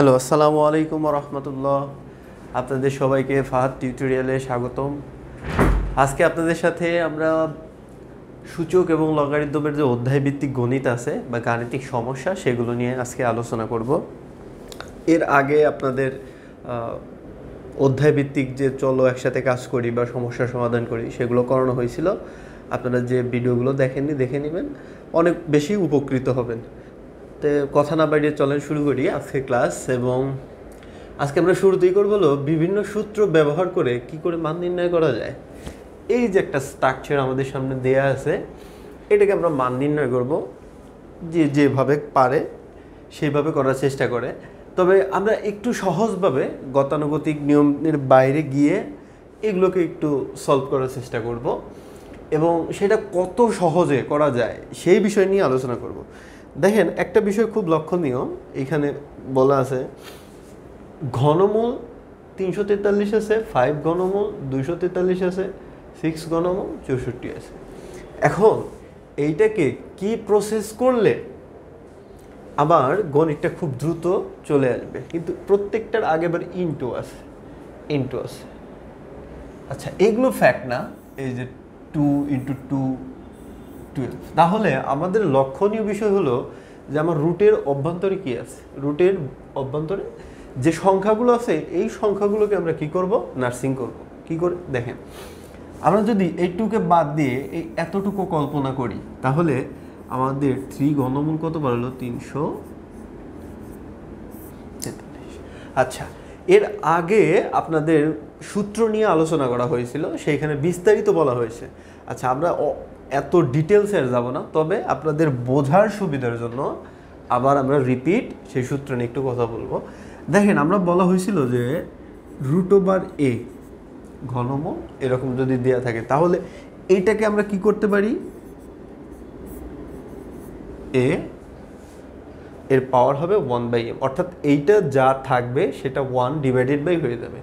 Hello, আসসালামু আলাইকুম রহমতুল্লাহ আপনাদের সবাইকে ফাহাদ টিউটোরিয়ালে স্বাগতম। আজকে আপনাদের সাথে আমরা সূচক এবং লগারিদমের যে অধ্যায়ভিত্তিক গণিত আছে বা গাণিতিক সমস্যা, সেগুলো নিয়ে আজকে আলোচনা করব। এর আগে আপনাদের অধ্যায়ভিত্তিক যে চলো একসাথে কাজ করি বা সমস্যার সমাধান করি, সেগুলো করানো হয়েছিল। আপনারা যে ভিডিওগুলো দেখেননি, দেখে নেবেন। অনেক বেশি উপকৃত হবেন। তো কথা না বাড়িয়ে চলেন শুরু করি আজকে ক্লাস এবং আজকে আমরা শুরুতেই করব হলো বিভিন্ন সূত্র ব্যবহার করে কি করে মান নির্ণয় করা যায়। এই যে একটা স্ট্রাকচার আমাদের সামনে দেয়া আছে, এটাকে আমরা মান নির্ণয় করব। যে যেভাবে পারে, সেইভাবে করার চেষ্টা করে। তবে আমরা একটু সহজভাবে গতানুগতিক নিয়মের বাইরে গিয়ে এগুলোকে একটু সলভ করার চেষ্টা করব এবং সেটা কত সহজে করা যায় সেই বিষয় নিয়ে আলোচনা করব। দেখেন, একটা বিষয় খুব লক্ষণীয়, এখানে বলা আছে, ঘনমূল তিনশো তেতাল্লিশ আছে ফাইভ ঘনমূল দুইশো তেতাল্লিশ আছে সিক্স ঘনমূল চৌষট্টি আছে। এখন, এইটাকে কি প্রসেস করলে আবার গণিতটা খুব দ্রুত চলে আসবে? কিন্তু প্রত্যেকটার আগে এবার ইনটু আছে ইনটু আছে। আচ্ছা এগুলো ফ্যাক্ট না, এই যে টু ইন্টু টু টুয়েলভ তাহলে আমাদের লক্ষণীয় বিষয় হলো যে আমার রুটের অভ্যন্তরে কি আছে? রুটের অভ্যন্তরে যে সংখ্যাগুলো আছে, এই সংখ্যাগুলোকে আমরা কি করব? নার্সিং করব। কি করে? দেখেন, আমরা যদি এইটুকে বাদ দিয়ে এই এতটুকু কল্পনা করি, তাহলে আমাদের থ্রি ঘনমূল কত বাড়লো তিনশো তেতাল্লিশ। আচ্ছা এর আগে আপনাদের সূত্র নিয়ে আলোচনা করা হয়েছিল, সেইখানে বিস্তারিত বলা হয়েছে। আচ্ছা আমরা এত ডিটেলসে আর যাব না, তবে আপনাদের বোঝার সুবিধার জন্য আবার আমরা রিপিট সেই সূত্র নিয়ে একটু কথা বলব। দেখেন, আমরা বলা হয়েছিল যে রুট ওভার এ ঘনমূল এরকম যদি দেয়া থাকে, তাহলে এইটাকে আমরা কি করতে পারি? এ এর পাওয়ার হবে ওয়ান বাই এম অর্থাৎ এইটা যা থাকবে সেটা ওয়ান ডিভাইডেড বাই হয়ে যাবে।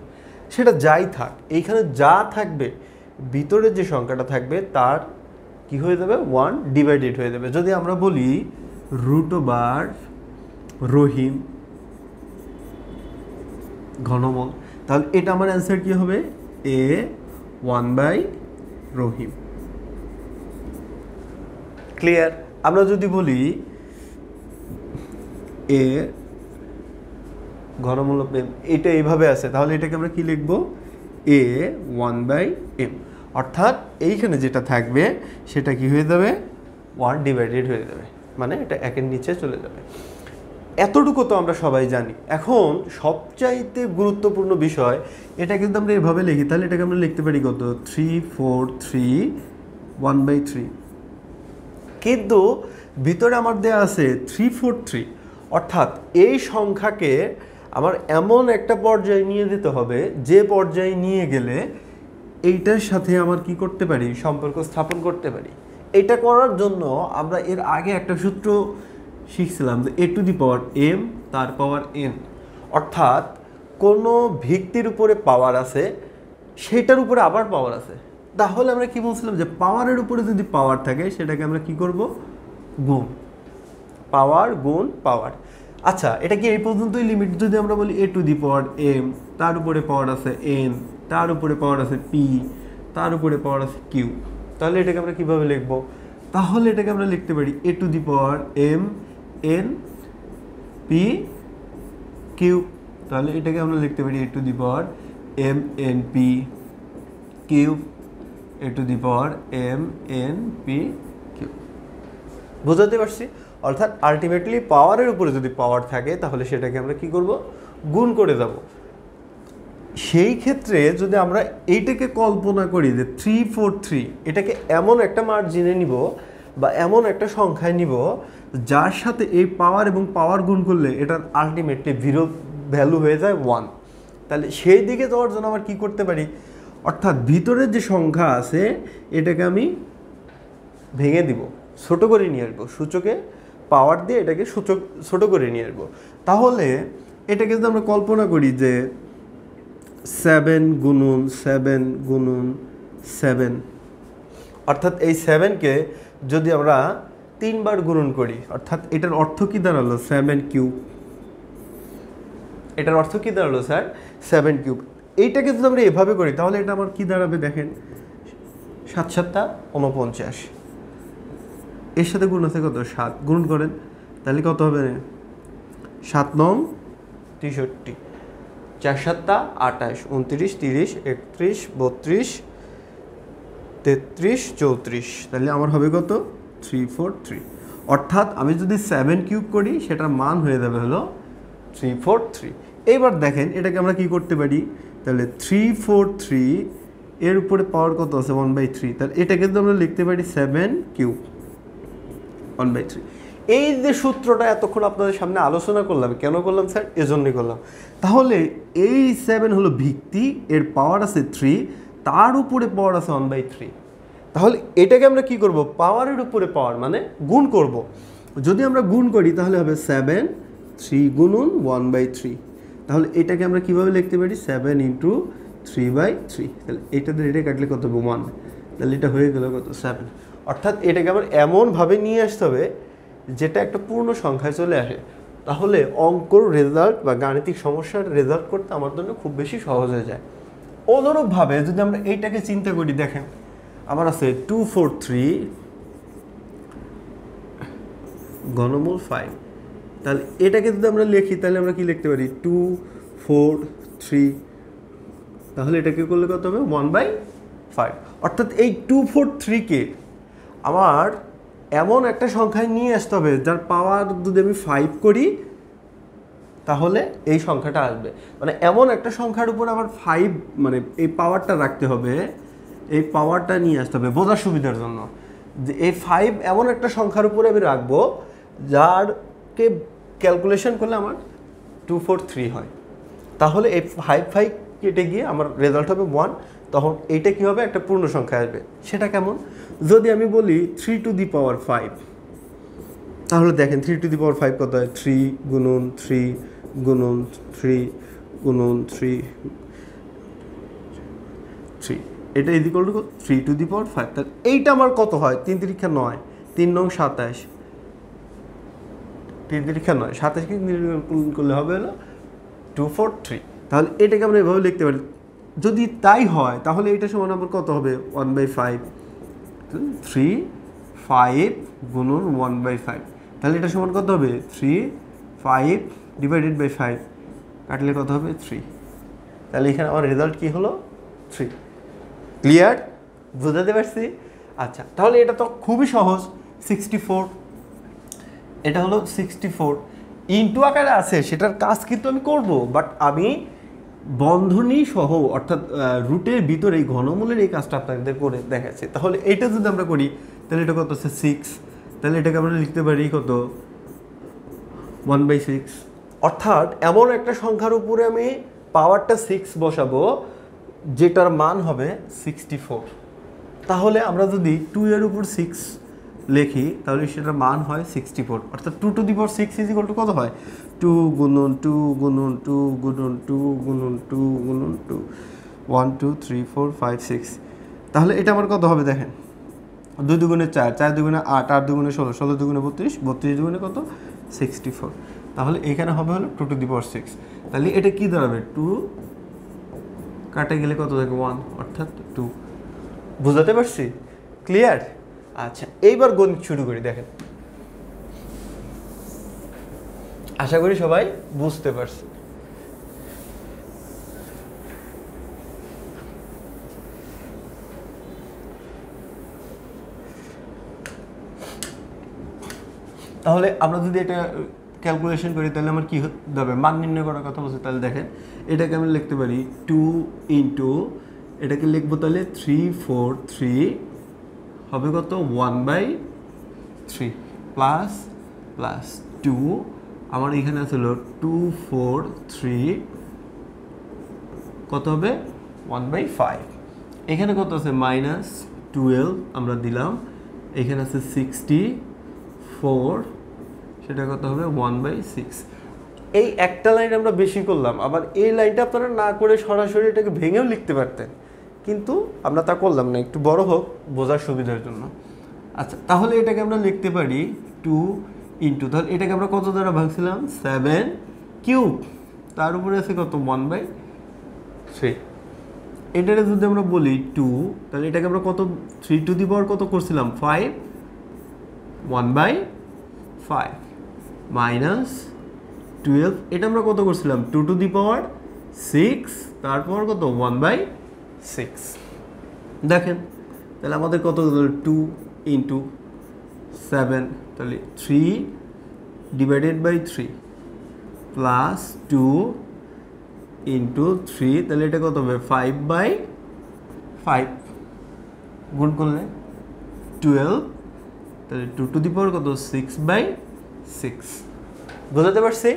সেটা যাই থাক, এইখানে যা থাকবে, ভিতরে যে সংখ্যাটা থাকবে তার কি হয়ে যাবে? ওয়ান ডিভাইডেড হয়ে যাবে। যদি আমরা বলি রুট বার রহিম ঘনমল, তাহলে এটা আমার অ্যান্সার কি হবে? A one by Rahim. Clear আমরা যদি বলি এ ঘনমূল এম এটা এইভাবে আছে, তাহলে এটাকে আমরা কি লিখব? এ ওয়ান বাই এম অর্থাৎ এইখানে যেটা থাকবে, সেটা কি হয়ে যাবে? ওয়ান ডিভাইডেড হয়ে যাবে। মানে এটা একের নিচে চলে যাবে। এতটুকু তো আমরা সবাই জানি। এখন সবচাইতে গুরুত্বপূর্ণ বিষয়, এটা কিন্তু আমরা এভাবে লিখি, তাহলে এটাকে আমরা লিখতে পারি কত? Three four three one by three কিন্তু ভিতরে আমার দেয়া আছে থ্রি ফোর থ্রি অর্থাৎ এই সংখ্যাকে আমার এমন একটা পর্যায়ে নিয়ে যেতে হবে, যে পর্যায়ে নিয়ে গেলে এইটার সাথে আমার কি করতে পারি? সম্পর্ক স্থাপন করতে পারি। এটা করার জন্য আমরা এর আগে একটা সূত্র শিখছিলাম যে এ টু দি পাওয়ার এম, তার পাওয়ার এন। অর্থাৎ কোনো ভিত্তির উপরে পাওয়ার আছে, সেটার উপরে আবার পাওয়ার আছে। তাহলে আমরা কি বলছিলাম যে পাওয়ারের উপরে যদি পাওয়ার থাকে, সেটাকে আমরা কি করব? গুণ। পাওয়ার গুণ পাওয়ার। আচ্ছা এটা কি এই পর্যন্তই লিমিট? যদি আমরা বলি এ টু দি পাওয়ার এম, তার উপরে পাওয়ার আছে এন তার উপরে পাওয়ার আছে পি তার উপরে পাওয়ার আছে কিউ তাহলে এটাকে আমরা কীভাবে লিখব? তাহলে এটাকে আমরা লিখতে পারি a to the power m n p q তাহলে এটাকে আমরা লিখতে পারি a to the power m n p q a to the power m n p q বোঝাতে পারছি? অর্থাৎ আলটিমেটলি পাওয়ারের উপরে যদি পাওয়ার থাকে, তাহলে সেটাকে আমরা কি করব? গুণ করে যাব। সেই ক্ষেত্রে যদি আমরা এইটাকে কল্পনা করি যে থ্রি ফোর থ্রি এটাকে এমন একটা মার্জিনে নিব বা এমন একটা সংখ্যায় নিব যার সাথে এই পাওয়ার এবং পাওয়ার গুণ করলে এটার আলটিমেটলি জিরো ভ্যালু হয়ে যায় ওয়ান তাহলে সেই দিকে যাওয়ার জন্য আমার কি করতে পারি? অর্থাৎ ভিতরের যে সংখ্যা আছে, এটাকে আমি ভেঙে দিব, ছোট করে নিয়ে আসব। সূচকে পাওয়ার দিয়ে এটাকে সূচক, ছোট করে নিয়ে আসব। তাহলে এটাকে যদি আমরা কল্পনা করি যে সেভেন গুনুন সেভেন গুনুন সেভেন। অর্থাৎ এই সেভেনকে যদি আমরা তিনবার গুণন করি, অর্থাৎ এটার অর্থ কি দাঁড়াল? Seven cube. এটার অর্থ কী দাঁড়াল, স্যার? Seven cube. এইটাকে যদি আমরা এভাবে করি, তাহলে এটা আমার কী দাঁড়াবে দেখেন? সাত সাতটা উনপঞ্চাশ। এর সাথে গুণ আছে কত? সাত। গুণ করেন, তাহলে কত হবে? সাত নং তেষট্টি। চার সাতটা আঠাশ, উনত্রিশ, তিরিশ, একত্রিশ, বত্রিশ, তেত্রিশ, চৌত্রিশ। তাহলে আমার হবে কত? Three, four, three. অর্থাৎ আমি যদি সেভেন কিউব করি, সেটার মান হয়ে যাবে হলো থ্রি, ফোর, থ্রি। এইবার দেখেন, এটাকে আমরা কি করতে পারি? তাহলে থ্রি, ফোর, থ্রি, এর উপরে পাওয়ার কত আছে? One by three. তাহলে এটাকে কিন্তু আমরা লিখতে পারি seven cube, one by three. এই যে সূত্রটা এতক্ষণ আপনাদের সামনে আলোচনা করলাম, কেন করলাম স্যার? এজন্যই করলাম। তাহলে এই সেভেন হলো ভিত্তি, এর পাওয়ার আছে থ্রি তার উপরে পাওয়ার আছে ওয়ান বাই থ্রি তাহলে এটাকে আমরা কি করব? পাওয়ারের উপরে পাওয়ার মানে গুণ করব। যদি আমরা গুণ করি, তাহলে হবে সেভেন থ্রি গুণুন ওয়ান বাই থ্রি তাহলে এটাকে আমরা কীভাবে লিখতে পারি? Seven into three by three তাহলে এটাতে এটা কাটলে কত হবে? ওয়ান তাহলে এটা হয়ে গেল কত? সেভেন অর্থাৎ এটাকে আমার এমনভাবে নিয়ে আসতে হবে যেটা একটা পূর্ণ সংখ্যায় চলে আসে, তাহলে অঙ্কর রেজাল্ট বা গাণিতিক সমস্যার রেজাল্ট করতে আমার জন্য খুব বেশি সহজ হয়ে যায়। অনুরূপভাবে যদি আমরা এইটাকে চিন্তা করি, দেখেন, আমার আছে টু ফোর থ্রি ঘনমূল ফাইভ তাহলে এটাকে যদি আমরা লিখি, তাহলে আমরা কি লিখতে পারি? টু ফোর থ্রি তাহলে এটাকে করলে কত হবে? ওয়ান বাই ফাইভ অর্থাৎ এই টু ফোর থ্রিকে আমার এমন একটা সংখ্যায় নিয়ে আসতে হবে, যার পাওয়ার যদি আমি ফাইভ করি, তাহলে এই সংখ্যাটা আসবে। মানে এমন একটা সংখ্যার উপর আমার ফাইভ মানে এই পাওয়ারটা রাখতে হবে, এই পাওয়ারটা নিয়ে আসতে হবে বোঝার সুবিধার জন্য। যে এই ফাইভ এমন একটা সংখ্যার উপরে আমি রাখব, যারকে ক্যালকুলেশন করলে আমার টু ফোর থ্রি হয়। তাহলে এই ফাইভ ফাইভ কেটে গিয়ে আমার রেজাল্ট হবে ওয়ান তখন এইটা কী হবে? একটা পূর্ণ সংখ্যা আসবে। সেটা কেমন? যদি আমি বলি three to the power five তাহলে দেখেন three to the power five কত হয়? থ্রি গুণন থ্রি গুণন থ্রি গুণন থ্রি থ্রি এটা is equal to three to the power five তাহলে এইটা আমার কত হয়? তিন তিরিক্ষা নয়। তিন নং সাতাশ। তিন তিরিক্ষা নয়। সাতাশকে তিন করলে হবে হলো টু ফোর থ্রি তাহলে এটাকে আমরা এভাবে লিখতে পারি। যদি তাই হয়, তাহলে এটা সমান আমার কত হবে? One by five three five গুণন ওয়ান বাই ফাইভ তাহলে এটা সমান কত হবে? Three five divided by five কাটলে কত হবে? থ্রি তাহলে এখানে আমার রেজাল্ট কী হলো? থ্রি ক্লিয়ার বুঝাতে পারছি? আচ্ছা তাহলে এটা তো খুবই সহজ। সিক্সটি ফোর এটা হলো সিক্সটি ফোর ইন্টু আকারে আছে, সেটার কাজ কিন্তু আমি করব বাট আমি বন্ধনী সহ, অর্থাৎ রুটের ভিতরে এই ঘনমূলের এই কাজটা আপনাদের করে দেখাচ্ছে। তাহলে এটা যদি আমরা করি, তাহলে এটা কত আছে সিক্স তাহলে এটাকে আমরা লিখতে পারি কত? ওয়ান বাই সিক্স অর্থাৎ, এমন একটা সংখ্যার উপরে আমি পাওয়ারটা সিক্স বসাবো, যেটার মান হবে সিক্সটি ফোর তাহলে আমরা যদি টু এর উপর সিক্স লিখি, তাহলে সেটার মান হয় সিক্সটি ফোর অর্থাৎ two to the power six is equal to কত হয়? টু গুণন টু গুণন টু গুণন টু গুণন টু গুণন two one two three four five six তাহলে এটা আমার কত হবে দেখেন? দুই দুগুণে চার চার দুগুণে আট আট দুগুণে ষোলো ষোলো দুগুণে বত্রিশ বত্রিশ দুগুণে কত? সিক্সটি ফোর তাহলে এখানে হবে হলো two to the power six তাহলে এটা কী দাঁড়াবে? টু কাটে গেলে কত থাকে? ওয়ান অর্থাৎ টু বুঝাতে পারছি? ক্লিয়ার আচ্ছা এইবার গণিত শুরু করি, দেখেন। আশা করি সবাই বুঝতে পারছে। তাহলে আমরা যদি এটা ক্যালকুলেশন করি, তাহলে আমার কী হতে হবে মান নির্ণয় করার কথা বলছে, তাহলে দেখেন, এটাকে আমি লিখতে পারি টু ইন্টু এটাকে লিখব তাহলে থ্রি ফোর থ্রি হবে কত? One by three plus plus two আমার এখানে আসলো টু ফোর থ্রি কত হবে? ওয়ান বাই ফাইভ এখানে কত আছে? মাইনাস টুয়েলভ আমরা দিলাম। এখানে আছে সিক্সটি ফোর সেটা কত হবে? ওয়ান বাই সিক্স এই একটা লাইন আমরা বেশি করলাম। আবার এই লাইনটা আপনারা না করে সরাসরি এটাকে ভেঙেও লিখতে পারতেন। কিন্তু আমরা তা করলাম না, একটু বড় হোক। বোঝার সুবিধার জন্য। আচ্ছা তাহলে এটাকে আমরা লিখতে পারি টু ইন্টু তাহলে এটাকে আমরা কত দ্বারা ভাঙছিলাম? সেভেন কিউব তার উপরে আছে কত? ওয়ান বাই থ্রি এটারে যদি আমরা বলি টু তাহলে এটাকে আমরা কত? থ্রি টু দি পাওয়ার কত করছিলাম? Five one by five minus twelve এটা আমরা কত করছিলাম? Two to the power six তারপর কত? ওয়ান বাই সিক্স দেখেন, তাহলে আমাদের কত টু ইন্টু সেভেন তাহলে three divided by three plus two into three তাহলে এটা কত হবে? ফাইভ বাই ফাইভ গুণ করলে টুয়েলভ তাহলে টু টু দি পাওয়ার কত? সিক্স বাই সিক্স বোঝাতে পারছি?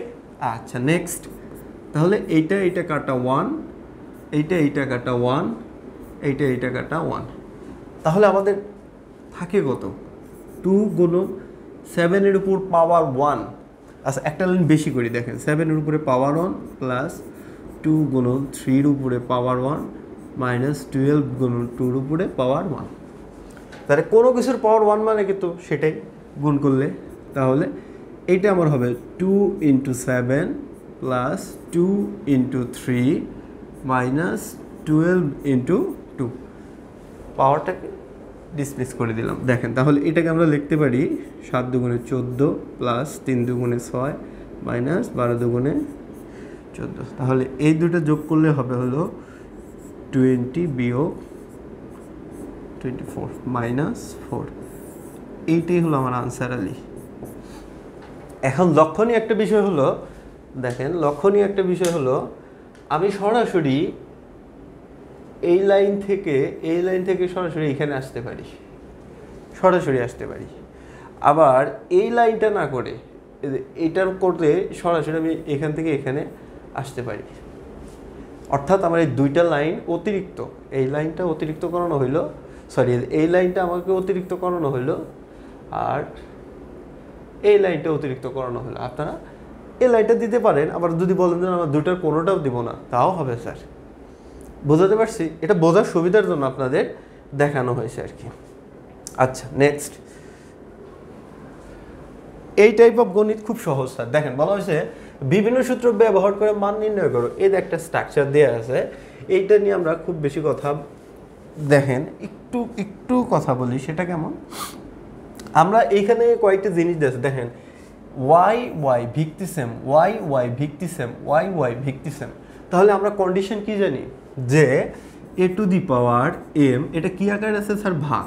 আচ্ছা নেক্সট তাহলে এইটা এইটা কাটা ওয়ান এইটা এই টাকাটা ওয়ান এইটা এই টাকাটা ওয়ান তাহলে আমাদের থাকে কত? টু গুণন সেভেনের উপর পাওয়ার ওয়ান আচ্ছা একটা লাইন বেশি করি দেখেন সেভেনের উপরে পাওয়ার ওয়ান প্লাস টু গুণন থ্রির উপরে পাওয়ার ওয়ান মাইনাস টুয়েলভ গুণন টুর উপরে পাওয়ার ওয়ান তাহলে কোনো কিছুর পাওয়ার ওয়ান মানে কিন্তু সেটাই গুণ করলে তাহলে এইটা আমার হবে two into seven plus two into three minus twelve into two পাওয়ারটাকে displace করে দিলাম। দেখেন, তাহলে এটাকে আমরা লিখতে পারি সাত দুগুণে চোদ্দ প্লাস তিন দুগুণে ছয় মাইনাস বারো দুগুণে চোদ্দ। তাহলে এই দুটো যোগ করলে হবে হলো টোয়েন্টি বিয়োগ টোয়েন্টি ফোর মাইনাস ফোর এইটাই হলো আমার আনসার আলি। এখন লক্ষণীয় একটা বিষয় হলো, দেখেন, লক্ষণীয় একটা বিষয় হলো আমি সরাসরি এই লাইন থেকে, এই লাইন থেকে সরাসরি এখানে আসতে পারি। সরাসরি আসতে পারি। আবার এই লাইনটা না করে যে করতে সরাসরি আমি এখান থেকে এখানে আসতে পারি। অর্থাৎ আমার এই দুইটা লাইন অতিরিক্ত, এই লাইনটা অতিরিক্ত করানো হইল সরি এই লাইনটা আমাকে অতিরিক্ত করানো হইল, আর এই লাইনটা অতিরিক্ত করানো হলো আপনারা এই লাইনটা দিতে পারেন, আবার যদি বলেন যে আমার দুটার কোনোটাও দিব না, তাও হবে স্যার। বোঝাতে পারছি? এটা বোঝার সুবিধার জন্য আপনাদের দেখানো হয়েছে আর কি। আচ্ছা নেক্সট এই টাইপ অফ গণিত খুব সহজ, স্যার। দেখেন, বলা হয়েছে বিভিন্ন সূত্র ব্যবহার করে মান নির্ণয় করো। এর একটা স্ট্রাকচার দেওয়া আছে। এইটা নিয়ে আমরা খুব বেশি কথা, দেখেন, একটু একটু কথা বলি, সেটা কেমন? আমরা এইখানে কয়েকটা জিনিস দেখেন ওয়াই ওয়াই ভিত্তি সেম ওয়াই ওয়াই ভিত্তি সেম ওয়াই ওয়াই ভিত্তি সেম তাহলে আমরা কন্ডিশন কি জানি? যে এ টু দি পাওয়ার এম এটা কি আকারে আছে স্যার? ভাগ।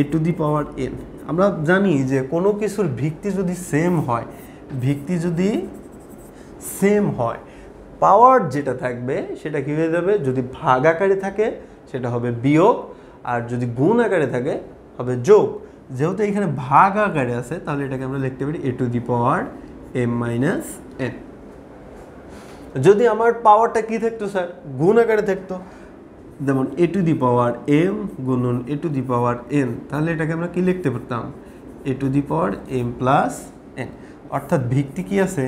এ টু দি পাওয়ার এন আমরা জানি যে কোনো কিছুর ভিত্তি যদি সেম হয় ভিত্তি যদি সেম হয় পাওয়ার যেটা থাকবে, সেটা কী হয়ে যাবে? যদি ভাগ আকারে থাকে, সেটা হবে বিয়োগ। আর যদি গুণ আকারে থাকে, হবে যোগ। যেহেতু এখানে ভাগ আকারে আছে, তাহলে এটাকে আমরা লিখতে পারি a to the power m minus n যদি আমার পাওয়ারটা কি থাকতো স্যার গুণ আকারে থাকতো। যেমন এ টু দি পাওয়ার এম গুণন এ টু দি পাওয়ার এন তাহলে এটাকে আমরা কি লিখতে পারতাম? A to the power m plus n অর্থাৎ ভিত্তি কি আছে?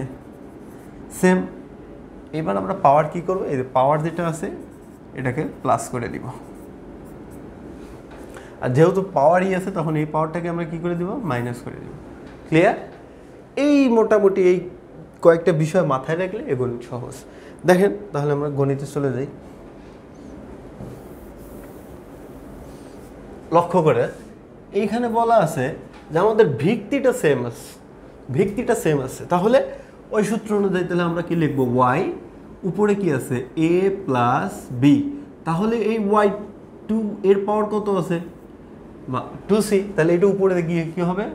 সেম এবার আমরা পাওয়ার কি করব? এই পাওয়ার যেটা আছে, এটাকে প্লাস করে দিব। আর যেহেতু পাওয়ারই আছে, তখন এই পাওয়ারটাকে আমরা কি করে দিব? মাইনাস করে দিব। ক্লিয়ার এই মোটামুটি এই কয়েকটা বিষয় মাথায় রাখলে এ গণিত সহজ। দেখেন, তাহলে আমরা গণিতে চলে যাই। লক্ষ্য করে, এইখানে বলা আছে যে আমাদের ভিত্তিটা সেম আছে ভিত্তিটা সেম আছে। তাহলে ওই সূত্র অনুযায়ী তাহলে আমরা কি লিখব? ওয়াই উপরে কি আছে? এ প্লাস বি তাহলে এই ওয়াই টু এর পাওয়ার কত আছে? টু সি তাহলে এটা উপরে গিয়ে কি হবে?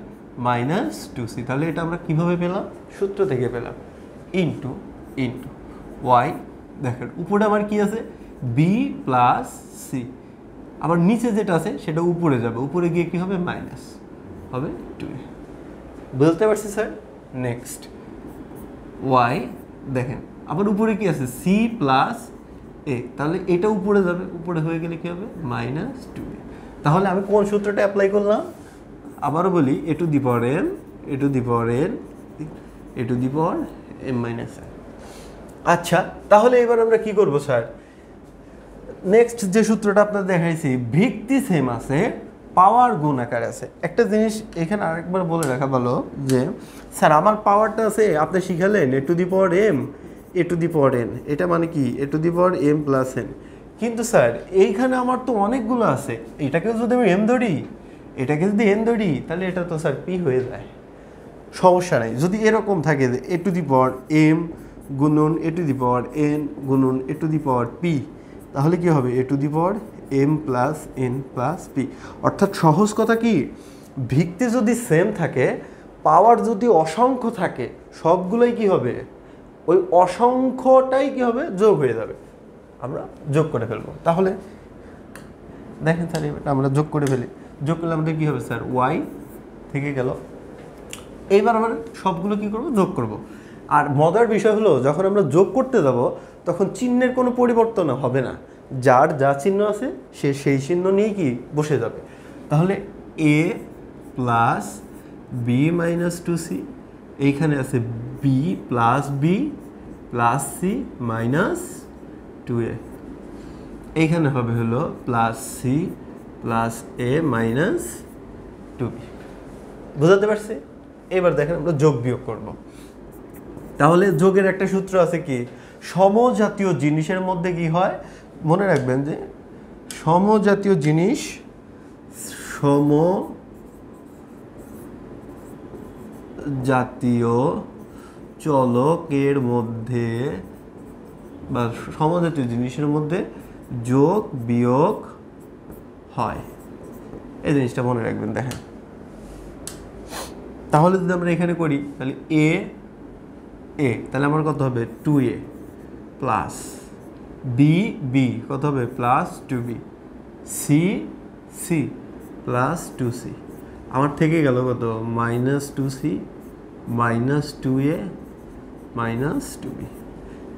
মাইনাস টু সি তাহলে এটা আমরা কীভাবে পেলাম? সূত্র থেকে পেলাম। ইন্টু ইন্টু ওয়াই দেখেন, উপরে আবার কি আছে? বি প্লাস সি আবার নিচে যেটা আছে, সেটা উপরে যাবে। উপরে গিয়ে কি হবে? মাইনাস হবে টু বুঝতে পারছি স্যার নেক্সট ওয়াই দেখেন, আবার উপরে কি আছে? সি প্লাস এ তাহলে এটা উপরে যাবে। উপরে হয়ে গেলে কি হবে? মাইনাস টু এ তাহলে আমি কোন সূত্রটা অ্যাপ্লাই করলাম? আবারও বলি a to the power n a to the power n a to the power m minus n আচ্ছা তাহলে এবার আমরা কি করব, স্যার? নেক্সট যে সূত্রটা আপনার দেখাইছি, ভিত্তি সেম আছে পাওয়ার গুণ আকারে আছে। একটা জিনিস এখানে আরেকবার বলে রাখা ভালো, যে স্যার, আমার পাওয়ারটা আছে, আপনি শিখালেন a to the power m a to the power n এটা মানে কি? A to the power m plus n কিন্তু স্যার, এইখানে আমার তো অনেকগুলো আছে। এটাকেও যদি আমি এম ধরি, এটাকে যদি এন ধরি, তাহলে এটা তো স্যার পি হয়ে যায়। সমস্যা নাই। যদি এরকম থাকে a to the power M গুণন এ টু দি পাওয়ার এন গুণন এ টু দি পাওয়ার পি তাহলে কি হবে? A to the power m plus n plus p অর্থাৎ সহজ কথা কি? ভিত্তি যদি সেম থাকে পাওয়ার যদি অসংখ্য থাকে, সবগুলোই কি হবে? ওই অসংখ্যটাই কি হবে? যোগ হয়ে যাবে। আমরা যোগ করে ফেলব। তাহলে দেখেন স্যার এটা আমরা যোগ করে ফেলি। যোগ করলে আমাদের কী হবে স্যার? ওয়াই থেকে গেল। এইবার আমরা সবগুলো কি করব? যোগ করব। আর মজার বিষয় হলো, যখন আমরা যোগ করতে যাব, তখন চিহ্নের কোনো পরিবর্তন হবে না। যার যা চিহ্ন আছে, সে সেই চিহ্ন নিয়েই কি বসে যাবে। তাহলে a plus b minus two c এইখানে আছে b plus b plus c minus two a এইখানে হবে হলো plus c plus a minus two b বুঝাতে পারছি? এবার দেখেন আমরা যোগ বিয়োগ করব। তাহলে যোগের একটা সূত্র আছে কি? সমজাতীয় জিনিসের মধ্যে কি হয়? মনে রাখবেন যে সমজাতীয় জিনিস সম জাতীয় চলকের মধ্যে বা সমজাতীয় জিনিসের মধ্যে যোগ, বিয়োগ হয়। এই জিনিসটা মনে রাখবেন, দেখেন। তাহলে যদি আমরা এখানে করি, তাহলে এ এ তাহলে আমার কত হবে? Two a plus b b কত হবে? Plus two b c c plus two c আমার থেকে গেল কত? Minus two c minus two a minus two b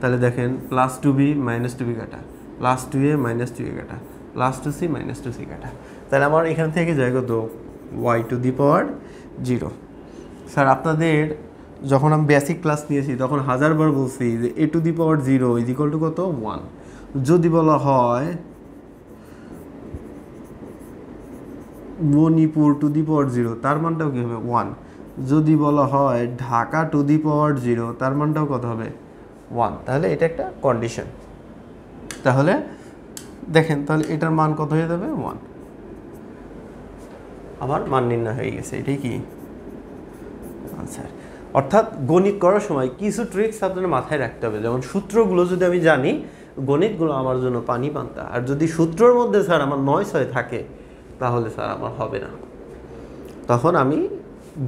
তাহলে দেখেন plus two b minus two b কাটা। Plus two a minus two a কাটা। Plus two c minus two c কাটা। তাহলে আমার এখান থেকে যায় কত? Y to the power zero sir, আপনাদের যখন আমি বেসিক ক্লাস নিয়েছি, তখন হাজারবার বলছি যে a to the power zero is equal to কত? ওয়ান যদি বলা হয়, Manipur to the power zero তার মানটাও কী হবে? ওয়ান যদি বলা হয়, Dhaka to the power zero তার মানটাও কত হবে? ওয়ান তাহলে এটা একটা কন্ডিশন তাহলে দেখেন তাহলে এটার মান কত হয়ে যাবে? ওয়ান আমার মান নির্ণয় হয়ে গেছে এটাই কি? আনসার অর্থাৎ গণিত করার সময় কিছু ট্রিক্স আপনার মাথায় রাখতে হবে। যেমন সূত্রগুলো যদি আমি জানি গণিতগুলো আমার জন্য পানি পান্তা। আর যদি সূত্রর মধ্যে স্যার আমার নয় ছয় থাকে তাহলে স্যার আমার হবে না। তখন আমি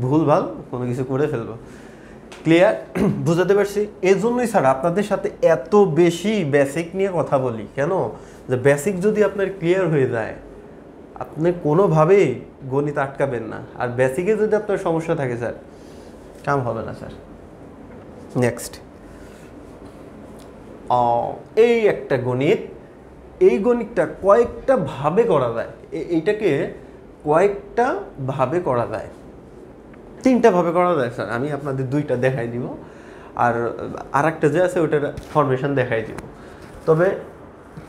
ভুলভাল কোনো কিছু করে ফেলব। ক্লিয়ার বুঝাতে পারছি? এই জন্যই স্যার আপনাদের সাথে এত বেশি বেসিক নিয়ে কথা বলি, কেন? যে বেসিক যদি আপনার ক্লিয়ার হয়ে যায়, আপনি কোনোভাবেই গণিত আটকাবেন না। আর বেসিকে যদি আপনার সমস্যা থাকে স্যার কাম হবে না স্যার নেক্সট এই একটা গণিত, এই গণিতটা কয়েকটা ভাবে করা যায়। এইটাকে কয়েকটা ভাবে করা যায়। তিনটা ভাবে করা যায় স্যার আমি আপনাদের দুইটা দেখাই দিব। আর আর একটা যে আছে ওটার ফরমেশন দেখাই দিব। তবে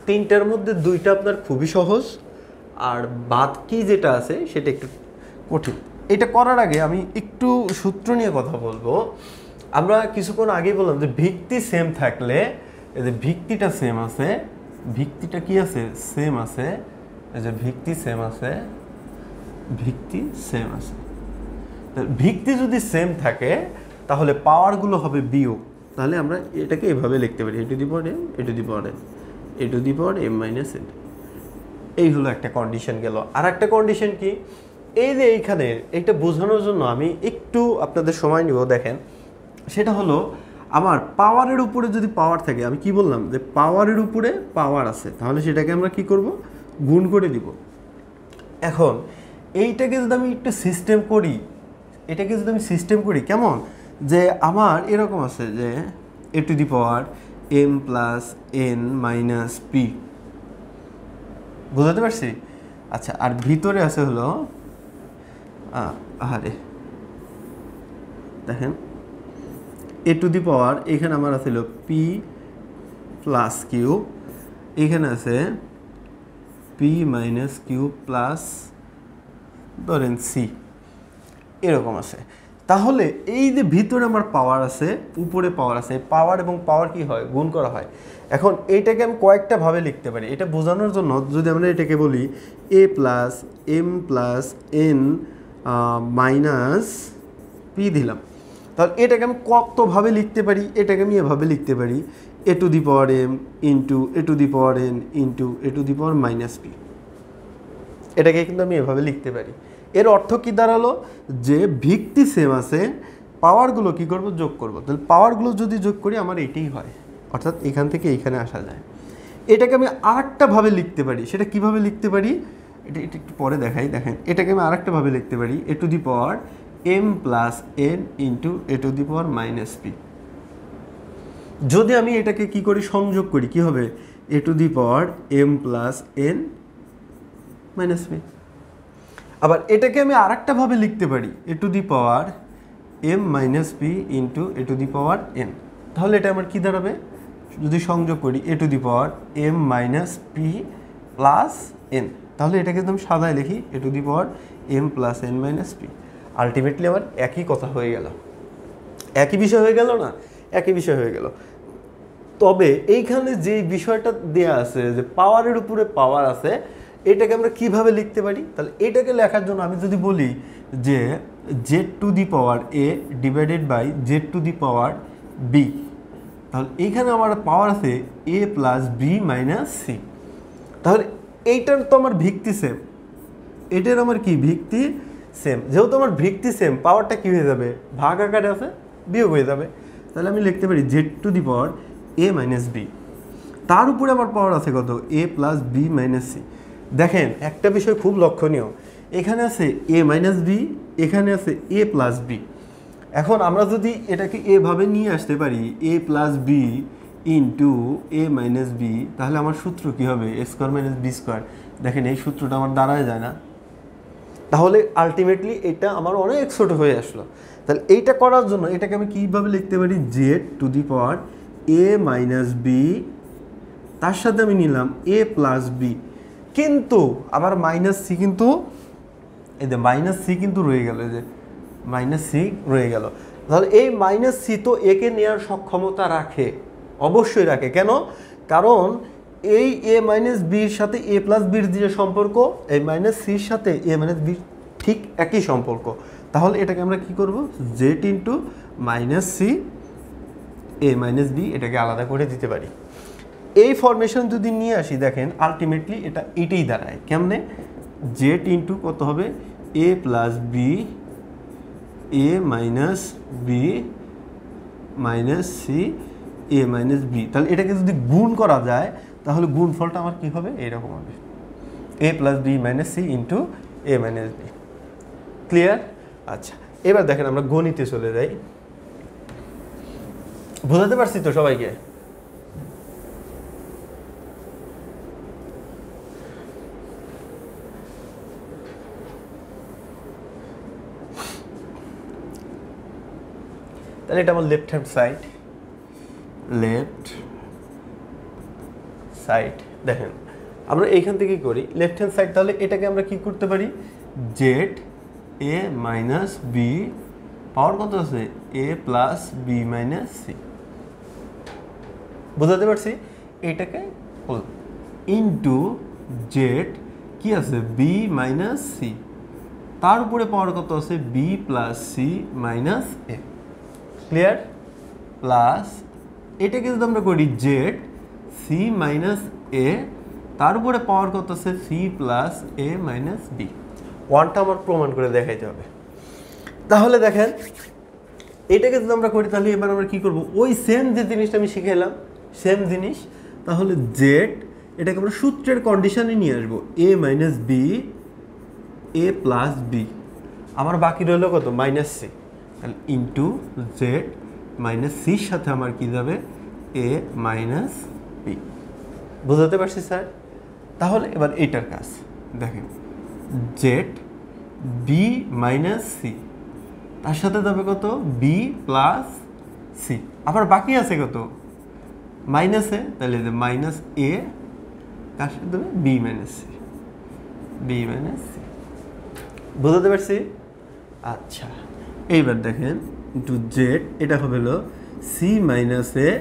তিনটার মধ্যে দুইটা আপনার খুবই সহজ, আর বাদ কি যেটা আছে, সেটা একটু কঠিন। এটা করার আগে আমি একটু সূত্র নিয়ে কথা বলব। আমরা কিছুক্ষণ আগে বললাম যে ভিত্তি সেম থাকলে, এই যে ভিত্তিটা সেম আছে, ভিত্তিটা কি আছে? সেম আছে। এই যে ভিত্তি সেম আছে, ভিত্তি সেম আছে। ভিত্তি যদি সেম থাকে, তাহলে পাওয়ারগুলো হবে বিয়োগ। তাহলে আমরা এটাকে এভাবে লিখতে পারি a to the power m a to the power n a to the power m minus n এই হলো একটা কন্ডিশন গেল। আর একটা কন্ডিশন কি? এই যে এইখানে এটা বোঝানোর জন্য আমি একটু আপনাদের সময় নিব, দেখেন। সেটা হলো, আমার পাওয়ারের উপরে যদি পাওয়ার থাকে, আমি কি বললাম? যে পাওয়ারের উপরে পাওয়ার আছে, তাহলে সেটাকে আমরা কি করব? গুণ করে দিব এখন, এইটাকে যদি আমি একটু সিস্টেম করি এটাকে যদি আমি সিস্টেম করি কেমন? যে আমার এরকম আছে যে a to the power m plus n minus p. বুঝাতে পারছি? আচ্ছা আর ভিতরে আছে হলো আহ, আহারে। দেখেন এ টু দি পাওয়ার এখানে আমার আছে হলো পি প্লাস কিউ এখানে আছে পি মাইনাস কিউ প্লাস ধরেন সি। এরকম আছে। তাহলে এই যে ভিতরে আমার পাওয়ার আছে, উপরে পাওয়ার আছে পাওয়ার এবং পাওয়ার কি হয়? গুণ করা হয়। এখন এইটাকে আমি কয়েকটা ভাবে লিখতে পারি। এটা বোঝানোর জন্য যদি আমরা এটাকে বলি a plus m plus n minus p দিলাম। তাহলে এটাকে আমি কতভাবে লিখতে পারি? এটাকে আমি এভাবে লিখতে পারি। A to the power m into a to the power n into a to the power minus p এটাকে কিন্তু আমি এভাবে লিখতে পারি। এর অর্থ কি দাঁড়াল? যে ভিত্তি সেম আছে পাওয়ারগুলো কি করব? যোগ করব। তাহলে পাওয়ারগুলো যদি যোগ করি, আমার এটাই হয়। অর্থাৎ এখান থেকে এইখানে আসা যায়। এটাকে আমি আরেকটা ভাবে লিখতে পারি। সেটা কীভাবে লিখতে পারি? এটা এটা একটু পরে দেখাই। দেখেন, এটাকে আমি আরেকটা ভাবে লিখতে পারি। A to the power m plus n into a to the power minus p যদি আমি এটাকে কি করি? সংযোগ করি, কি হবে? A to the power m plus n minus p আবার এটাকে আমি আরেকটা ভাবে লিখতে পারি, a to the power m minus p into a to the power n. তাহলে এটা আমার কি দাঁড়াবে? যদি সংযোগ করি, a to the power m minus p plus n. তাহলে এটাকে একদম সাদায় লিখি, a to the power m plus n minus p. Ultimately আমার একই কথা হয়ে গেল। একই বিষয় হয়ে গেল না? একই বিষয় হয়ে গেল। তবে এইখানে যে বিষয়টা দেয়া আছে, যে পাওয়ারের উপরে পাওয়ার আছে এটাকে আমরা কীভাবে লিখতে পারি? তাহলে এটাকে লেখার জন্য আমি যদি বলি যে z to the power a divided by z to the power b তাহলে এইখানে আমার পাওয়ার আছে a plus b minus c তাহলে এইটার তো আমার ভিত্তি সেম এটার আমার কি? ভিত্তি সেম যেহেতু আমার ভিত্তি সেম পাওয়ারটা কী হয়ে যাবে? ভাগ আকারে আছে, বিয়োগ হয়ে যাবে। তাহলে আমি লিখতে পারি z to the power a minus b তার উপরে আমার পাওয়ার আছে কত? A plus b minus c দেখেন, একটা বিষয় খুব লক্ষণীয়। এখানে আছে এ মাইনাস বি এখানে আছে এ প্লাস বি এখন আমরা যদি এটাকে এভাবে নিয়ে আসতে পারি a plus b into a minus b তাহলে আমার সূত্র কী হবে? A square minus b square দেখেন, এই সূত্রটা আমার দাঁড়ায় যায় না। তাহলে আলটিমেটলি এটা আমার অনেক ছোট হয়ে আসলো। তাহলে এইটা করার জন্য এটাকে আমি কীভাবে লিখতে পারি? Z to the power a minus b তার সাথে আমি নিলাম এ প্লাস বি কিন্তু আবার মাইনাস সি কিন্তু, এই যে মাইনাস সি কিন্তু রয়ে গেল যে মাইনাস সি রয়ে গেল। তাহলে এই মাইনাস সি তো একে নেওয়ার সক্ষমতা রাখে, অবশ্যই রাখে। কেন? কারণ এই এ মাইনাস বির সাথে এ প্লাস বির যে সম্পর্ক, এই মাইনাস সির সাথে এ মাইনাস বির ঠিক একই সম্পর্ক। তাহলে এটাকে আমরা কি করব? Z into minus c a minus b এটাকে আলাদা করে দিতে পারি। এই ফরমেশন যদি নিয়ে আসি, দেখেন আলটিমেটলি এটা এটাই দাঁড়ায়। কেমনে? জেড ইন্টু কত হবে? A plus b a minus b minus c a minus b তাহলে এটাকে যদি গুণ করা যায়, তাহলে গুণ ফলটা আমার কী হবে? এইরকম হবে। A plus b minus c into a minus b clear আচ্ছা এবার দেখেন আমরা গণিতে চলে যাই। বোঝাতে পারছি তো সবাইকে? তাহলে এটা আমার left hand side left side দেখেন আমরা এইখান থেকে করি লেফট হ্যান্ড সাইড তাহলে এটাকে আমরা কি করতে পারি? Z a minus b power কত আছে? A plus b minus c বোঝাতে পারছি? এটাকে ইন্টু জেড কি আছে? বি মাইনাস সি তার উপরে পাওয়ার কত আছে? B plus c minus a clear plus এটাকে যদি আমরা করি জেড সি মাইনাস এ তার উপরে পাওয়ার কত আছে? C plus a minus b ওয়ানটা আমার প্রমাণ করে দেখাইতে হবে। তাহলে দেখেন, এটাকে যদি আমরা করি, তাহলে এবার আমরা কী করব? ওই সেম যে জিনিসটা আমি শিখে সেম জিনিস, তাহলে জেড এটাকে আমরা সূত্রের কন্ডিশনে নিয়ে আসব। A minus b a plus b আমার বাকি রইল কত? মাইনাস সি তাহলে ইন্টু জেড মাইনাস সির সাথে আমার কি যাবে? এ মাইনাস বি বুঝতে পারছি, স্যার? তাহলে এবার এইটার কাজ। দেখেন জেড বি মাইনাস সি তার সাথে যাবে কত? বি প্লাস সি আবার বাকি আছে কত? মাইনাসে তাহলে যে মাইনাস এ কার সাথে দেবে b minus c b minus c বুঝতে পারছি? আচ্ছা। এইবার দেখেন ইন্টু জেড এটা হবে হলো c minus a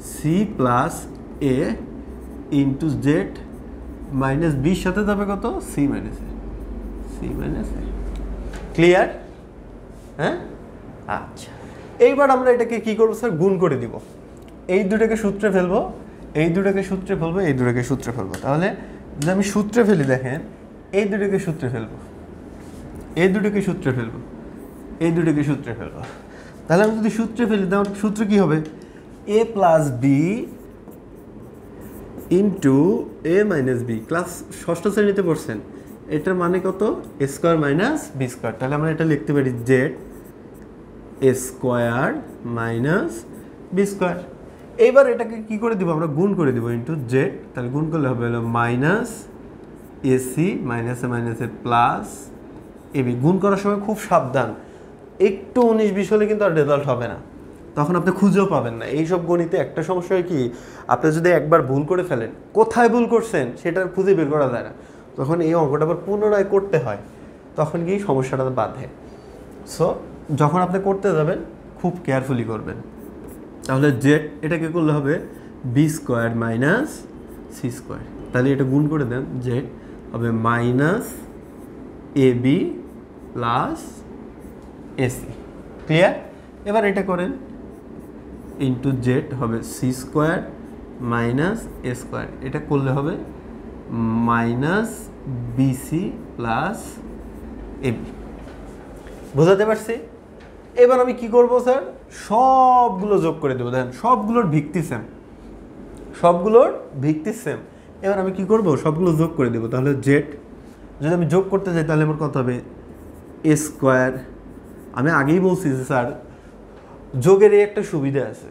c plus a into z minus বির সাথে যাবে কত? C minus a c minus a clear হ্যাঁ? আচ্ছা। এইবার আমরা এটাকে কি করব স্যার? গুণ করে দিব। এই দুটাকে সূত্রে ফেলব, এই দুটাকে সূত্রে ফেলব, এই দুটাকে সূত্রে ফেলব। তাহলে যদি আমি সূত্রে ফেলি, দেখেন, এই দুটাকে সূত্রে ফেলব। এই দুটোকে সূত্রে ফেলব। এই দুটোকে সূত্রে ফেলব তাহলে আমি যদি সূত্রে ফেলি, তাহলে সূত্র কি হবে? A plus B into A minus B class ষষ্ঠ শ্রেণীতে পড়ছেন। এটার মানে কত? A square minus B square তাহলে আমরা এটা লিখতে পারি Z A square minus B square এইবার এটাকে কি করে দিব? আমরা গুণ করে দিব ইন্টু জেড তাহলে গুণ করলে হবে হলো মাইনাস এসি মাইনাসে মাইনাসে প্লাস এবি গুণ করার সময় খুব সাবধান। একটু উনিশ বিশ হলে কিন্তু আর রেজাল্ট হবে না। তখন আপনি খুঁজেও পাবেন না। এইসব গণিতে একটা সমস্যা কি, আপনি যদি একবার ভুল করে ফেলেন, কোথায় ভুল করছেন সেটা খুঁজে বের করা যায় না। তখন এই অঙ্কটা আবার পুনরায় করতে হয়, তখন গিয়ে সমস্যাটা বাধে। সো যখন আপনি করতে যাবেন, খুব কেয়ারফুলি করবেন। তাহলে জেড এটাকে করলে হবে B square minus C square তাহলে এটা গুণ করে দেন জেড হবে minus A B plus AC clear এবার এটা করেন ইন্টু জেড হবে C square minus A square এটা করলে হবে মাইনাস বিসি প্লাস এবি বোঝাতে পারছি? এবার আমি কি করব স্যার? সবগুলো যোগ করে দেবো। দেখেন, সবগুলোর ভিত্তি সেম সবগুলোর ভিত্তি সেম এবার আমি কি করব? সবগুলো যোগ করে দেবো। তাহলে জেড যদি আমি যোগ করতে চাই তাহলে আমার কত হবে? এ স্কোয়ার আমি আগেই বলছি যে স্যার, যোগের এই একটা সুবিধা আছে।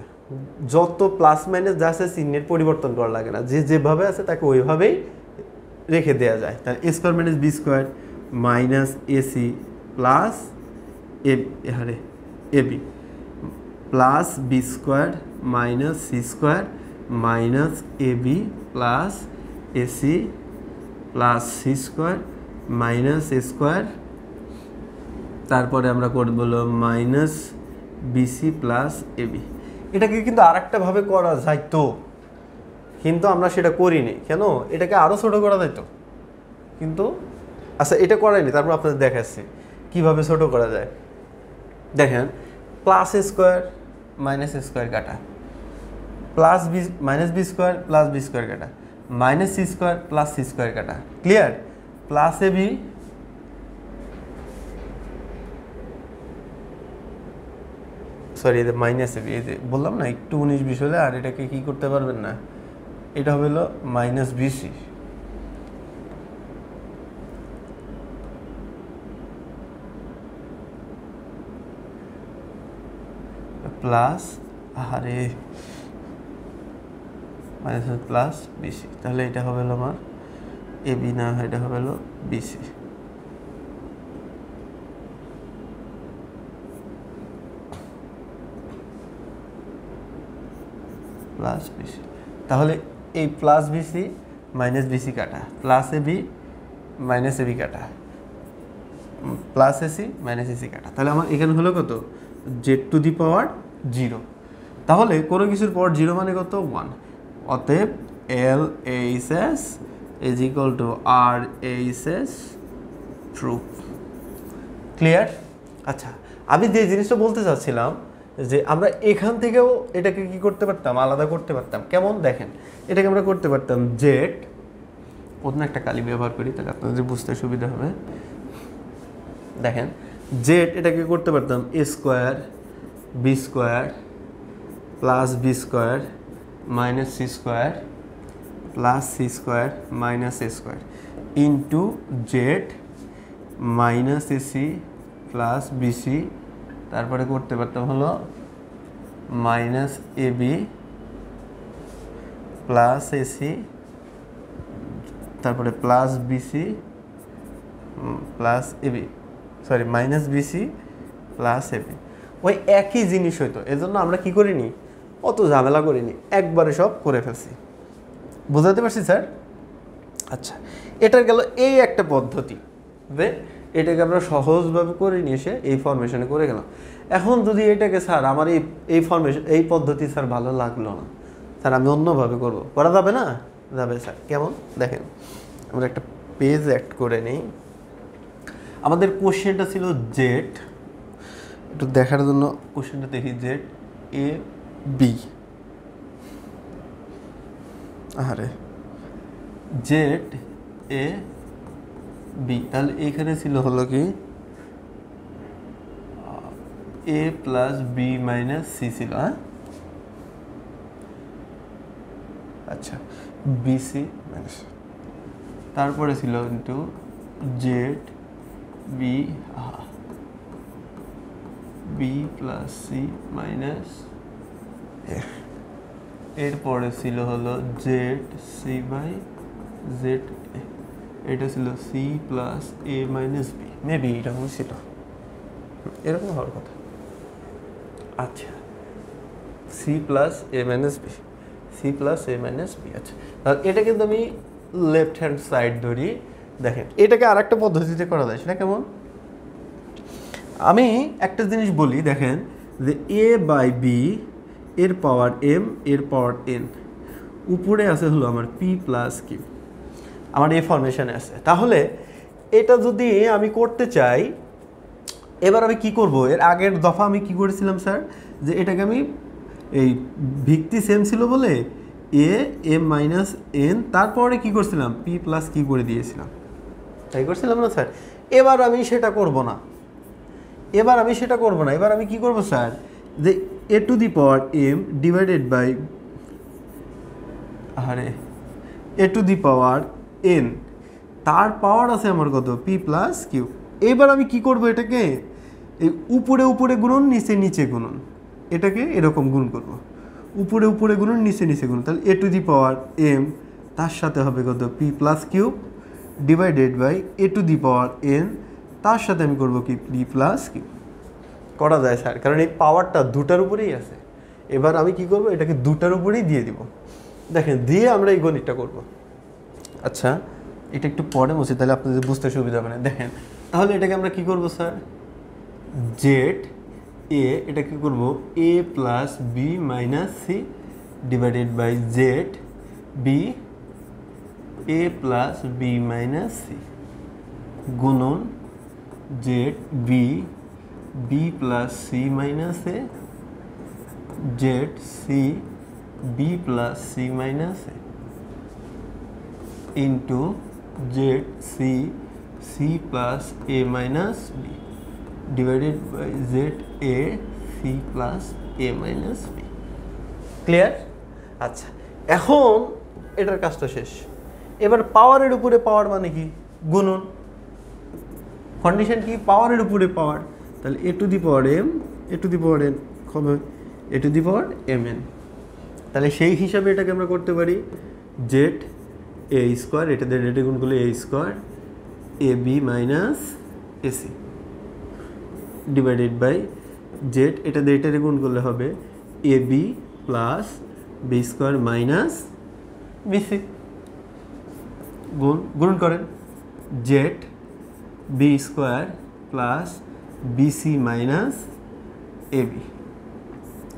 যত প্লাস মাইনাস যা আছে চিহ্নের পরিবর্তন করা লাগে না। যে যেভাবে আছে তাকে ওইভাবেই রেখে দেওয়া যায়। তাহলে A square minus B square minus AC plus A হারে AB plus B square minus C square minus AB plus AC plus C square minus A square তারপরে আমরা করব মাইনাস বিসি প্লাস এবি এটাকে কিন্তু আরেকটাভাবে করা যায় তো কিন্তু আমরা সেটা করিনি। কেন? এটাকে আরও ছোটো করা যায় তো কিন্তু আচ্ছা এটা করাইনি। তারপর আপনাদের দেখাচ্ছি। কীভাবে ছোটো করা যায়? দেখেন প্লাস স্কোয়ার মাইনাস স্কোয়ার কাটা। Plus B minus B square plus B square কাটা। Minus C square plus C square কাটা। Clear plus A B sorry এদের মাইনাস এই যে বললাম না, একটু উনিশ বিশ হলে আর এটাকে কি করতে পারবেন না? এটা হবে হলো মাইনাস বিসি প্লাস আরে মাইনাস প্লাস বিসি তাহলে এটা হবে হলো আমার, এ বি না, এটা হবে হলো বিসি প্লাস বিসি তাহলে এই প্লাস বিসি মাইনাস বিসি কাটা। Plus A B minus A B কাটা। প্লাস এসি মাইনাস এসি কাটা। তাহলে আমার এখানে হলো কত? Z to the power zero তাহলে কোনো কিছুর পর জিরো মানে কত? ওয়ান অতএব L H S is equal to R H S true clear আচ্ছা আমি যে জিনিসটা বলতে চাচ্ছিলাম যে আমরা এখান থেকেও এটাকে কি করতে পারতাম? আলাদা করতে পারতাম। কেমন? দেখেন, এটাকে আমরা করতে পারতাম জেড। অন্য একটা কালি ব্যবহার করি, তাহলে আপনাদের বুঝতে সুবিধা হবে। দেখেন, জেড এটাকে করতে পারতাম A square, B square, plus B square, minus C square, plus C square, minus A square. Into Z minus AC plus BC তারপরে করতে পারতাম হলো minus A B plus AC তারপরে plus BC plus AB sorry minus BC plus AB ওই একই জিনিস হইতো, এজন্য আমরা কি করিনি? অত ঝামেলা করিনি, একবারে সব করে ফেলছি। বুঝাতে পারছি, স্যার? আচ্ছা এটার গেল এই একটা পদ্ধতি। যে এটাকে আমরা সহজভাবে করে নিয়ে এসে এই ফরমেশনে করে গেলাম। এখন যদি এটাকে, স্যার, আমার এই এই ফরমেশন এই পদ্ধতি, স্যার, ভালো লাগল না। স্যার, আমি অন্যভাবে করব। করা যাবে না? যাবে, স্যার। কেমন? দেখেন, আমরা একটা পেজ অ্যাড করে নিই। আমাদের কোশ্চেনটা ছিল জেড একটু দেখার জন্য কোশ্চেনটা দেখি জেড এ বি আরে জেড এ বি, তাহলে এখানে ছিল হলো কি? A plus B minus C ছিল হ্যাঁ? আচ্ছা বিসি মাইনাস তারপরে ছিল into Z B B plus C minus এরপরে ছিল হলো জেড সি বাই জেড এটা ছিল C plus A minus B maybe এরকম ছিল এরকম হওয়ার কথা। আচ্ছা। C plus A minus B C plus A minus B আচ্ছা। এটা কিন্তু আমি লেফট হ্যান্ড সাইড ধরি। দেখেন এটাকে আর একটা পদ্ধতিতে করা যায় সেটা কেমন? আমি একটা জিনিস বলি দেখেন যে এ বাই বি এর পাওয়ার এম এর পাওয়ার এন উপরে আছে হলো আমার পি প্লাস কিউ আমার এই ফরমেশনে আছে। তাহলে এটা যদি আমি করতে চাই, এবার আমি কি করব? এর আগের দফা আমি কি করেছিলাম, স্যার? যে এটাকে আমি এই ভিত্তি সেম ছিল বলে এ এম মাইনাস এন তারপরে কি করছিলাম? পি প্লাস কি করে দিয়েছিলাম? তাই করছিলাম না, স্যার? এবার আমি সেটা করব না। এবার আমি সেটা করব না। এবার আমি কি করব, স্যার? যে A to the power M divided by আরে এ টু দি পাওয়ার এন তার পাওয়ার আছে আমার কত? পি প্লাস কিউ এবার আমি কি করব এটাকে? এই উপরে উপরে গুণন নিচে নিচে গুণন এটাকে এরকম গুণ করব। উপরে উপরে গুণন নিচে নিচে গুণন তাহলে এ টু দি পাওয়ার এম তার সাথে হবে কত? P plus Q divided by A to the power N তার সাথে আমি করব কি? পি প্লাস কিউ করা যায়, স্যার। কারণ এই পাওয়ারটা দুটার উপরেই আছে। এবার আমি কি করব? এটাকে দুটার উপরেই দিয়ে দিব। দেখেন, দিয়ে আমরা এই গণিতটা করব। আচ্ছা এটা একটু পরে মুছি তাহলে আপনাদের বুঝতে সুবিধা হবে না। দেখেন, তাহলে এটাকে আমরা কি করব, স্যার? জেড এ এটা কি করব? A plus B minus C divided by Z B A plus B minus C গুণন Z B B plus C minus A Z C B plus C minus A into Z C C plus A minus B divided by Z A C plus A minus B clear আচ্ছা এখন এটার কাজটা শেষ। এবার পাওয়ারের উপরে পাওয়ার মানে কি? গুণন। কন্ডিশন কি? পাওয়ারের উপরে পাওয়ার তাহলে A to the power M A to the power N হবে A to the power M N তাহলে সেই হিসাবে এটাকে আমরা করতে পারি জেড এ স্কোয়ার এটা দিয়ে রেটে গুণ করলে A square A B minus AC divided by Z এটা দিয়ে এটারে গুণ করলে হবে A B plus B square minus BC গুণ গুণ করেন। Z B square plus BC minus A B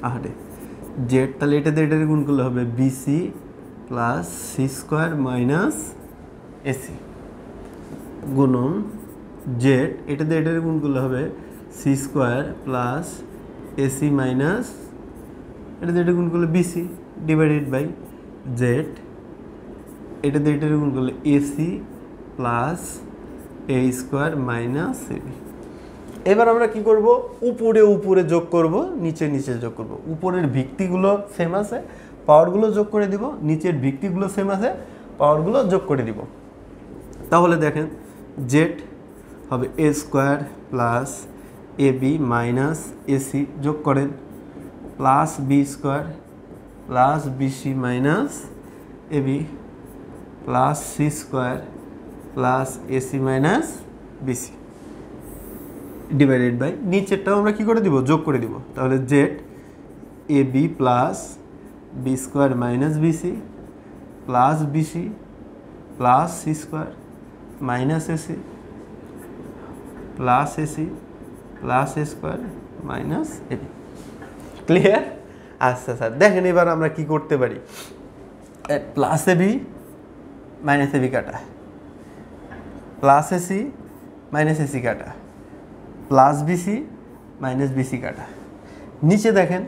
আহারে জেড তাহলে এটা দিয়ে এটারে গুণ করলে হবে BC plus C square minus AC গুণন জেড, এটা দিয়ে এটারে গুণ করলে হবে C square plus AC minus, এটা দিয়ে এটা গুণ করলে বিসি ডিভাইডেড বাই জেড, এটা দিয়ে এটারে গুণ করলে AC plus A square minus AB এবার আমরা কি করব? উপরে উপরে যোগ করব, নিচে নিচে যোগ করব। উপরের ভিত্তিগুলো সেম আছে। পাওয়ারগুলো যোগ করে দিব, নিচের ভিত্তিগুলো সেম আছে পাওয়ারগুলো যোগ করে দিব। তাহলে দেখেন জেড হবে A square plus A B minus AC যোগ করেন plus B square plus BC minus A B plus C square plus AC minus BC divided by নিচেরটাও আমরা কি করে দিব? যোগ করে দিব। তাহলে Z A B plus B square minus BC plus BC plus C square minus AC plus AC plus A square minus AB clear আচ্ছা sir দেখেন এবার আমরা কি করতে পারি। প্লাস এবি মাইনাস এবি কাটা। প্লাস এসি মাইনাস এসি কাটা। Plus BC minus BC কাটা। নিচে দেখেন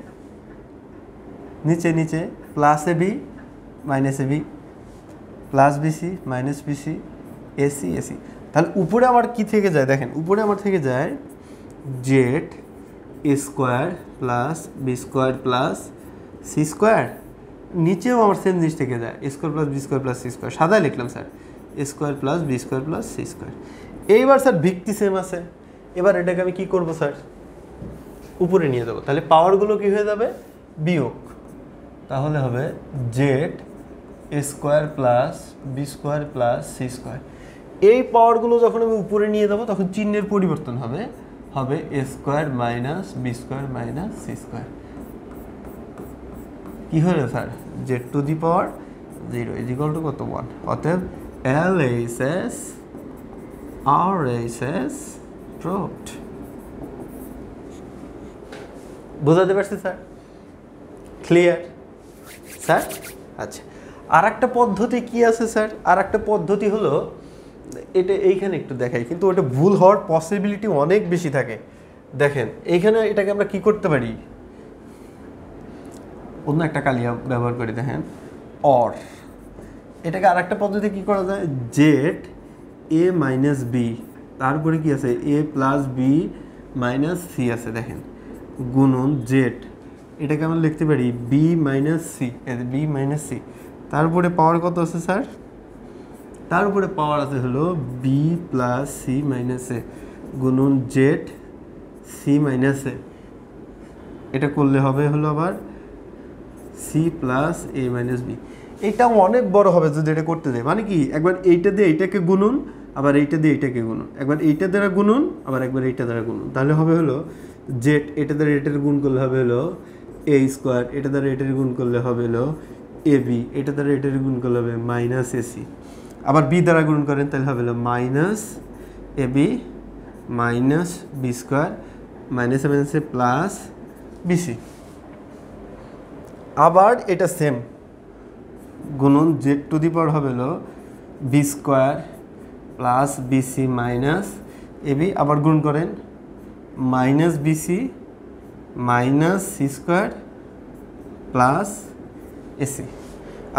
নিচে নিচে plus AB minus AB plus BC minus BC AC AC তাহলে উপরে আমার কি থেকে যায়? দেখেন, উপরে আমার থেকে যায় Z A square plus B square plus C square নিচেও আমার সেম জিনিস থেকে যায় A square plus B square plus C square সাদায় লিখলাম, sir. A square plus B square plus C square এইবার, স্যার, ভিত্তি সেম আছে। এবার এটাকে আমি কি করব, স্যার? উপরে নিয়ে যাব। তাহলে পাওয়ারগুলো কি হয়ে যাবে? বিয়োগ। তাহলে হবে Z A square plus B square plus C square. এই পাওয়ারগুলো যখন আমি উপরে নিয়ে যাব, তখন চিহ্নের পরিবর্তন হবে হবে A square minus B square minus C square. কি হলো sir? Z to the power zero is equal to কত? ওয়ান অতএব L H S R H S proved বোঝাতে পারছি স্যার? Clear sir? আচ্ছা। আর একটা পদ্ধতি কি আছে স্যার? আর একটা পদ্ধতি হলো, এটা এইখানে একটু দেখাই, কিন্তু ওটা ভুল হওয়ার পসিবিলিটি অনেক বেশি থাকে। দেখেন, এইখানে এটাকে আমরা কি করতে পারি? অন্য একটা কালিয়া ব্যবহার করি, দেখেন। অর এটাকে আর একটা পদ্ধতি কি করা যায়? জেড এ মাইনাস বি তারপরে কি আছে? A plus B minus C আছে, দেখেন। গুণন জেড এটাকে আমরা লিখতে পারি B minus C B minus C তারপরে পাওয়ার কত আছে স্যার তার উপরে পাওয়ার আছে হলো B plus C minus A গুণন জেড সি মাইনাস এ এটা করলে হবে হলো আবার C plus A minus B এটা অনেক বড় হবে যদি এটা করতে যায় মানে কি? একবার এইটা দিয়ে এইটাকে গুনুন আবার এইটা দিয়ে এইটাকে গুনুন একবার এইটা দ্বারা গুনুন আবার একবার এইটা দ্বারা গুনুন তাহলে হবে হলো জেড এটা দ্বারা এটার গুণ করলে হবে হলো এ স্কোয়ার এটা দ্বারা এটার গুণ করলে হবে হলো এ বি এটা দ্বারা এটার গুণ করলে হবে মাইনাস এসি আবার বি দ্বারা গুণ করেন, তাহলে হবে হলো minus A B minus B square minus মাইনাসে প্লাস বিসি আবার এটা সেম গুণন জেড টু দি পাওয়ার হবে হলো B square plus BC minus AB আবার গুণ করেন minus BC minus C square plus AC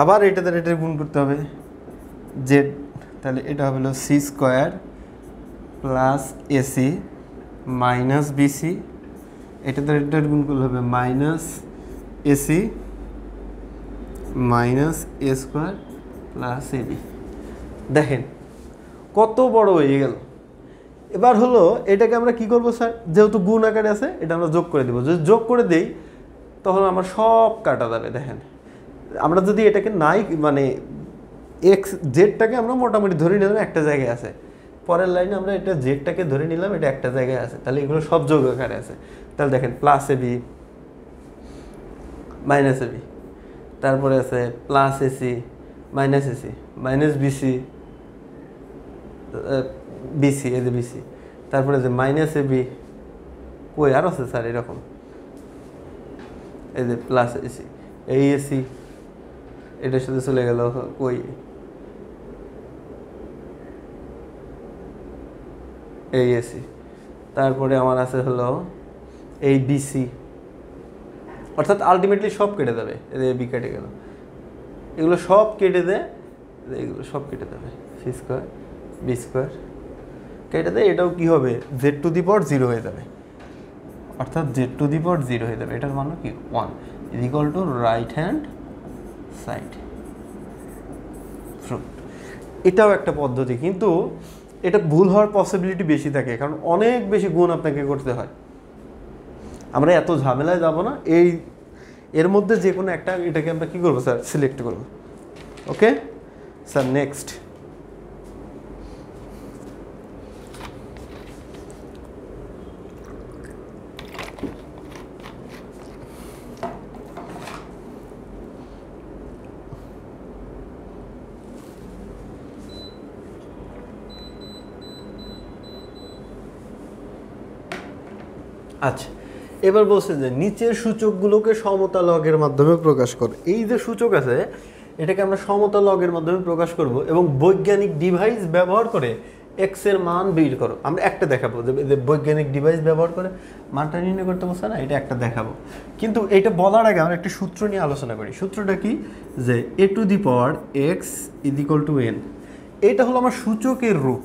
আবার এটা গুণ করতে হবে। জেড তাহলে এটা হলো C square plus AC minus BC এটা দ্বারা এটা গুণ করলে হবে minus AC minus A square plus AB দেখেন, কত বড় হয়ে গেল। এবার হলো, এটাকে আমরা কি করব স্যার? যেহেতু গুণ আকারে আছে, এটা আমরা যোগ করে দেবো। যদি যোগ করে দেই, তখন আমার সব কাটা যাবে, দেখেন। আমরা যদি এটাকে নাই মানে এক্স জেডটাকে আমরা মোটামুটি ধরে নিলাম, একটা জায়গায় আছে। পরের লাইনে আমরা এটা জেডটাকে ধরে নিলাম, এটা একটা জায়গায় আছে। তাহলে এগুলো সব যোগ আকারে আছে। তাহলে দেখেন plus A B minus A B তারপরে আছে plus AC minus AC minus BC BC এই যে বিসি তারপরে যে মাইনাস এ বি কই আর আছে স্যার এরকম? এই যে প্লাস এসি এই এসি এটার সাথে চলে গেল কই? এই এসি তারপরে আমার আছে হলো এই বিসি অর্থাৎ আলটিমেটলি সব কেটে দেবে এদের বি কেটে গেল। এগুলো সব কেটে দেয় এগুলো সব কেটে দেবে সি স্কোয়ার বি স্কোয়ার কেটে দেয়, এটাও কি হবে? Z to the power zero হয়ে যাবে। অর্থাৎ Z to the power zero হয়ে যাবে। এটার মানে কি? One is equal to right hand side এটাও একটা পদ্ধতি, কিন্তু এটা ভুল হওয়ার পসিবিলিটি বেশি থাকে, কারণ অনেক বেশি গুণ আপনাকে করতে হয়। আমরা এত ঝামেলায় যাব না, এই, এর মধ্যে যে কোনো একটা এটাকে আমরা কী করব স্যার সিলেক্ট করব। ওকে স্যার নেক্সট আচ্ছা এবার বলছে যে নিচের সূচকগুলোকে সমতা লগের মাধ্যমে প্রকাশ কর এই যে সূচক আছে, এটাকে আমরা সমতা লগের মাধ্যমে প্রকাশ করব এবং বৈজ্ঞানিক ডিভাইস ব্যবহার করে এক্সের মান বের করো। আমরা একটা দেখাবো যে বৈজ্ঞানিক ডিভাইস ব্যবহার করে মানটা নির্ণয় করতে বলছে না, এটা একটা দেখাবো। কিন্তু এটা বলার আগে আমরা একটা সূত্র নিয়ে আলোচনা করি। সূত্রটা কি? যে A to the power X is equal to N এটা হলো আমার সূচকের রূপ।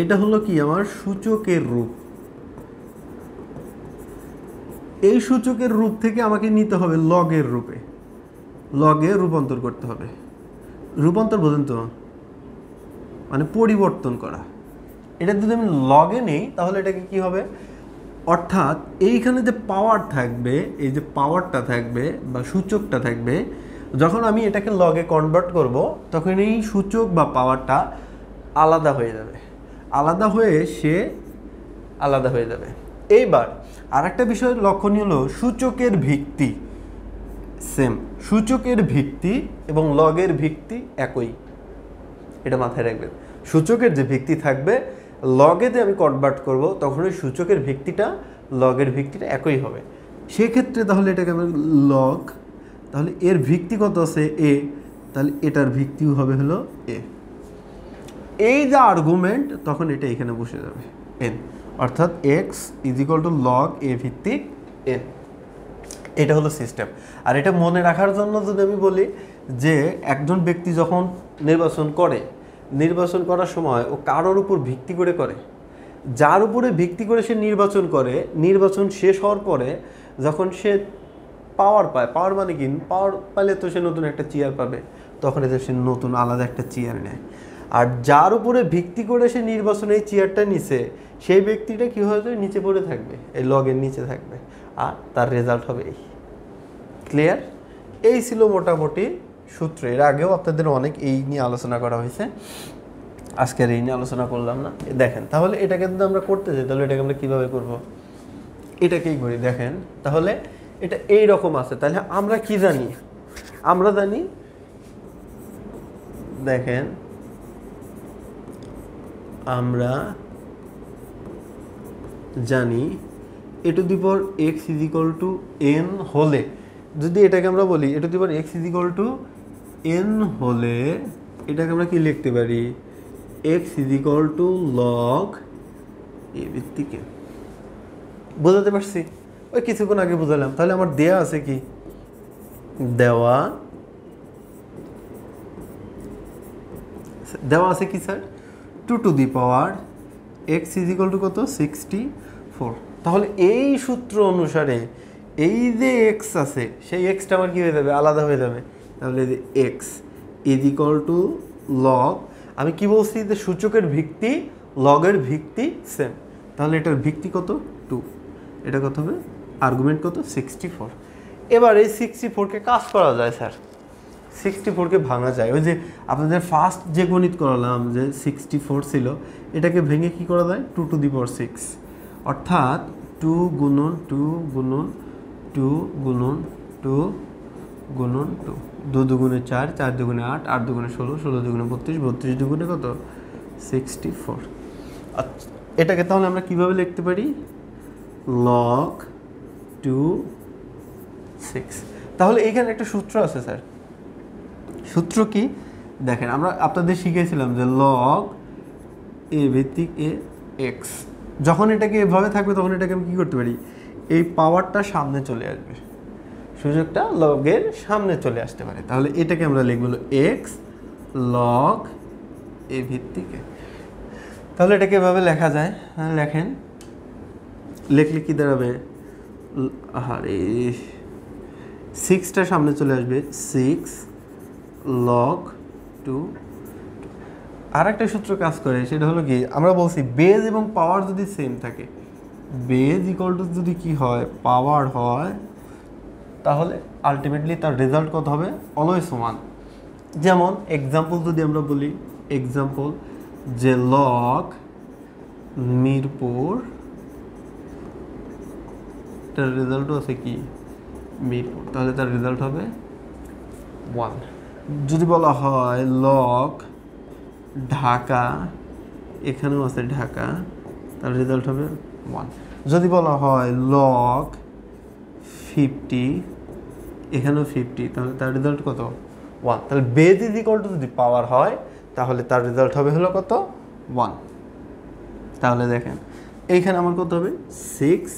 এটা হলো কি? আমার সূচকের রূপ। এই সূচকের রূপ থেকে আমাকে নিতে হবে লগের রূপে। লগে রূপান্তর করতে হবে। রূপান্তর বোঝেন তো মানে পরিবর্তন করা। এটা যদি আমি লগে নেই, তাহলে এটাকে কি হবে? অর্থাৎ এইখানে যে পাওয়ার থাকবে, এই যে পাওয়ারটা থাকবে বা সূচকটা থাকবে, যখন আমি এটাকে লগে কনভার্ট করব, তখন এই সূচক বা পাওয়ারটা আলাদা হয়ে যাবে। আলাদা হয়ে সে আলাদা হয়ে যাবে। এইবার আরেকটা বিষয় লক্ষণীয় হলো সূচকের ভিত্তি। সেম সূচকের ভিত্তি এবং লগের ভিত্তি একই। এটা মাথায় রাখবেন। সূচকের যে ভিত্তি থাকবে লগেতে আমি কনভার্ট করব, তখন ওই সূচকের ভিত্তিটা, লগের ভিত্তিটা একই হবে। সেক্ষেত্রে তাহলে এটাকে আমি লগ তাহলে এর ভিত্তি কত আছে? এ তাহলে এটার ভিত্তিও হবে হলো এ এই যে আর্গুমেন্ট তখন এটা এখানে বসে যাবে। এন অর্থাৎ X is equal to log A ভিত্তিক এন এটা হলো সিস্টেম আর এটা মনে রাখার জন্য যদি আমি বলি যে একজন ব্যক্তি যখন নির্বাচন করে, নির্বাচন করার সময় ও কারোর উপর ভিত্তি করে করে, যার উপরে ভিত্তি করে সে নির্বাচন করে, নির্বাচন শেষ হওয়ার পরে যখন সে পাওয়ার পায় পাওয়ার মানে কি? পাওয়ার পাইলে তো সে নতুন একটা চেয়ার পাবে, তখন এতে সে নতুন আলাদা একটা চেয়ার নেয়। আর যার উপরে ভিত্তি করে সে নির্বাচনে এই চেয়ারটা নিছে সেই ব্যক্তিটা কী হয়ে যাবে নিচে পড়ে থাকবে। এই লগের নিচে থাকবে। আর তার রেজাল্ট হবে এই। ক্লিয়ার এই ছিল মোটামুটি সূত্র। এর আগেও আপনাদের অনেক এই নিয়ে আলোচনা করা হয়েছে। আজকের এই নিয়ে আলোচনা করলাম না। দেখেন, তাহলে এটাকে যদি আমরা করতে চাই তাহলে এটাকে আমরা কীভাবে করব? এটাকেই করি। দেখেন, তাহলে এটা এই রকম আছে। তাহলে আমরা কি জানি? আমরা জানি, দেখেন, আমরা জানি A to the power X is to N হলে, যদি এটাকে আমরা বলি A to the power X is to N হলে, এটাকে আমরা কি লিখতে পারি? X is to log A ভিত্তিকে বোঝাতে পারছি? ওই কিছুক্ষণ আগে বুঝালাম। তাহলে আমার দেয়া আছে কি? দেওয়া। দেওয়া আছে কি, sir? Two to the power X is to কত? সিক্সটি ফোর তাহলে এই সূত্র অনুসারে এই যে এক্স আছে, সেই এক্সটা আমার কী হয়ে যাবে? আলাদা হয়ে যাবে। তাহলে যে X is equal to log আমি কি বলছি যে সূচকের ভিত্তি, লগের ভিত্তি সেম তাহলে এটার ভিত্তি কত? টু এটা কত হবে? আর্গুমেন্ট কত? সিক্সটি ফোর এবার এই সিক্সটি ফোরকে কাজ করা যায় স্যার সিক্সটি ফোরকে ভাঙা যায়। ওই যে আপনাদের ফার্স্ট যে গণিত করালাম যে সিক্সটি ফোর ছিল, এটাকে ভেঙে কি করা যায়? Two to the power six অর্থাৎ টু গুণন টু গুণন টু গুণন টু গুণন টু। দু দুগুণে চার চার দুগুণে আট আট দুগুণে ষোলো ষোলো দুগুণে বত্রিশ বত্রিশ দুগুণে কত? Sixty four. আচ্ছা এটাকে তাহলে আমরা কীভাবে লিখতে পারি? Log two six. তাহলে এইখানে একটা সূত্র আছে, স্যার। সূত্র কি? দেখেন, আমরা আপনাদের শিখেছিলাম যে লগ এ ভিত্তিক এ এক্স। যখন এটাকে এভাবে থাকবে, তখন এটাকে আমি কী করতে পারি? এই পাওয়ারটা সামনে চলে আসবে। সুযোগটা লগের সামনে চলে আসতে পারে। তাহলে এটাকে আমরা লিখব এক্স লগ এ ভিত্তিকে তাহলে এটাকে এভাবে লেখা যায়। হ্যাঁ লেখেন। লেখলে কী দাঁড়াবে? আরে সিক্সটা সামনে চলে আসবে। সিক্স লগ টু আর একটা সূত্র কাজ করে, সেটা হলো কি, আমরা বলছি বেজ এবং পাওয়ার যদি সেম থাকে বেজ ইকুয়াল টু যদি কি হয় পাওয়ার হয়, তাহলে আলটিমেটলি তার রেজাল্ট কত হবে? অলওয়েজ সমান যেমন এক্সাম্পল যদি আমরা বলি এক্সাম্পল যে লক মিরপুর, তার রেজাল্টও আছে কি? মিরপুর, তাহলে তার রেজাল্ট হবে ওয়ান যদি বলা হয় লগ ঢাকা, এখানেও আছে ঢাকা। তার রেজাল্ট হবে ওয়ান যদি বলা হয় লক ফিফটি এখানেও ফিফটি তাহলে তার রেজাল্ট কত? ওয়ান তাহলে বেজ ইজ ইকুয়াল টু যদি পাওয়ার হয়, তাহলে তার রেজাল্ট হবে হলো কত? ওয়ান তাহলে দেখেন, এইখানে আমার কত হবে? সিক্স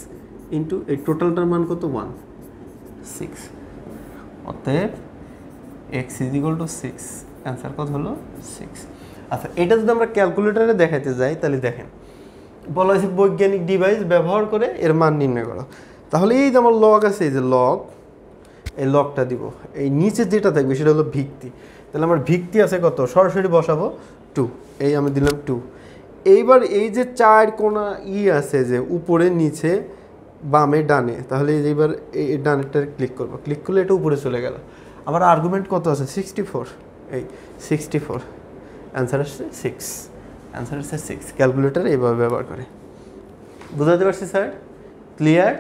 ইন্টু এই টোটালটার মান কত? ওয়ান সিক্স অতএব X is equal to six answer কত হলো? সিক্স আচ্ছা এটা যদি আমরা ক্যালকুলেটারে দেখাতে যাই, তাহলে দেখেন। বলা হয়েছে বৈজ্ঞানিক ডিভাইস ব্যবহার করে এর মান নির্ণয় করো। তাহলে এই যে আমার লগ আছে, এই যে লগ এই লকটা দিব। এই নিচে যেটা থাকবে, সেটা হলো ভিত্তি। তাহলে আমার ভিত্তি আছে কত? সরাসরি বসাবো টু এই আমি দিলাম টু এইবার এই যে চার কোনা ই আছে যে উপরে, নিচে, বামে, ডানে, তাহলে এইবার এই ডানেরটা ক্লিক করব। ক্লিক করলে এটা উপরে চলে গেল। আমার আর্গুমেন্ট কত আছে? সিক্সটি ফোর এই সিক্সটি ফোর অ্যান্সার আসছে সিক্স অ্যান্সার আসছে সিক্স ক্যালকুলেটার এইভাবে ব্যবহার করে। বুঝাতে পারছি স্যার ক্লিয়ার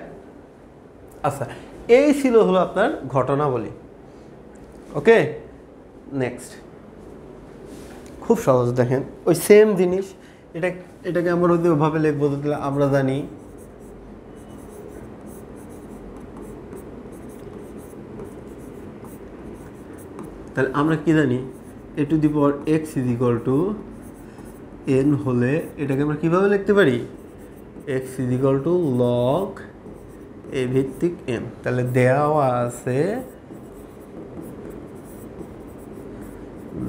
আচ্ছা এই ছিল হলো আপনার ঘটনাবলী। ওকে নেক্সট খুব সহজ, দেখেন। ওই সেম জিনিস, এটা, এটাকে আমরা যদি ওভাবে লিখব তাহলে আমরা জানি। তাহলে আমরা কি জানি? A to the power X is equal to N হলে এটাকে আমরা কীভাবে লিখতে পারি? X is equal to log A ভিত্তিক এম তাহলে দেওয়া আছে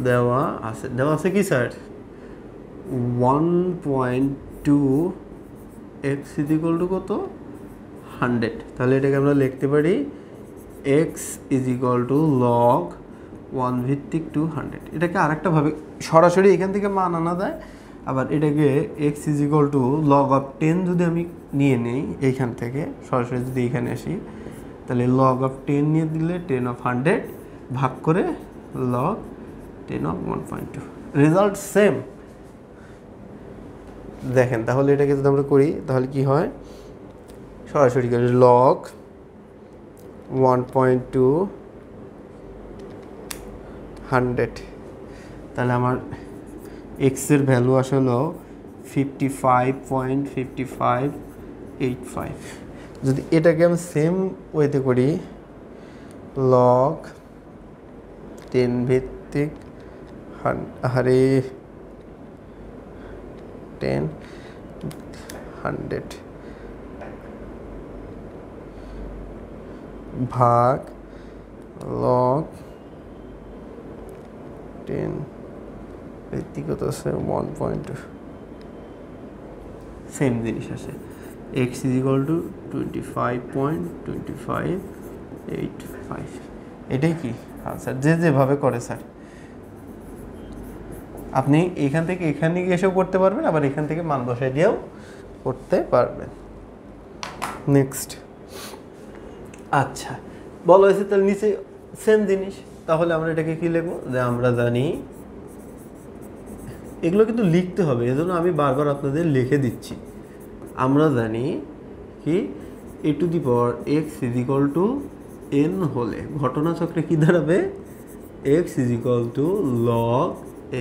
দেওয়া আছে দেওয়া আছে কি sir? One point two X is equal to কত? হান্ড্রেড তাহলে এটাকে আমরা লিখতে পারি X is equal to log one ভিত্তিক টু হান্ড্রেড। এটাকে আরেকটাভাবে সরাসরি এখান থেকে মান আনা যায়, আবার এটাকে X is equal to log of ten যদি আমি নিয়ে নিই এইখান থেকে, সরাসরি যদি এখানে আসি, তাহলে লগ অফ টেন নিয়ে দিলে টেন অফ হান্ড্রেড ভাগ করে log ten of one point two. Result same. দেখেন, তাহলে এটাকে যদি আমরা করি, তাহলে কি হয়? সরাসরি log one point two hundred. তাহলে আমার এক্সের ভ্যালু আসলো fifty five point fifty five eight five যদি এটাকে আমি সেম ওয়েতে করি লগ টেন ভিত্তিক হারে টেন হান্ড্রেড ভাগ লগ টেন ব্যক্তিগত আছে ওয়ান পয়েন্ট সেম জিনিস আছে। X is equal to twenty five point twenty five eight five এটাই কি? আনসার যে যেভাবে করে স্যার আপনি এখান থেকে এখানে গিয়ে এসেও করতে পারবেন আবার এখান থেকে মান বসাই দিয়েও করতে পারবেন। নেক্সট আচ্ছা বলা হয়েছে তাহলে নিচে সেম জিনিস। তাহলে আমরা এটাকে কি লিখব? যে আমরা জানি এগুলো কিন্তু লিখতে হবে, এজন্য আমি বারবার আপনাদের লিখে দিচ্ছি। আমরা জানি কি? A to the power x is to n হলে ঘটনা চক্রে কী দাঁড়াবে? X is to log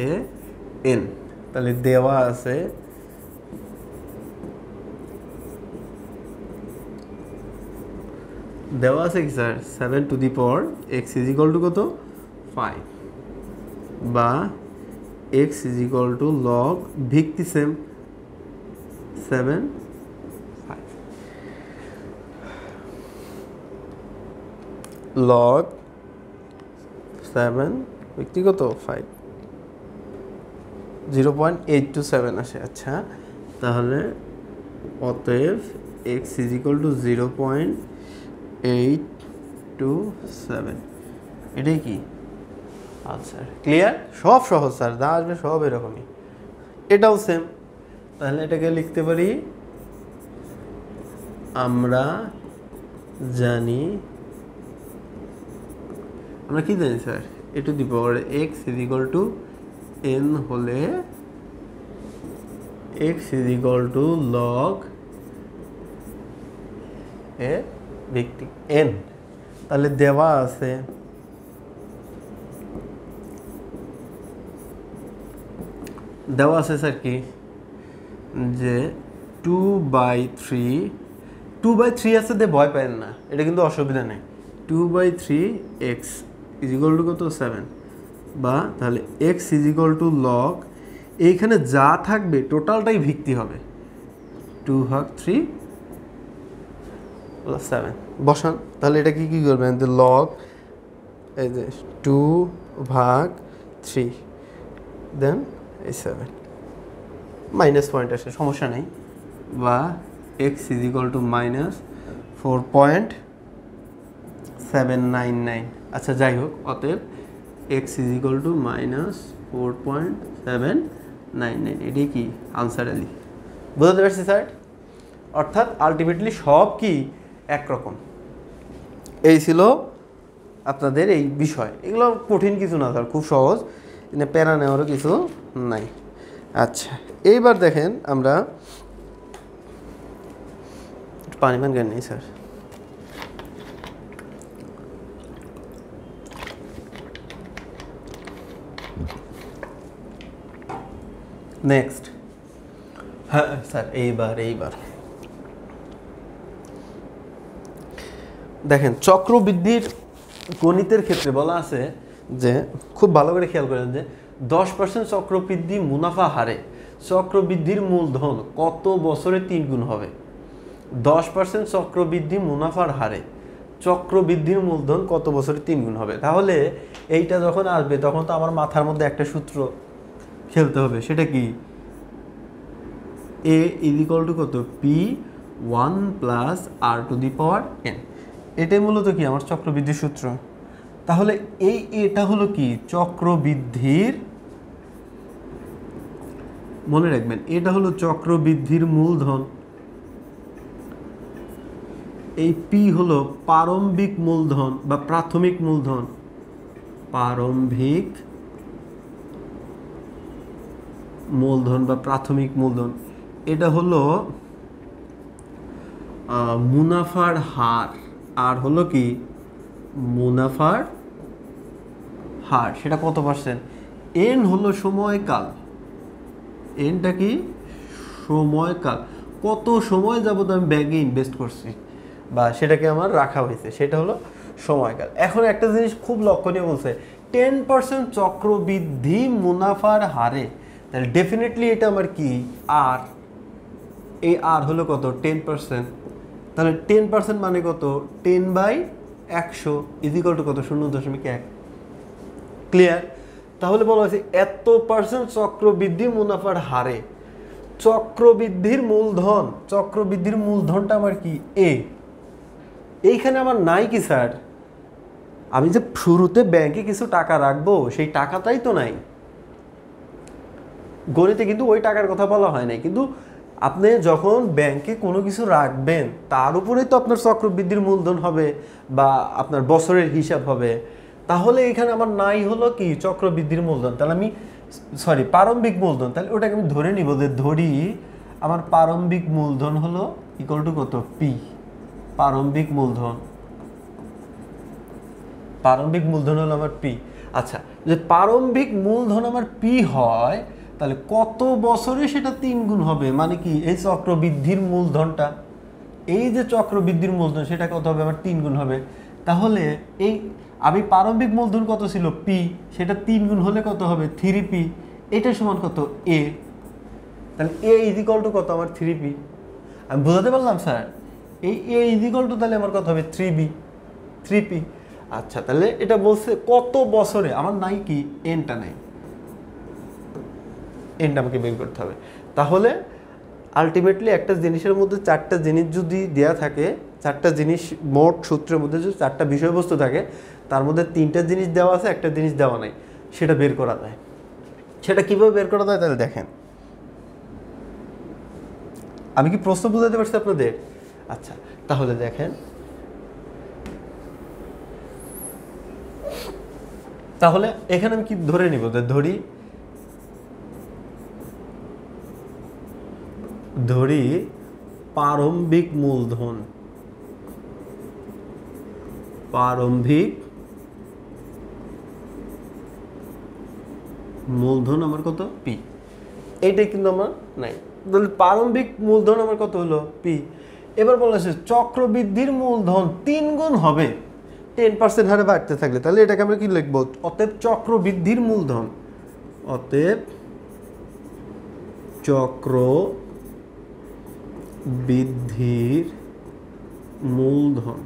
a n তাহলে দেওয়া আছে দেওয়া আছে কি sir? Seven to the power x is to কত? ফাইভ বা এক্স ইজ টু লগ ভিত্তি same seven five log seven ব্যক্তিগত five zero point eight two seven আসে আচ্ছা। তাহলে অতএব x is to zero point eight two seven এটাই কি? আচ্ছা ক্লিয়ার সব সহজ স্যার যা আসবে সব এরকমই। এটাও সেম তাহলে এটাকে লিখতে পারি, আমরা জানি, আমরা কি জানি sir a to the power x is equal to n হলে x is equal to log a ভিত্তি এন তাহলে দেওয়া আছে দেওয়া আছে স্যার কি? যে two by three two by three আছে দিয়ে ভয় পায় না, এটা কিন্তু অসুবিধা নেই। Two by three x is equal to কত? সেভেন বা তাহলে x is equal to log এইখানে যা থাকবে টোটালটাই ভিত্তি হবে। টু ভাগ থ্রি প্লাস সেভেন বসান তাহলে এটা কি কী করবেন? যে লগ এই যে টু ভাগ থ্রি দেন এই সেভেন মাইনাস পয়েন্ট আসে সমস্যা নেই। বা x is equal to minus four point seven nine nine আচ্ছা যাই হোক অতএব x is equal to minus four point seven nine nine এটি কি? আনসার আলি বুঝতে পারছি স্যার অর্থাৎ আলটিমেটলি সব কি একরকম। এই ছিল আপনাদের এই বিষয়। এগুলো কঠিন কিছু না স্যার, খুব সহজ। প্যারা নেওয়ারও কিছু নাই। আচ্ছা এইবার দেখেন আমরা পানি পান নেই স্যার। নেক্সট। হ্যাঁ স্যার, এইবার এইবার। দেখেন, চক্রবৃদ্ধির গণিতের ক্ষেত্রে বলা আছে যে, খুব ভালো করে খেয়াল করেন যে, দশ পার্সেন্ট চক্রবৃদ্ধি মুনাফা হারে। চক্রবৃদ্ধির মূলধন কত বছরে তিন গুণ হবে? দশ পার্সেন্ট চক্রবৃদ্ধি মুনাফার হারে। চক্রবৃদ্ধির মূলধন কত বছরে তিন গুণ হবে? তাহলে এইটা যখন আসবে, তখন তো আমার মাথার মধ্যে একটা সূত্র খেলতে হবে। সেটা কি? এ ইজিকল টু কত? P one plus r to the power n এটাই মূলত কি? আমার চক্রবৃদ্ধির সূত্র। তাহলে এই এটা হলো কি? চক্রবৃদ্ধির মনে রাখবেন, এটা হলো চক্রবৃদ্ধির মূলধন। এই পি হলো প্রারম্ভিক মূলধন বা প্রাথমিক মূলধন। প্রারম্ভিক মূলধন বা প্রাথমিক মূলধন। এটা হলো মুনাফার হার। আর হলো কি? মুনাফার হার, সেটা কত পার্সেন্ট এন হলো সময়কাল। এনটা কি? সময়কাল। কত সময় যাবত আমি ব্যাগে ইনভেস্ট করছি? বা সেটাকে আমার রাখা হয়েছে, সেটা হলো সময়কাল। এখন একটা জিনিস খুব লক্ষণীয় বলছে টেন পার্সেন্ট চক্রবৃদ্ধি মুনাফার হারে। তাহলে ডেফিনেটলি এটা আমার কি? আর এই আর হলো কত? টেন পার্সেন্ট তাহলে টেন পার্সেন্ট মানে কত? টেন বাই একশো ইজিকাল টু কত? শূন্য দশমিক এক। ক্লিয়ার তাহলে বলা হয়েছে এত পার্সেন্ট চক্রবৃদ্ধি মুনাফার হারে। চক্রবৃদ্ধির মূলধন, চক্রবৃদ্ধির মূলধনটা আমার কি? এ এইখানে আমার নাই কি, স্যার? আমি যে শুরুতে ব্যাংকে কিছু টাকা রাখব, সেই টাকাটাই তো নাই। গণিতে কিন্তু ওই টাকার কথা বলা হয় নাই। কিন্তু আপনি যখন ব্যাংকে কোনো কিছু রাখবেন, তার উপরেই তো আপনার চক্রবৃদ্ধির মূলধন হবে বা আপনার বছরের হিসাব হবে। তাহলে এখানে আমার নাই হলো কি? চক্রবৃদ্ধির মূলধন। তাহলে আমি সরি প্রারম্ভিক মূলধন। তাহলে ওটাকে আমি ধরে নিব যে ধরি, আমার প্রারম্ভিক মূলধন হলো ইকুয়াল টু কত? পি প্রারম্ভিক মূলধন। প্রারম্ভিক মূলধন হলো আমার পি আচ্ছা যে প্রারম্ভিক মূলধন আমার পি হয় তাহলে কত বছরে সেটা তিন গুণ হবে? মানে কি, এই চক্রবৃদ্ধির মূলধনটা, এই যে চক্রবৃদ্ধির মূলধন, সেটা কত হবে? আমার তিন গুণ হবে। তাহলে এই, আমি প্রারম্ভিক মূলধন কত ছিল? পি সেটা তিন গুণ হলে কত হবে? থ্রি পি এটা সমান কত? এ তাহলে এ ইজিকল টু কত? আমার থ্রি পি আমি বোঝাতে পারলাম, স্যার? এই এ ইজিকল টু তাহলে আমার কত হবে? থ্রি বি থ্রি পি আচ্ছা তাহলে এটা বলছে কত বছরে? আমার নাই কি? এনটা নাই। এনটা আমাকে বের করতে হবে। তাহলে আলটিমেটলি একটা জিনিসের মধ্যে চারটা জিনিস যদি দেয়া থাকে, চারটা জিনিস মোট সূত্রের মধ্যে যদি চারটা বিষয়বস্তু থাকে, তার মধ্যে তিনটা জিনিস দেওয়া আছে, একটা জিনিস দেওয়া নাই, সেটা বের করা যায়। সেটা কীভাবে বের করা যায় তাহলে দেখেন। আমি কি প্রশ্ন বুঝাতে পারছি আপনাদের? আচ্ছা তাহলে দেখেন। তাহলে এখানে আমি কি ধরে নিব? ধরি ধরি প্রারম্ভিক মূলধন। প্রারম্ভিক মূলধন আমার কত? পি এইটাই কিন্তু আমার নাই। তাহলে প্রারম্ভিক মূলধন আমার কত হলো? পি এবার বলেছে চক্রবৃদ্ধির মূলধন তিন গুণ হবে। টেন পার্সেন্ট হারে বাড়তে থাকলে তাহলে এটাকে আমরা কি লিখব? অতএব চক্রবৃদ্ধির মূলধন। অতএব চক্র বৃদ্ধির মূলধন।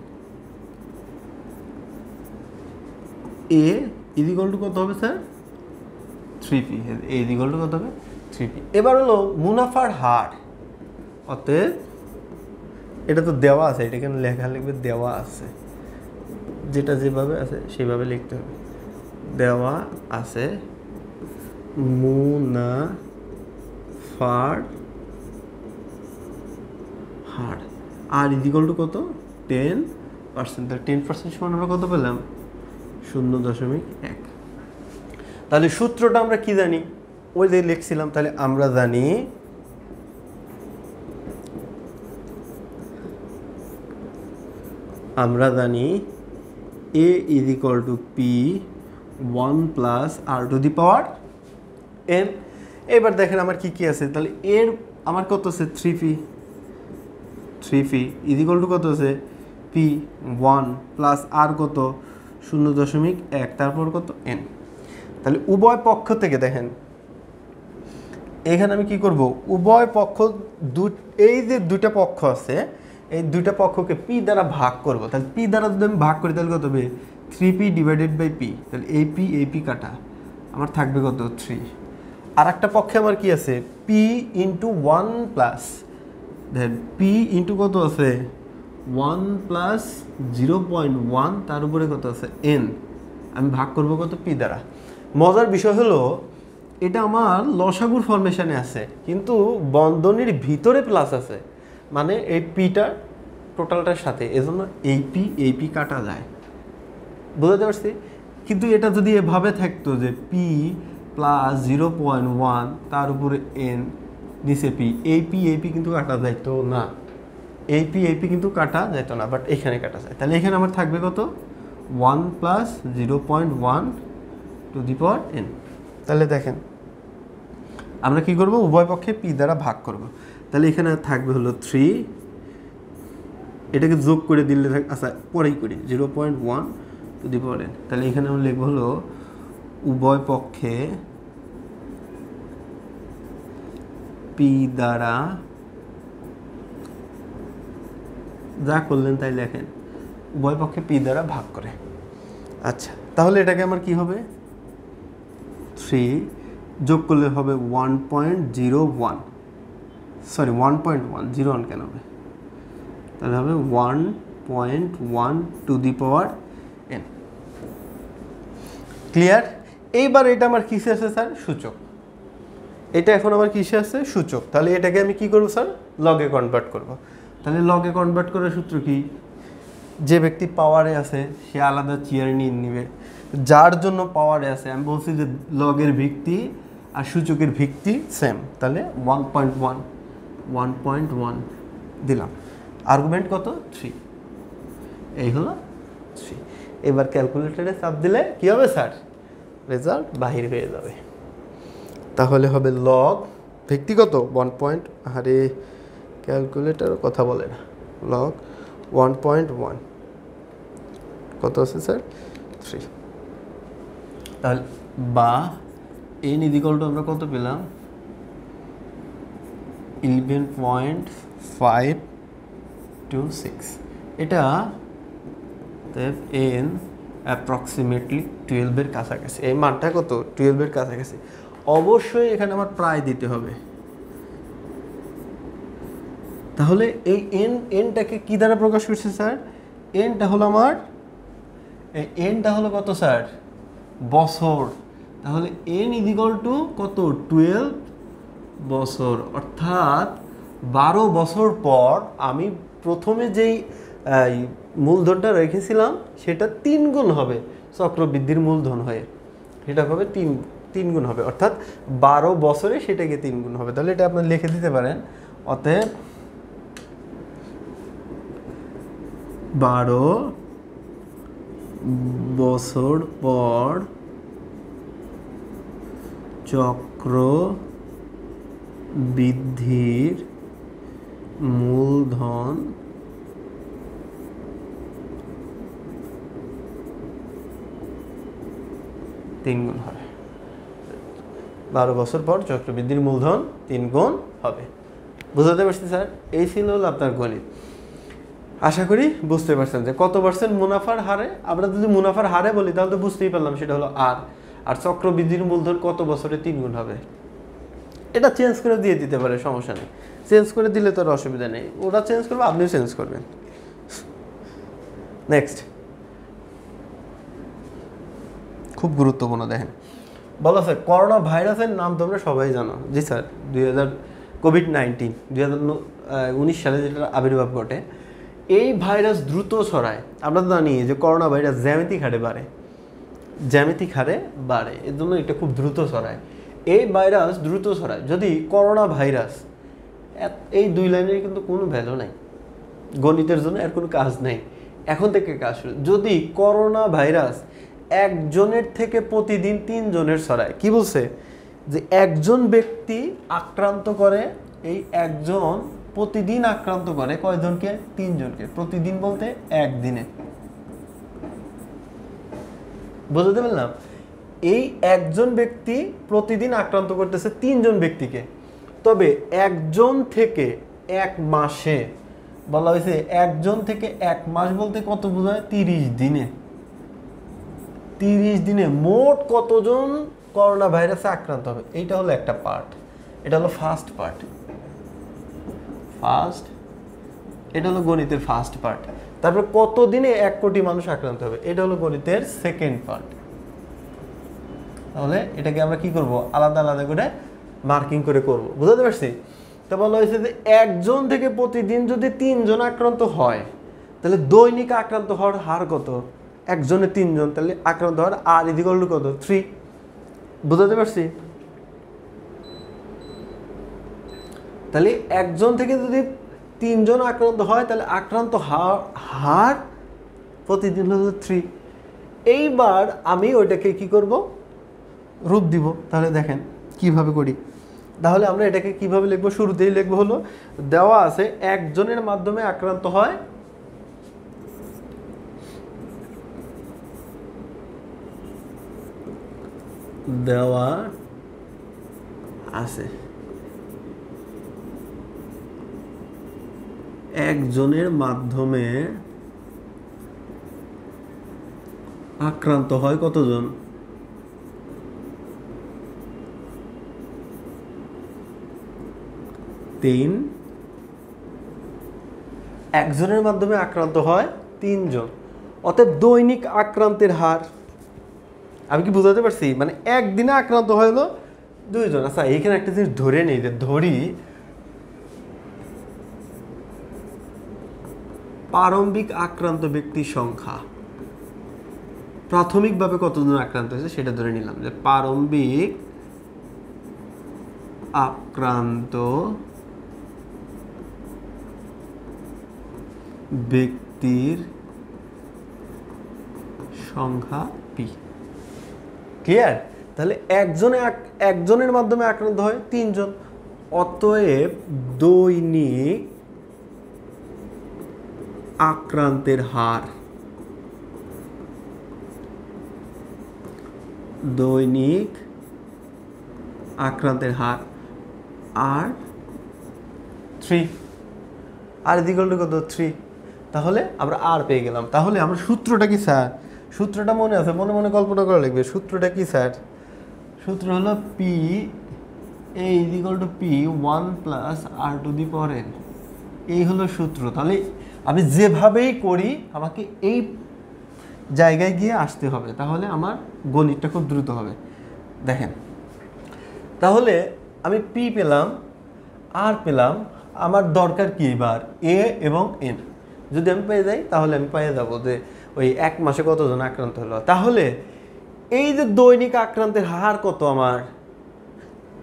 এ ইদিকল টু কত হবে sir three p a equal to কত হবে? থ্রি পি এবার হলো মুনাফার হার। অতএব এটা তো দেওয়া আছে এটা কেন লেখা লিখবে দেওয়া আছে। যেটা যেভাবে আছে সেভাবে লিখতে হবে। দেওয়া আছে মুনাফার হার আর ইদিকল টু কত? টেন পার্সেন্ট তাহলে টেন পার্সেন্ট সমান আমরা কত পেলাম? শূন্য দশমিক এক। তাহলে সূত্রটা আমরা কি জানি? ওই যে লিখছিলাম, তাহলে আমরা জানি আমরা জানি a is equal to p one plus r to the power n এবার দেখেন আমার কি কি আছে? তাহলে এর আমার কত আছে? Three p three p is equal to কত আছে? পি ওয়ান প্লাস আর কত? শূন্য দশমিক এক, তারপর কত? এন তাহলে উভয় পক্ষ থেকে দেখেন, এখানে আমি কি করব? উভয় পক্ষ দু, এই যে দুইটা পক্ষ আছে, এই দুইটা পক্ষকে পি দ্বারা ভাগ করব। তাহলে পি দ্বারা যদি আমি ভাগ করি, তাহলে কত হবে? Three p divided by p তাহলে এই পি এই পি কাটা। আমার থাকবে কত? থ্রি। আর একটা পক্ষে আমার কি আছে? P into one plus then p into কত আছে? One plus zero point one তার উপরে কত আছে? এন আমি ভাগ করব কত? পি দ্বারা। মজার বিষয় হলো, এটা আমার লসাগুর ফরমেশনে আছে, কিন্তু বন্ধনীর ভিতরে প্লাস আছে। মানে এই পিটা টোটালটার সাথে, এজন্য এই পি এই পি কাটা যায়। বুঝতে পারছি? কিন্তু এটা যদি এভাবে থাকতো যে p plus zero point one তার উপরে এন নিচে পি এই পি এই পি কিন্তু কাটা যাইতো না? এই পি এই পি কিন্তু কাটা যেত না বাট এখানে কাটা যায়। তাহলে এখানে আমার থাকবে কত? One plus zero point one to the power n তাহলে দেখেন, আমরা কি করব? উভয় পক্ষে পি দ্বারা ভাগ করব। তাহলে এখানে থাকবে হলো থ্রি এটাকে যোগ করে দিলে আচ্ছা পরেই করি। Zero point one to the power n তাহলে এখানে আমরা লিখব হলো, উভয় পক্ষে পি দ্বারা যা করলেন তাই লেখেন। উভয় পক্ষে পি দ্বারা ভাগ করে। আচ্ছা তাহলে এটাকে আমার কি হবে? থ্রি যোগ করলে হবে one point zero one sorry one point one zero one কেন হবে? তাহলে হবে one point one to the power n clear এইবার এটা আমার কিসে আছে স্যার? সূচক। এটা এখন আমার কিসে আছে? সূচক। তাহলে এটাকে আমি কি করব, স্যার? লগে কনভার্ট করব। তাহলে লগে কনভার্ট করার সূত্র কি? যে ব্যক্তি পাওয়ারে আছে, সে আলাদা চেয়ার নিয়ে নিবে। যার জন্য পাওয়ারে আছে, আমি বলছি যে লগের ভিত্তি আর সূচকের ভিত্তি সেম তাহলে one point one one point one দিলাম। আর্গুমেন্ট কত? থ্রি এই হলো থ্রি এবার ক্যালকুলেটারে চাপ দিলে কি হবে, স্যার? রেজাল্ট বাহির হয়ে যাবে। তাহলে হবে লগ ব্যক্তিগত ওয়ান পয়েন্ট আরে ক্যালকুলেটার কথা বলে না। লগ ওয়ান পয়েন্ট ওয়ান কত আছে স্যার থ্রি তাহলে বা এন ইদিকলটা আমরা কত পেলাম? Eleven point five two six এটা এন অ্যাপ্রক্সিমেটলি টুয়েলভের কাছাকাছি। এই মানটা কত? টুয়েলভের কাছাকাছি। অবশ্যই এখানে আমার প্রায় দিতে হবে। তাহলে এই এন এনটাকে কি দ্বারা প্রকাশ করছে, স্যার? এনটা হলো আমার, এই এনটা হলো কত, স্যার? বছর। তাহলে এন ইজিকল টু কত? টুয়েলভ বছর। অর্থাৎ বারো বছর পর আমি প্রথমে যেই মূলধনটা রেখেছিলাম, সেটা তিন গুণ হবে, চক্রবৃদ্ধির মূলধন হয়ে। সেটা হবে তিন তিন গুণ হবে। অর্থাৎ বারো বছরে সেটাকে তিন গুণ হবে। তাহলে এটা আপনার লিখে দিতে পারেন। অতএব বারো বছর পর চক্র বৃদ্ধির মূলধন তিন গুণ হয় বারো বছর পর চক্রবৃদ্ধির মূলধন তিন গুণ হবে। বুঝাতে পারছি স্যার? এই ছিল হলো আপনার গণিত। আশা করি বুঝতে পারছেন যে কত পার্সেন্ট মুনাফার হারে? আমরা যদি মুনাফার হারে বলি, তাহলে তো বুঝতেই পারলাম সেটা হলো আর আর চক্রবৃদ্ধির মূলধন কত বছরে তিন গুণ হবে? এটা চেঞ্জ করে দিয়ে দিতে পারে, সমস্যা নেই। চেঞ্জ করে দিলে তো আর অসুবিধা নেই। ওরা চেঞ্জ করবে, আপনিও চেঞ্জ করবেন। নেক্সট খুব গুরুত্বপূর্ণ, দেখেন। বলো স্যার করোনা ভাইরাসের নাম তোমরা সবাই জানো। জি স্যার দুই হাজার কোভিড নাইন্টিন দুই হাজার উনিশ সালে যেটা আবির্ভাব ঘটে, এই ভাইরাস দ্রুত ছড়ায়। আমরা তো জানি যে করোনা ভাইরাস জ্যামিতিক হারে বাড়ে। জ্যামিতিক হারে বাড়ে, এর জন্য এটা খুব দ্রুত ছড়ায়। এই ভাইরাস দ্রুত ছড়ায়। যদি করোনা ভাইরাস এই দুই লাইনের কিন্তু কোনো ভ্যালু নাই। গণিতের জন্য এর কোনো কাজ নেই। এখন থেকে কাজ শুরু। যদি করোনা ভাইরাস একজনের থেকে প্রতিদিন তিনজনের ছড়ায়। কি বলছে? যে একজন ব্যক্তি আক্রান্ত করে, এই একজন প্রতিদিন আক্রান্ত করে, কয়জনকে? তিনজনকে। প্রতিদিন বলতে একদিনে। বুঝতে পারলাম? এই একজন ব্যক্তি প্রতিদিন আক্রান্ত করতেছে তিনজন ব্যক্তিকে। তবে একজন থেকে এক মাসে, বলা হয়েছে একজন থেকে এক মাস বলতে কত বোঝায়? তিরিশ দিনে। তিরিশ দিনে মোট কতজন করোনা ভাইরাসে আক্রান্ত হবে? এইটা হলো একটা পার্ট এটা হলো ফার্স্ট পার্ট ফার্স্ট এটা হলো গণিতের ফার্স্ট পার্ট তারপর কত দিনে এক কোটি মানুষ আক্রান্ত হবে? এটা হলো গণিতের সেকেন্ড পার্ট তাহলে এটাকে আমরা কি করব? আলাদা আলাদা করে মার্কিং করে করব। বুঝতে পারছি? তা বলা হয়েছে যে একজন থেকে প্রতিদিন যদি তিনজন আক্রান্ত হয়, তাহলে দৈনিক আক্রান্ত হওয়ার হার কত? একজনে তিনজন, তাহলে আক্রান্ত হওয়ার আর ইদিকল কত? থ্রি বুঝতে পারছি? তাহলে একজন থেকে যদি তিনজন আক্রান্ত হয়, তাহলে আক্রান্ত হার হার প্রতিদিন হলো থ্রি এইবার আমি ওইটাকে কি করব? রূপ দিব। তাহলে দেখেন কীভাবে করি। তাহলে আমরা এটাকে কীভাবে লিখব? শুরুতেই লিখব হলো, দেওয়া আছে একজনের মাধ্যমে আক্রান্ত হয় দেওয়া আছে। একজনের মাধ্যমে আক্রান্ত হয় কতজন? তিন। একজনের মাধ্যমে আক্রান্ত হয় তিনজন। অতএব দৈনিক আক্রান্তের হার আমি কি বুঝাতে পারছি? মানে একদিনে আক্রান্ত হলো দুইজন। আচ্ছা এখানে একটা জিনিস ধরে নেই যে ধরি প্রারম্ভিক আক্রান্ত ব্যক্তির সংখ্যা। প্রাথমিকভাবে কতজন আক্রান্ত হয়েছে সেটা ধরে নিলাম যে প্রারম্ভিক আক্রান্ত ব্যক্তির সংখ্যা ক্লিয়ার? তাহলে একজনে একজনের মাধ্যমে আক্রান্ত হয় তিনজন। অতএব দৈনিক আক্রান্তের হার। দৈনিক আক্রান্তের হার আর থ্রি আর ইদিকল কত? থ্রি তাহলে আমরা আর পেয়ে গেলাম। তাহলে আমরা সূত্রটা কি, স্যার? সূত্রটা মনে আছে? মনে মনে কল্পনা করা লাগবে। সূত্রটা কি, স্যার? সূত্র হলো p a equal to p one plus r to the power n এই হলো সূত্র। তাহলে আমি যেভাবেই করি, আমাকে এই জায়গায় গিয়ে আসতে হবে। তাহলে আমার গণিতটা খুব দ্রুত হবে। দেখেন। তাহলে আমি পি পেলাম আর পেলাম, আমার দরকার কি এবার? এ এবং এন যদি আমি পেয়ে যাই, তাহলে আমি পেয়ে যাব যে ওই এক মাসে কতজন আক্রান্ত হলো? তাহলে এই যে দৈনিক আক্রান্তের হার কত আমার?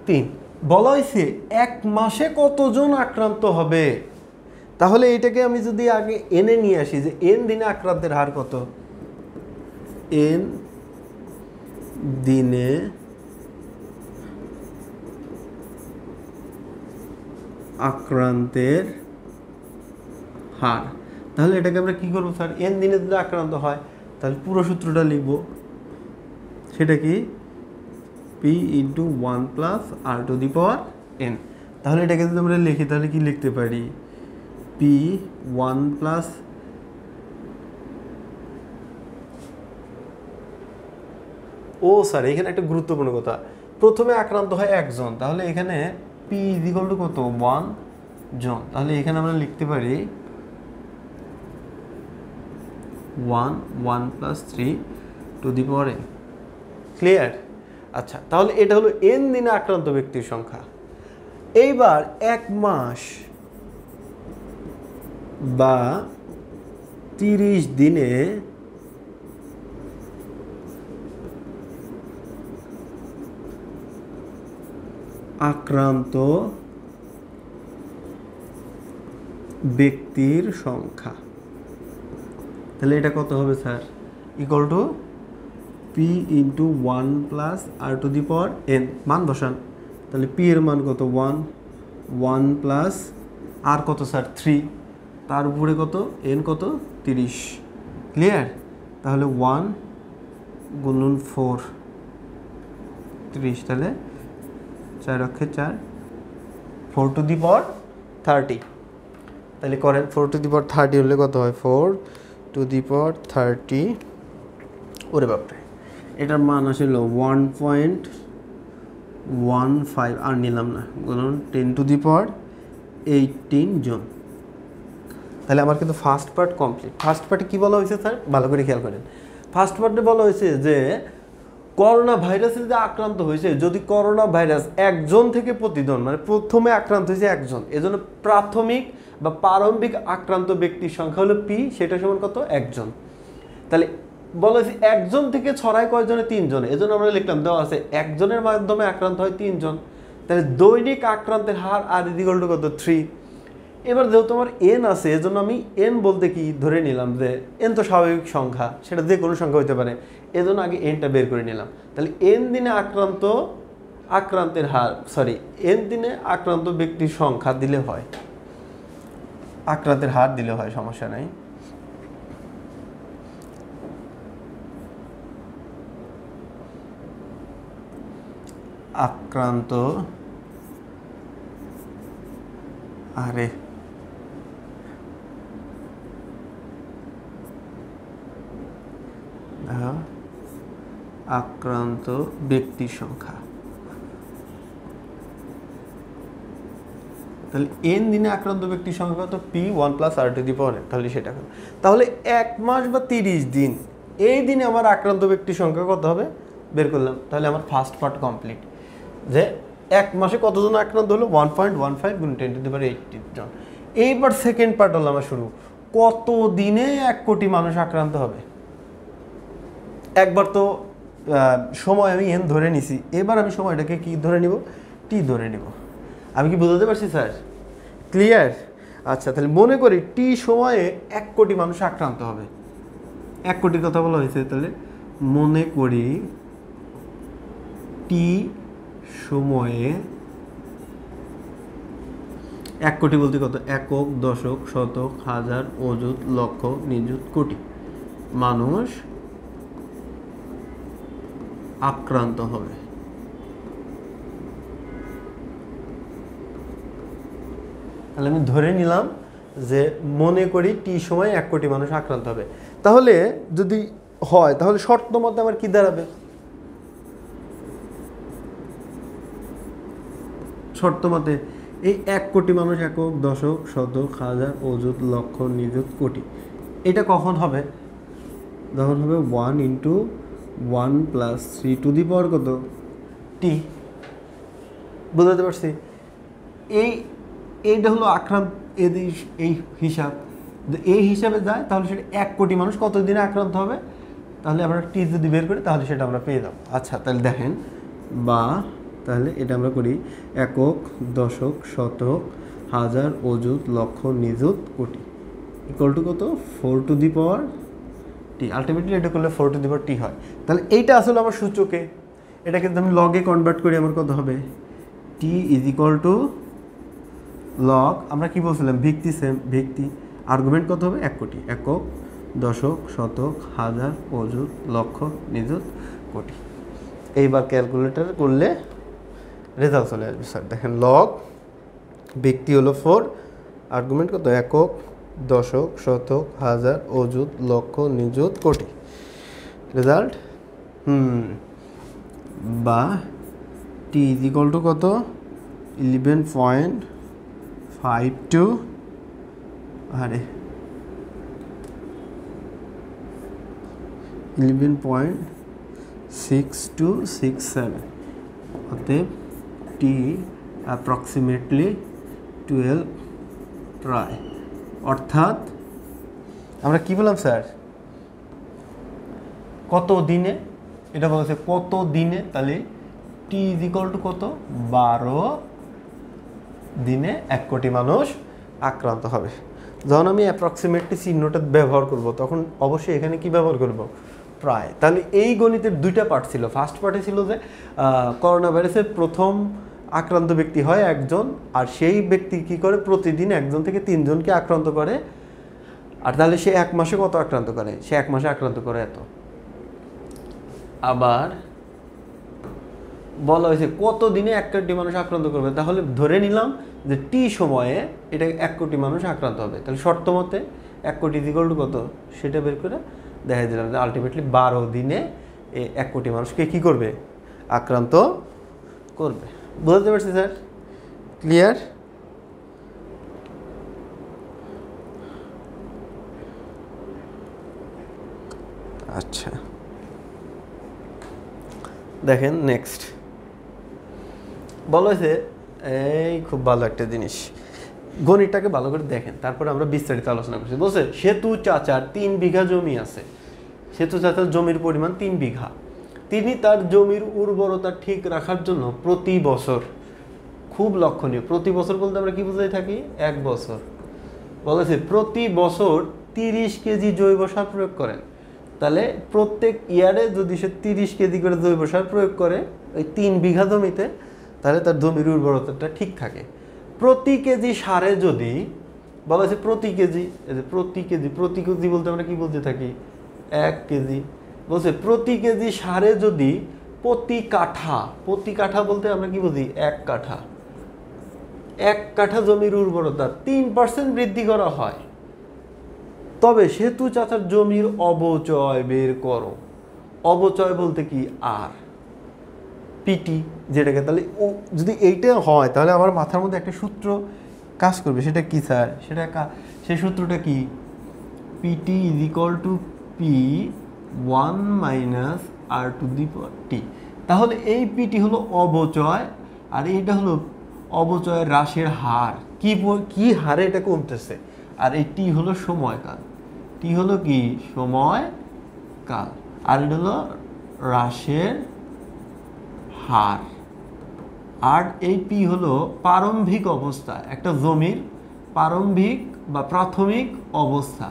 তিন। বলা হয়েছে এক মাসে কতজন আক্রান্ত হবে? তাহলে এটাকে আমি যদি আগে এনে নিয়ে আসি, যে এন দিনে আক্রান্তের হার কত? এন দিনে আক্রান্তের হার। তাহলে এটাকে আমরা কি করব স্যার এন দিনে যদি আক্রান্ত হয়, তাহলে পুরো সূত্রটা লিখব। সেটা কি? P into one plus r to the power n তাহলে এটাকে যদি আমরা লিখি, তাহলে কি লিখতে পারি? পি ওয়ান প্লাস ও স্যার এখানে একটা গুরুত্বপূর্ণ কথা। প্রথমে আক্রান্ত হয় একজন, তাহলে এখানে পি ইজিকল টু কত? ওয়ান জন। তাহলে এখানে আমরা লিখতে পারি one one plus three to the power clear আচ্ছা তাহলে এটা হলো এন দিনে আক্রান্ত ব্যক্তির সংখ্যা। এইবার এক মাস বা তিরিশ দিনে আক্রান্ত ব্যক্তির সংখ্যা। তাহলে এটা কত হবে, sir? Equal to p into one plus r to the power n মান বসান। তাহলে পি এর মান কত? ওয়ান ওয়ান প্লাস আর কত, স্যার? থ্রি তার উপরে কত? এন কত? তিরিশ। ক্লিয়ার তাহলে ওয়ান গুণন ফোর তিরিশ। তাহলে চার অক্ষে চার four to the power thirty তাহলে করেন four to the power thirty হলে কত হয়? Four to the power thirty ওরে বাপরে। এটার মান আসলে ওয়ান পয়েন্ট ওয়ান ফাইভ আর নিলাম না। বলুন ten to the power eighteen জন। তাহলে আমার কিন্তু ফার্স্ট পার্ট কমপ্লিট ফার্স্ট পার্টে কী বলা হয়েছে স্যার ভালো করে খেয়াল করেন। ফার্স্ট পার্টে বলা হয়েছে যে, করোনা ভাইরাসে যে আক্রান্ত হয়েছে, যদি করোনা ভাইরাস একজন থেকে প্রতিজন মানে প্রথমে আক্রান্ত হয়েছে একজন, এজন্য প্রাথমিক বা প্রারম্ভিক আক্রান্ত ব্যক্তির সংখ্যা হলো পি, সেটা সমান কত? একজন। তাহলে বলা হয়েছে একজন থেকে ছড়ায় কয়জনে? তিনজন। এজন্য আমরা লিখলাম, দেওয়া আছে একজনের মাধ্যমে আক্রান্ত হয় তিনজন। তাহলে দৈনিক আক্রান্তের হার আর ইদিগল টু কত? থ্রি। এবার যেহেতু আমার এন আছে, এজন্য আমি এন বলতে কি ধরে নিলাম যে এন তো স্বাভাবিক সংখ্যা, সেটা যে কোনো সংখ্যা হতে পারে। এজন্য আগে এনটা বের করে নিলাম। তাহলে এন দিনে আক্রান্ত, আক্রান্তের হার সরি এন দিনে আক্রান্ত ব্যক্তির সংখ্যা দিলে হয়। আক্রান্তের হার দিলে হয় সমস্যা নাই। আক্রান্ত। আরে। আক্রান্ত ব্যক্তির সংখ্যা। তাহলে এন দিনে আক্রান্ত ব্যক্তির সংখ্যা কত? P one plus r to the power তাহলে সেটা কত? তাহলে এক মাস বা তিরিশ দিন এই দিনে আমার আক্রান্ত ব্যক্তির সংখ্যা কত হবে? বের করলাম। তাহলে আমার ফার্স্ট পার্ট কমপ্লিট যে এক মাসে কতজন আক্রান্ত হলো? ওয়ান পয়েন্ট ওয়ান ফাইভ গুণ টেন টু দি পাওয়ার জন। এইবার সেকেন্ড পার্ট হলো আমার শুরু। কত দিনে এক কোটি মানুষ আক্রান্ত হবে? একবার তো সময় আমি এন ধরে নিছি। এবার আমি সময়টাকে কি ধরে নিব? টি ধরে নিব। আমি কি বুঝতে পারছি, স্যার? ক্লিয়ার আচ্ছা তাহলে মনে করি টি সময়ে এক কোটি মানুষ আক্রান্ত হবে। এক কোটির কথা বলা হয়েছে, তাহলে মনে করি টি সময়ে এক কোটি বলতে কত? একক, দশক, শতক, হাজার, অযুত, লক্ষ, নিযুত, কোটি মানুষ আক্রান্ত হবে। তাহলে আমি ধরে নিলাম যে মনে করি টি সময় এক কোটি মানুষ আক্রান্ত হবে। তাহলে যদি হয় তাহলে শর্ত মতে আমার কি দাঁড়াবে? শর্ত মতে এই এক কোটি মানুষ একক দশক শতক হাজার অযুত লক্ষ নিযুত কোটি। এটা কখন হবে? তখন হবে one into one plus three to the power কত? টি বুঝতে পারছি? এই এইটা হলো আক্রান্ত এদের এই হিসাব। এই হিসাবে যায়, তাহলে সেটা এক কোটি মানুষ কত দিনে আক্রান্ত হবে? তাহলে আমরা টি যদি বের করি, তাহলে সেটা আমরা পেয়ে যাব। আচ্ছা তাহলে দেখেন, বা তাহলে এটা আমরা করি একক, দশক, শতক, হাজার, অযুত, লক্ষ, নিযুত, কোটি। ইকুয়াল টু কত? Four to the power t ultimately এটা করলে ফোর টু দি পাওয়ার টি হয়। তাহলে এইটা আসলে আমার সূচকে। এটা কিন্তু আমি লগে কনভার্ট করি, আমার কত হবে? T is equal to log আমরা কি বলছিলাম? ভিত্তি সেম, ভিত্তি। আর্গুমেন্ট কত হবে? এক কোটি। একক, দশক, শতক, হাজার, অযুত, লক্ষ, নিযুত, কোটি। এইবার ক্যালকুলেটর করলে রেজাল্ট চলে আসবে স্যার দেখেন লগ ব্যক্তি হলো ফোর আর্গুমেন্ট কত? একক, দশক, শতক, হাজার, অযুত, লক্ষ, নিযুত, কোটি। রেজাল্ট হুম। বা টি ইজ ইকুয়াল টু কত? ইলেভেন পয়েন্ট ফাইভ টু আরে। Eleven point six two six seven অতএব টি অ্যাপ্রক্সিমেটলি টুয়েলভ প্রায়। অর্থাৎ, আমরা কি বললাম স্যার? কত দিনে? এটা বলেছে কত দিনে? তাহলে টি ইজ ইকাল টু কত? বারো দিনে এক কোটি মানুষ আক্রান্ত হবে। যখন আমি অ্যাপ্রক্সিমেটলি চিহ্নটা ব্যবহার করব, তখন অবশ্যই এখানে কি ব্যবহার করব? প্রায়। তাহলে এই গণিতের দুইটা পার্ট ছিল। ফার্স্ট পার্টে ছিল যে করোনা ভাইরাসের প্রথম আক্রান্ত ব্যক্তি হয় একজন, আর সেই ব্যক্তি কি করে? প্রতিদিন একজন থেকে তিনজনকে আক্রান্ত করে। আর তাহলে সে এক মাসে কত আক্রান্ত করে? সে এক মাসে আক্রান্ত করে এত। আবার বলা হয়েছে কত দিনে এক কোটি মানুষ আক্রান্ত করবে? তাহলে ধরে নিলাম যে টি সময়ে এটা এক কোটি মানুষ আক্রান্ত হবে। তাহলে শর্ত মতে এক কোটি দিগল কত? সেটা বের করে দেখা দিলাম যে আলটিমেটলি বারো দিনে এ এক কোটি মানুষকে কি করবে? আক্রান্ত করবে। বুঝতে পারছি, স্যার? ক্লিয়ার আচ্ছা। দেখেন নেক্সট বলা হয়েছে, এই খুব ভালো একটা জিনিস। গণিতটাকে ভালো করে দেখেন, তারপরে আমরা বিস্তারিত আলোচনা করছি। বলছে, সেতু চাচার তিন বিঘা জমি আছে। সেতু চাচার জমির পরিমাণ তিন বিঘা। তিনি তার জমির উর্বরতা ঠিক রাখার জন্য প্রতি বছর, খুব লক্ষণীয়, প্রতি বছর বলতে আমরা কি বুঝাই থাকি? এক বছর। বলেছে প্রতি বছর তিরিশ কেজি জৈব সার প্রয়োগ করেন। তাহলে প্রত্যেক ইয়ারে যদি সে তিরিশ কেজি করে জৈব সার প্রয়োগ করে, ওই তিন বিঘা জমিতে তাহলে তার জমির উর্বরতাটা ঠিক থাকে। প্রতি কেজি সারে যদি, বলা হয়েছে প্রতি কেজি প্রতি কেজি প্রতি কেজি বলতে আমরা কি বলতে থাকি? এক কেজি। বলছে প্রতি কেজি সারে যদি প্রতি কাঠা প্রতি কাঠা বলতে আমরা কি বুঝি? এক কাঠা। এক কাঠা জমির উর্বরতা তিন পার্সেন্ট বৃদ্ধি করা হয়। তবে সেতু চাচার জমির অবচয় বের করো। অবচয় বলতে কি? আর। পিটি যেটাকে তাহলে ও যদি এইটা হয়, তাহলে আমার মাথার মধ্যে একটা সূত্র কাজ করবে। সেটা কি, স্যার? সেটা সেই সূত্রটা কি? P t is equal to p one minus r to the t তাহলে এই পিটি হলো অবচয়, আর এইটা হলো অবচয় হ্রাসের হার। কি কি হারে এটা কমতেছে? আর এই টি হলো সময়কাল। টি হলো কি? সময় কাল আর এটা হলো হ্রাসের হার। আর এই পি হলো প্রারম্ভিক অবস্থা, একটা জমির প্রারম্ভিক বা প্রাথমিক অবস্থা।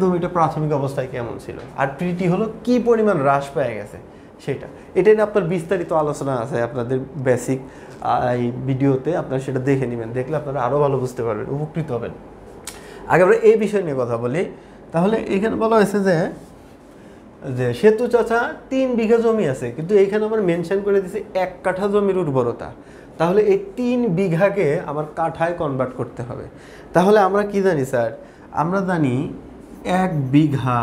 জমিটা প্রাথমিক অবস্থায় কেমন ছিল? আর পিটি হলো কি পরিমাণ হ্রাস পেয়ে গেছে? সেটা। এটা নিয়ে আপনার বিস্তারিত আলোচনা আছে, আপনাদের বেসিক এই ভিডিওতে আপনারা সেটা দেখে নেবেন। দেখলে আপনারা আরও ভালো বুঝতে পারবেন, উপকৃত হবেন। আগে আমরা এই বিষয় নিয়ে কথা বলি। তাহলে এখানে বলা হয়েছে যে যে সেতু চাচা তিন বিঘা জমি আছে, কিন্তু এইখানে আমার মেনশন করে দিছে এক কাঠা জমির উর্বরতা। তাহলে এই তিন বিঘাকে আমার কাঠায় কনভার্ট করতে হবে। তাহলে আমরা কি জানি স্যার? আমরা জানি এক বিঘা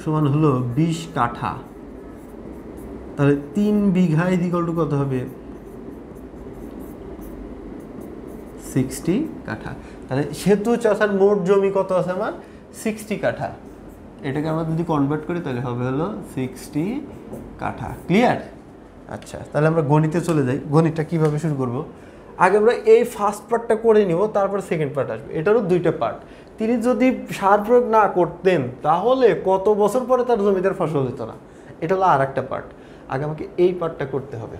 সমান হলো বিশ কাঠা। তাহলে তিন বিঘা ইদিকল কত হবে? সিক্সটি কাঠা। তাহলে সেতু চাষার মোট জমি কত আছে আমার? সিক্সটি কাঠা। এটাকে আমরা যদি কনভার্ট করি, তাহলে হবে হলো সিক্সটি কাঠা। ক্লিয়ার আচ্ছা তাহলে আমরা গণিতে চলে যাই। গণিতটা কীভাবে শুরু করব? আগে আমরা এই ফার্স্ট পার্টটা করে নিব, তারপর সেকেন্ড পার্ট আসবে। এটারও দুইটা পার্ট তিনি যদি সার প্রয়োগ না করতেন, তাহলে কত বছর পরে তার জমিতে ফসল হতো না? এটা হলো আর একটা পার্ট আগে আমাকে এই পার্টটা করতে হবে।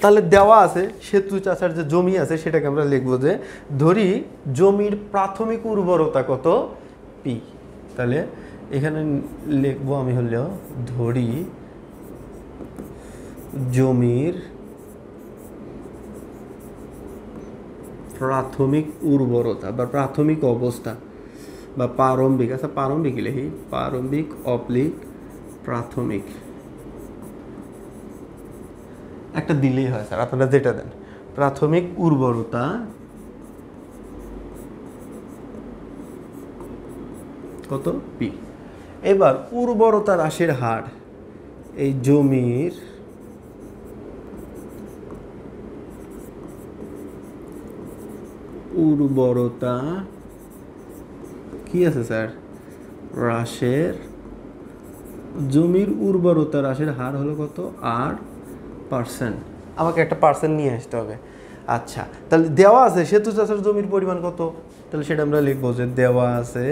তাহলে দেওয়া আছে, সেতু চাষার যে জমি আছে, সেটাকে আমরা লিখব যে, ধরি জমির প্রাথমিক উর্বরতা কত? পি তাহলে এখানে লিখব আমি হলেও ধরি জমির প্রাথমিক উর্বরতা বা প্রাথমিক অবস্থা বা প্রারম্ভিক আচ্ছা প্রারম্ভিক লিখি? প্রারম্ভিক অপ্লিক প্রাথমিক। একটা দিলেই হয় স্যার, আপনারা যেটা দেন। প্রাথমিক উর্বরতা কত? পি। এবার উর্বরতা হ্রাসের হার, এই জমির উর্বরতা কি আছে স্যার? হ্রাসের, জমির উর্বরতা হ্রাসের হার হলো কত? আট পার্সেন্ট। আমাকে একটা পার্সেন্ট নিয়ে আসতে হবে। আচ্ছা তাহলে দেওয়া আছে, সেতু চাষের জমির পরিমাণ কত? তাহলে সেটা আমরা লিখব যে দেওয়া আছে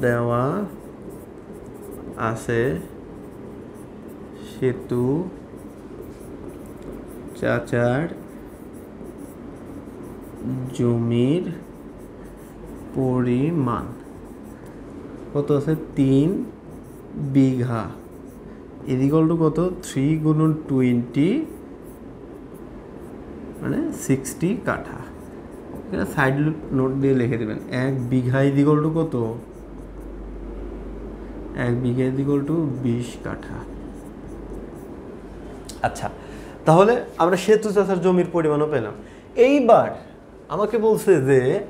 দেওয়া আছে। সেতু চাচার জমির পরিমাণ কত আছে? তিন বিঘা। ইদিকল টু কত? থ্রি গুণন টোয়েন্টি মানে সিক্সটি কাঠা। সাইড নোট দিয়ে লিখে দেবেন। এক বিঘা ইদিকল টু কত? এক বিঘা ইদিকল টু বিশ কাঠা। আচ্ছা তাহলে আমরা সেতু চাষার জমির পরিমাণও পেলাম। এইবার আমাকে বলছে যে,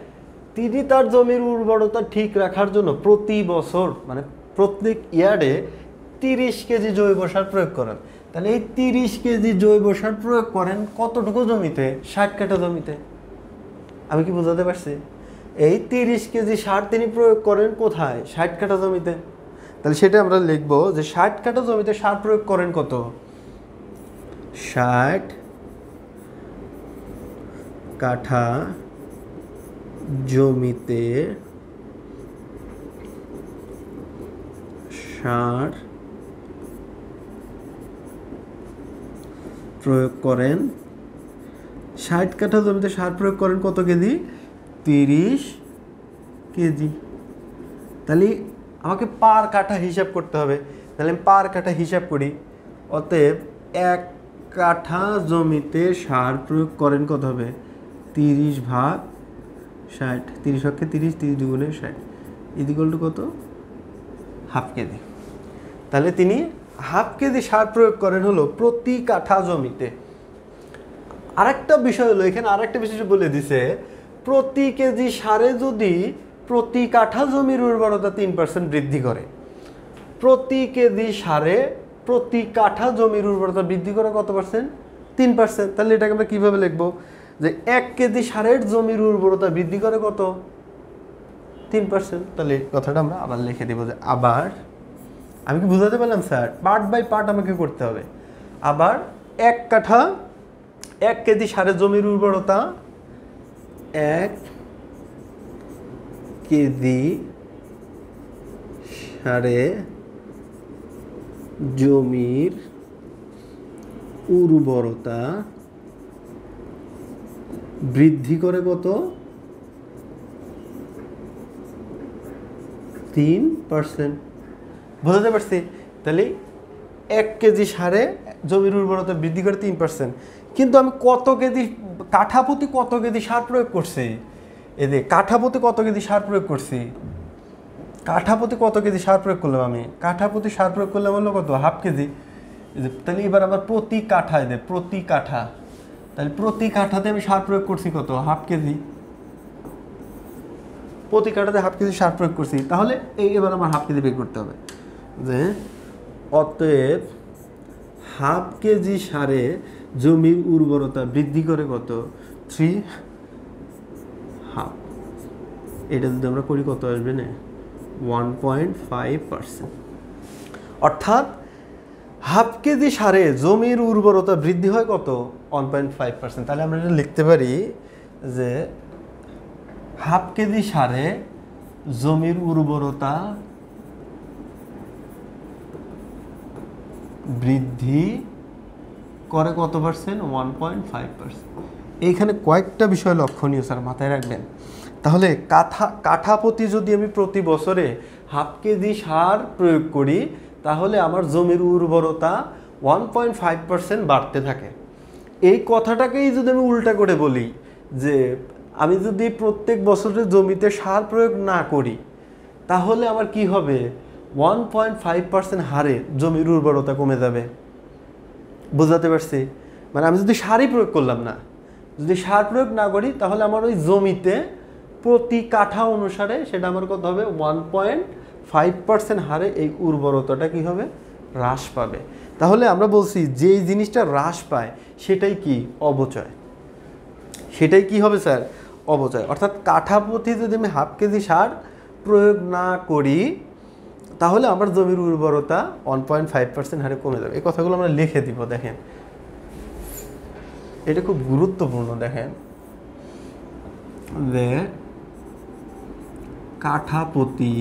তিনি তার জমির উর্বরতা ঠিক রাখার জন্য প্রতি বছর মানে প্রত্যেক ইয়ারে তিরিশ কেজি জৈব সার প্রয়োগ করেন। তাহলে এই তিরিশ কেজি জৈব সার প্রয়োগ করেন কতটুকু জমিতে? ষাট কাঠা জমিতে। আমি কি বোঝাতে পারছি? এই তিরিশ কেজি সার তিনি প্রয়োগ করেন কোথায়? ষাট কাঠা জমিতে। তাহলে সেটা আমরা লিখব যে ষাট কাঠা জমিতে সার প্রয়োগ করেন কত? ষাট কাঠা জমিতে সার প্রয়োগ করেন। ষাট কাঠা জমিতে সার প্রয়োগ করেন কত কেজি? তিরিশ কেজি। তাহলে আমাকে পার কাঠা হিসাব করতে হবে। তাহলে আমি পার কাঠা হিসাব করি। অতএব এক কাঠা জমিতে সার প্রয়োগ করেন কত হবে? তিরিশ ভাগ ষাট। তিরিশ অক্ষে তিরিশ তিরিশ দুগুণে ষাট। ইদিকল টু কত? Half KG. তাহলে তিনি হাফ কেজি সার প্রয়োগ করেন হলো প্রতি কাঠা জমিতে। আরেকটা বিষয় হলো, এখানে আরেকটা বিষয় বলে দিছে, প্রতি কেজি সারে যদি প্রতি কাঠা জমির উর্বরতা তিন পার্সেন্ট বৃদ্ধি করে। প্রতি কেজি সারে প্রতি কাঠা জমির উর্বরতা বৃদ্ধি করে কত পার্সেন্ট তিন পার্সেন্ট তাহলে এটাকে আমরা কীভাবে লিখব? যে এক কেজি সারের জমির উর্বরতা বৃদ্ধি করে কত? তিন পার্সেন্ট তাহলে কথাটা আমরা আবার লিখে দেবো যে আবার, আমি কি বুঝাতে পারলাম স্যার? পার্ট বাই পার্ট আমাকে করতে হবে। আবার এক কাঠা, এক কেজি সারের জমির উর্বরতা, এক কেজি সারে জমির উর্বরতা বৃদ্ধি করে কত? তিন পার্সেন্ট। বোঝাতে পারছি? তাহলে এক কেজি সারে জমির উর্বরতা বৃদ্ধি করে তিন পার্সেন্ট। কিন্তু আমি কত কেজি কাঠাপতি কত কেজি সার প্রয়োগ করছি? এতে কাঠাপতি কত কেজি সার প্রয়োগ করছি? কাঠাপতি কত কেজি সার প্রয়োগ করলাম আমি? কাঠাপতি সার প্রয়োগ করলাম হলো কত? Half KG. তাহলে এবার আবার প্রতি কাঠা এদের প্রতি কাঠা, তাহলে প্রতি কাঠাতে আমি সার প্রয়োগ করছি কত? Half KG. প্রতি কাঠাতে হাফ কেজি সার প্রয়োগ করছি। তাহলে এই এবার আমার হাফ কেজি বের করতে হবে। যে অতএব হাফ কেজি সারে জমির উর্বরতা বৃদ্ধি করে কত? Three half. এটা যদি আমরা করি কত আসবে না? ওয়ান পয়েন্ট ফাইভ পার্সেন্ট অর্থাৎ হাফ কেজি সারে জমির উর্বরতা বৃদ্ধি হয় কত? ওয়ান পয়েন্ট ফাইভ পার্সেন্ট তাহলে আমরা এটা লিখতে পারি যে হাফ কেজি সারে জমির উর্বরতা বৃদ্ধি করে কত percent one point five percent এইখানে কয়েকটা বিষয় লক্ষণীয়, স্যার, মাথায় রাখবেন। তাহলে কাঠা কাঠাপতি যদি আমি প্রতি বছরে হাফ কেজি সার প্রয়োগ করি, তাহলে আমার জমির উর্বরতা ওয়ান পয়েন্ট ফাইভ পার্সেন্ট বাড়তে থাকে। এই কথাটাকেই যদি আমি উল্টা করে বলি, যে আমি যদি প্রত্যেক বছরে জমিতে সার প্রয়োগ না করি, তাহলে আমার কি হবে? ওয়ান পয়েন্ট ফাইভ পার্সেন্ট হারে জমির উর্বরতা কমে যাবে। বোঝাতে পারছি? মানে আমি যদি সারই প্রয়োগ করলাম না যদি সার প্রয়োগ না করি, তাহলে আমার ওই জমিতে প্রতি কাঠা অনুসারে সেটা আমার কত হবে? ওয়ান পয়েন্ট ফাইভ পার্সেন্ট হারে এই উর্বরতাটা কি হবে? হ্রাস পাবে। তাহলে আমরা বলছি যে জিনিসটা হ্রাস পায়, সেটাই কি? অবচয় সেটাই কি হবে, স্যার? অবচয় অর্থাৎ কাঠা প্রতি যদি আমি হাফ কেজি সার প্রয়োগ না করি, তাহলে আমার জমির উর্বরতা ওয়ান পয়েন্ট ফাইভ পার্সেন্ট হারে কমে যাবে। এই কথাগুলো আমরা লিখে দিব, দেখেন। এটা খুব গুরুত্বপূর্ণ দেখেন। যে কাঠা প্রতি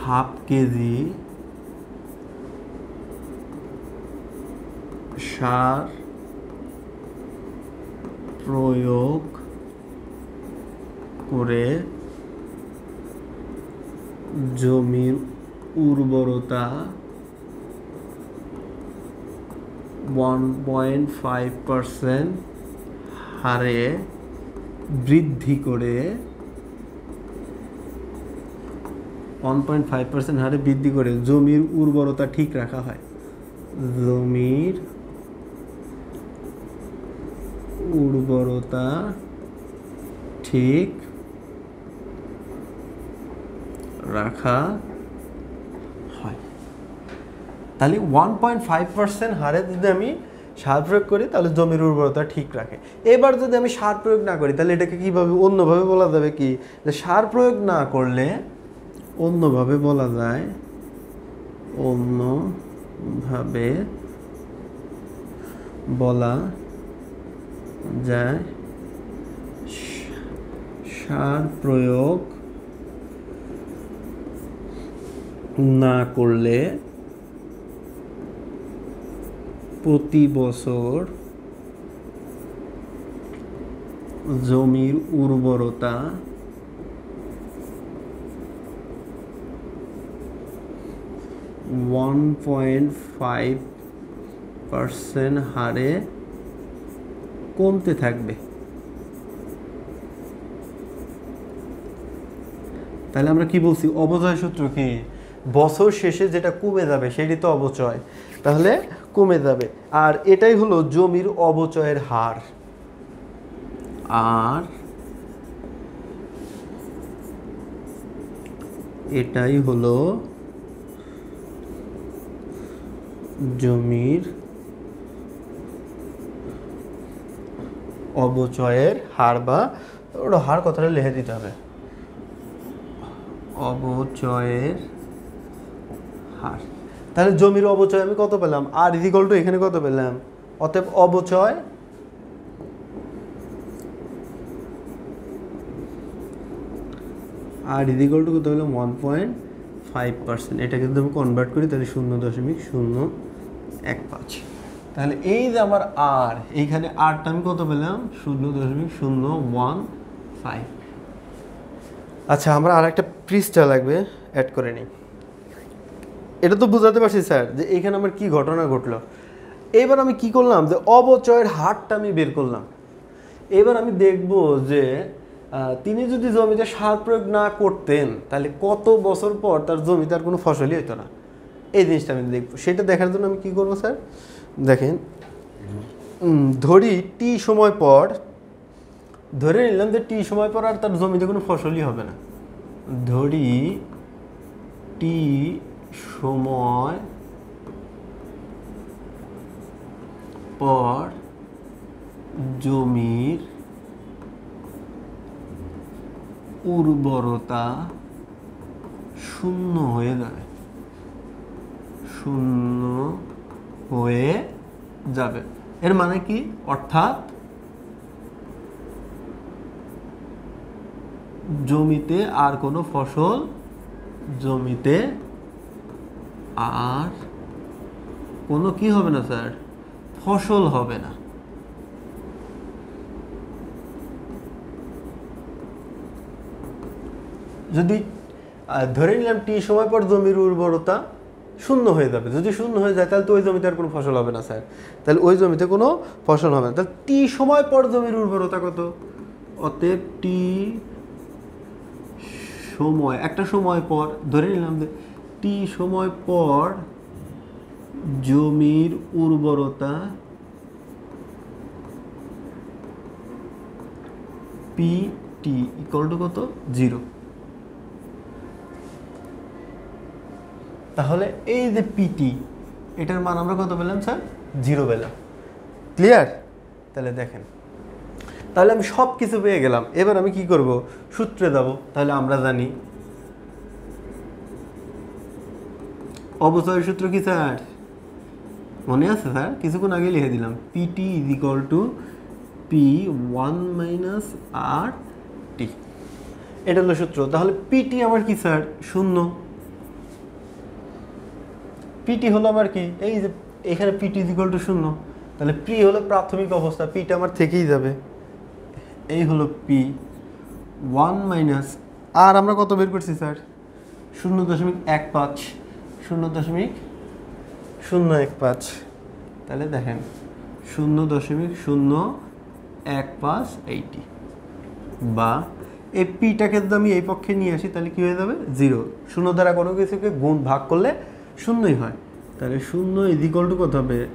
হাফ কেজি সার প্রয়োগ করে জমির উর্বরতা ওয়ান পয়েন্ট ফাইভ পারসেন্ট হারে বৃদ্ধি করে ওয়ান পয়েন্ট ফাইভ পার্সেন্ট হারে বৃদ্ধি করে জমির উর্বরতা ঠিক রাখা হয়। জমির উর্বরতা ঠিক রাখা তাহলে ওয়ান পয়েন্ট ফাইভ পার্সেন্ট হারে যদি আমি সার প্রয়োগ করি, তাহলে জমির উর্বরতা ঠিক রাখে। এবার যদি আমি সার প্রয়োগ না করি, তাহলে এটাকে কীভাবে, অন্যভাবে বলা যাবে কি? যে সার প্রয়োগ না করলে অন্যভাবে বলা যায় অন্যভাবে বলা যায় সার প্রয়োগ না করলে প্রতি বছর জমির উর্বরতা ওয়ান পয়েন্ট ফাইভ পার্সেন্ট হারে কমতে থাকবে। তাহলে আমরা কি বলছি? অবচয় সূত্র কি? বছর শেষে যেটা কমে যাবে সেটি তো অবচয়। তাহলে কমে যাবে। আর এটাই হলো জমির অবচয়ের হার। আর এটাই হলো জমির অবচয়ের হার বা ওটা হার কথাটা লিখে দিতে হবে। অবচয়ের হার। তাহলে জমির অবচয় আমি কত পেলাম? আর ইজিকল টু এখানে কত পেলাম? অতএব অবচয় আর ইজিকল টু কত পেলাম ওয়ান পয়েন্ট ফাইভ পার্সেন্ট এটাকে যদি আমি কনভার্ট করি, তাহলে শূন্য দশমিক শূন্য এক পাঁচ। তাহলে এই যে আমার আর এইখানে আরটা আমি কত পেলাম? শূন্য দশমিক শূন্য ওয়ান ফাইভ আচ্ছা আমরা আর একটা পৃষ্ঠা লাগবে অ্যাড করে নিই। এটা তো বোঝাতে পারছি, স্যার, যে এখানে আমার কি ঘটনা ঘটলো। এবার আমি কি করলাম, যে অবচয়ের হারটা আমি বের করলাম। এবার আমি দেখব যে তিনি যদি জমিতে সার প্রয়োগ না করতেন, তাহলে কত বছর পর তার জমিতে আর কোনো ফসলই হতো না। এই জিনিসটা আমি দেখব। সেটা দেখার জন্য আমি কি করব, স্যার? দেখেন ধরি টি সময় পর, ধরে নিলাম যে টি সময় পর আর তার জমিতে কোনো ফসলই হবে না। ধরি টি সময় পর জমির উর্বরতা শূন্য হয়ে যাবে। শূন্য হয়ে যাবে। এর মানে কি? অর্থাৎ জমিতে আর কোনো ফসল, জমিতে আর কোনো কি হবে না, স্যার? ফসল হবে না। যদি ধরে নিলাম টি সময় পর জমির উর্বরতা শূন্য হয়ে যাবে। যদি শূন্য হয়ে যায়, তাহলে তো ওই জমিতে আর কোনো ফসল হবে না, স্যার। তাহলে ওই জমিতে কোনো ফসল হবে না। তাহলে টি সময় পর জমির উর্বরতা কত? অতএব টি সময়, একটা সময় পর, ধরে নিলাম যে টি সময় পর জমির উর্বরতা পি টি ইকুয়াল টু কত? জিরো তাহলে এই যে পিটি এটার মান আমরা কত পেলাম, স্যার? জিরো পেলাম। ক্লিয়ার তাহলে দেখেন। তাহলে আমি সব কিছু পেয়ে গেলাম। এবার আমি কি করব? সূত্রে যাব। তাহলে আমরা জানি অবচয়ের সূত্র কি স্যার? মনে আছে স্যার? কিছুক্ষণ আগে লিখে দিলাম। P t is equal to p one minus r t এটা হলো সূত্র। তাহলে পিটি আমার কি স্যার? শূন্য। পিটি হলো আমার কি? এই যে এখানে পিটি ইজ ইকুয়াল টু শূন্য। তাহলে পি হলো প্রাথমিক অবস্থা। পিটা আমার থেকেই যাবে। এই হলো পি ওয়ান মাইনাস আর আমরা কত বের করছি স্যার? শূন্য দশমিক এক পাঁচ। শূন্য দশমিক শূন্য এক পাঁচ। তাহলে দেখেন শূন্য দশমিক শূন্য এক পাঁচ এইটি বা এই পিটাকে যদি আমি এই পক্ষে নিয়ে আসি তাহলে কী হয়ে যাবে? জিরো। শূন্য দ্বারা কোনো কিছুকে গুণ ভাগ করলে শূন্যই হয়। তাহলে শূন্য ইজিকল টু কত হবে?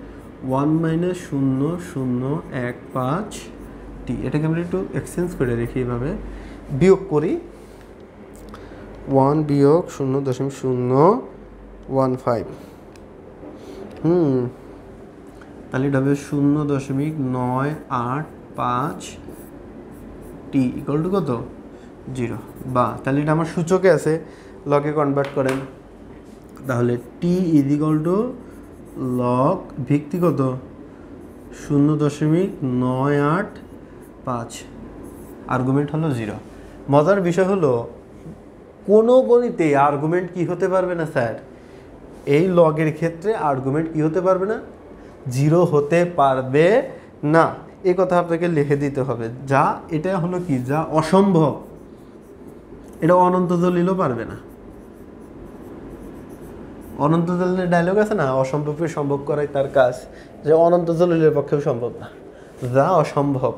ওয়ান মাইনাস শূন্য শূন্য এক পাঁচ টি। এটাকে আমরা একটু এক্সচেঞ্জ করে রেখি এভাবে বিয়োগ করি। ওয়ান বিয়োগ শূন্য দশমিক শূন্য ওয়ান ফাইভ হুম তাহলে এটা হবে শূন্য দশমিক নয় আট পাঁচ টি ইকুয়াল টু কত? জিরো বা, তাহলে এটা আমার সূচকে আছে। লকে কনভার্ট করেন। তাহলে t is equal to log ভিত্তি কত? শূন্য দশমিক নয় আট পাঁচ। আর্গুমেন্ট হলো জিরো মজার বিষয় হলো, কোনো গণিতে আর্গুমেন্ট কি হতে পারবে না, স্যার? এই লগের ক্ষেত্রে আর্গুমেন্ট কি হতে পারবে না? জিরো হতে পারবে না। এ কথা আপনাকে লিখে দিতে হবে। যা, এটা হলো কি? যা অসম্ভব। এটা অনন্ত দলিলও পারবে না। অনন্ত দলিলের ডায়লগ আছে না? অসম্ভবকে সম্ভব করাই তার কাজ। যে অনন্ত দলিলের পক্ষেও সম্ভব না। যা অসম্ভব।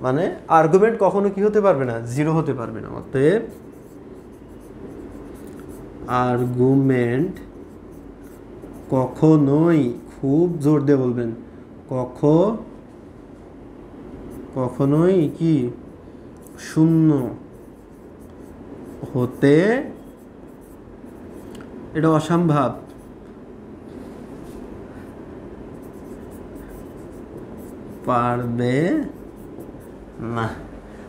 মানে আর্গুমেন্ট কখনো কি হতে পারবে না? জিরো হতে পারবে না। অতএব আর্গুমেন্ট কখনোই খুব জোর দিয়ে বলবেন। কখ, কখনোই কি? শূন্য। হতে এটা অসম্ভব। পারবে না।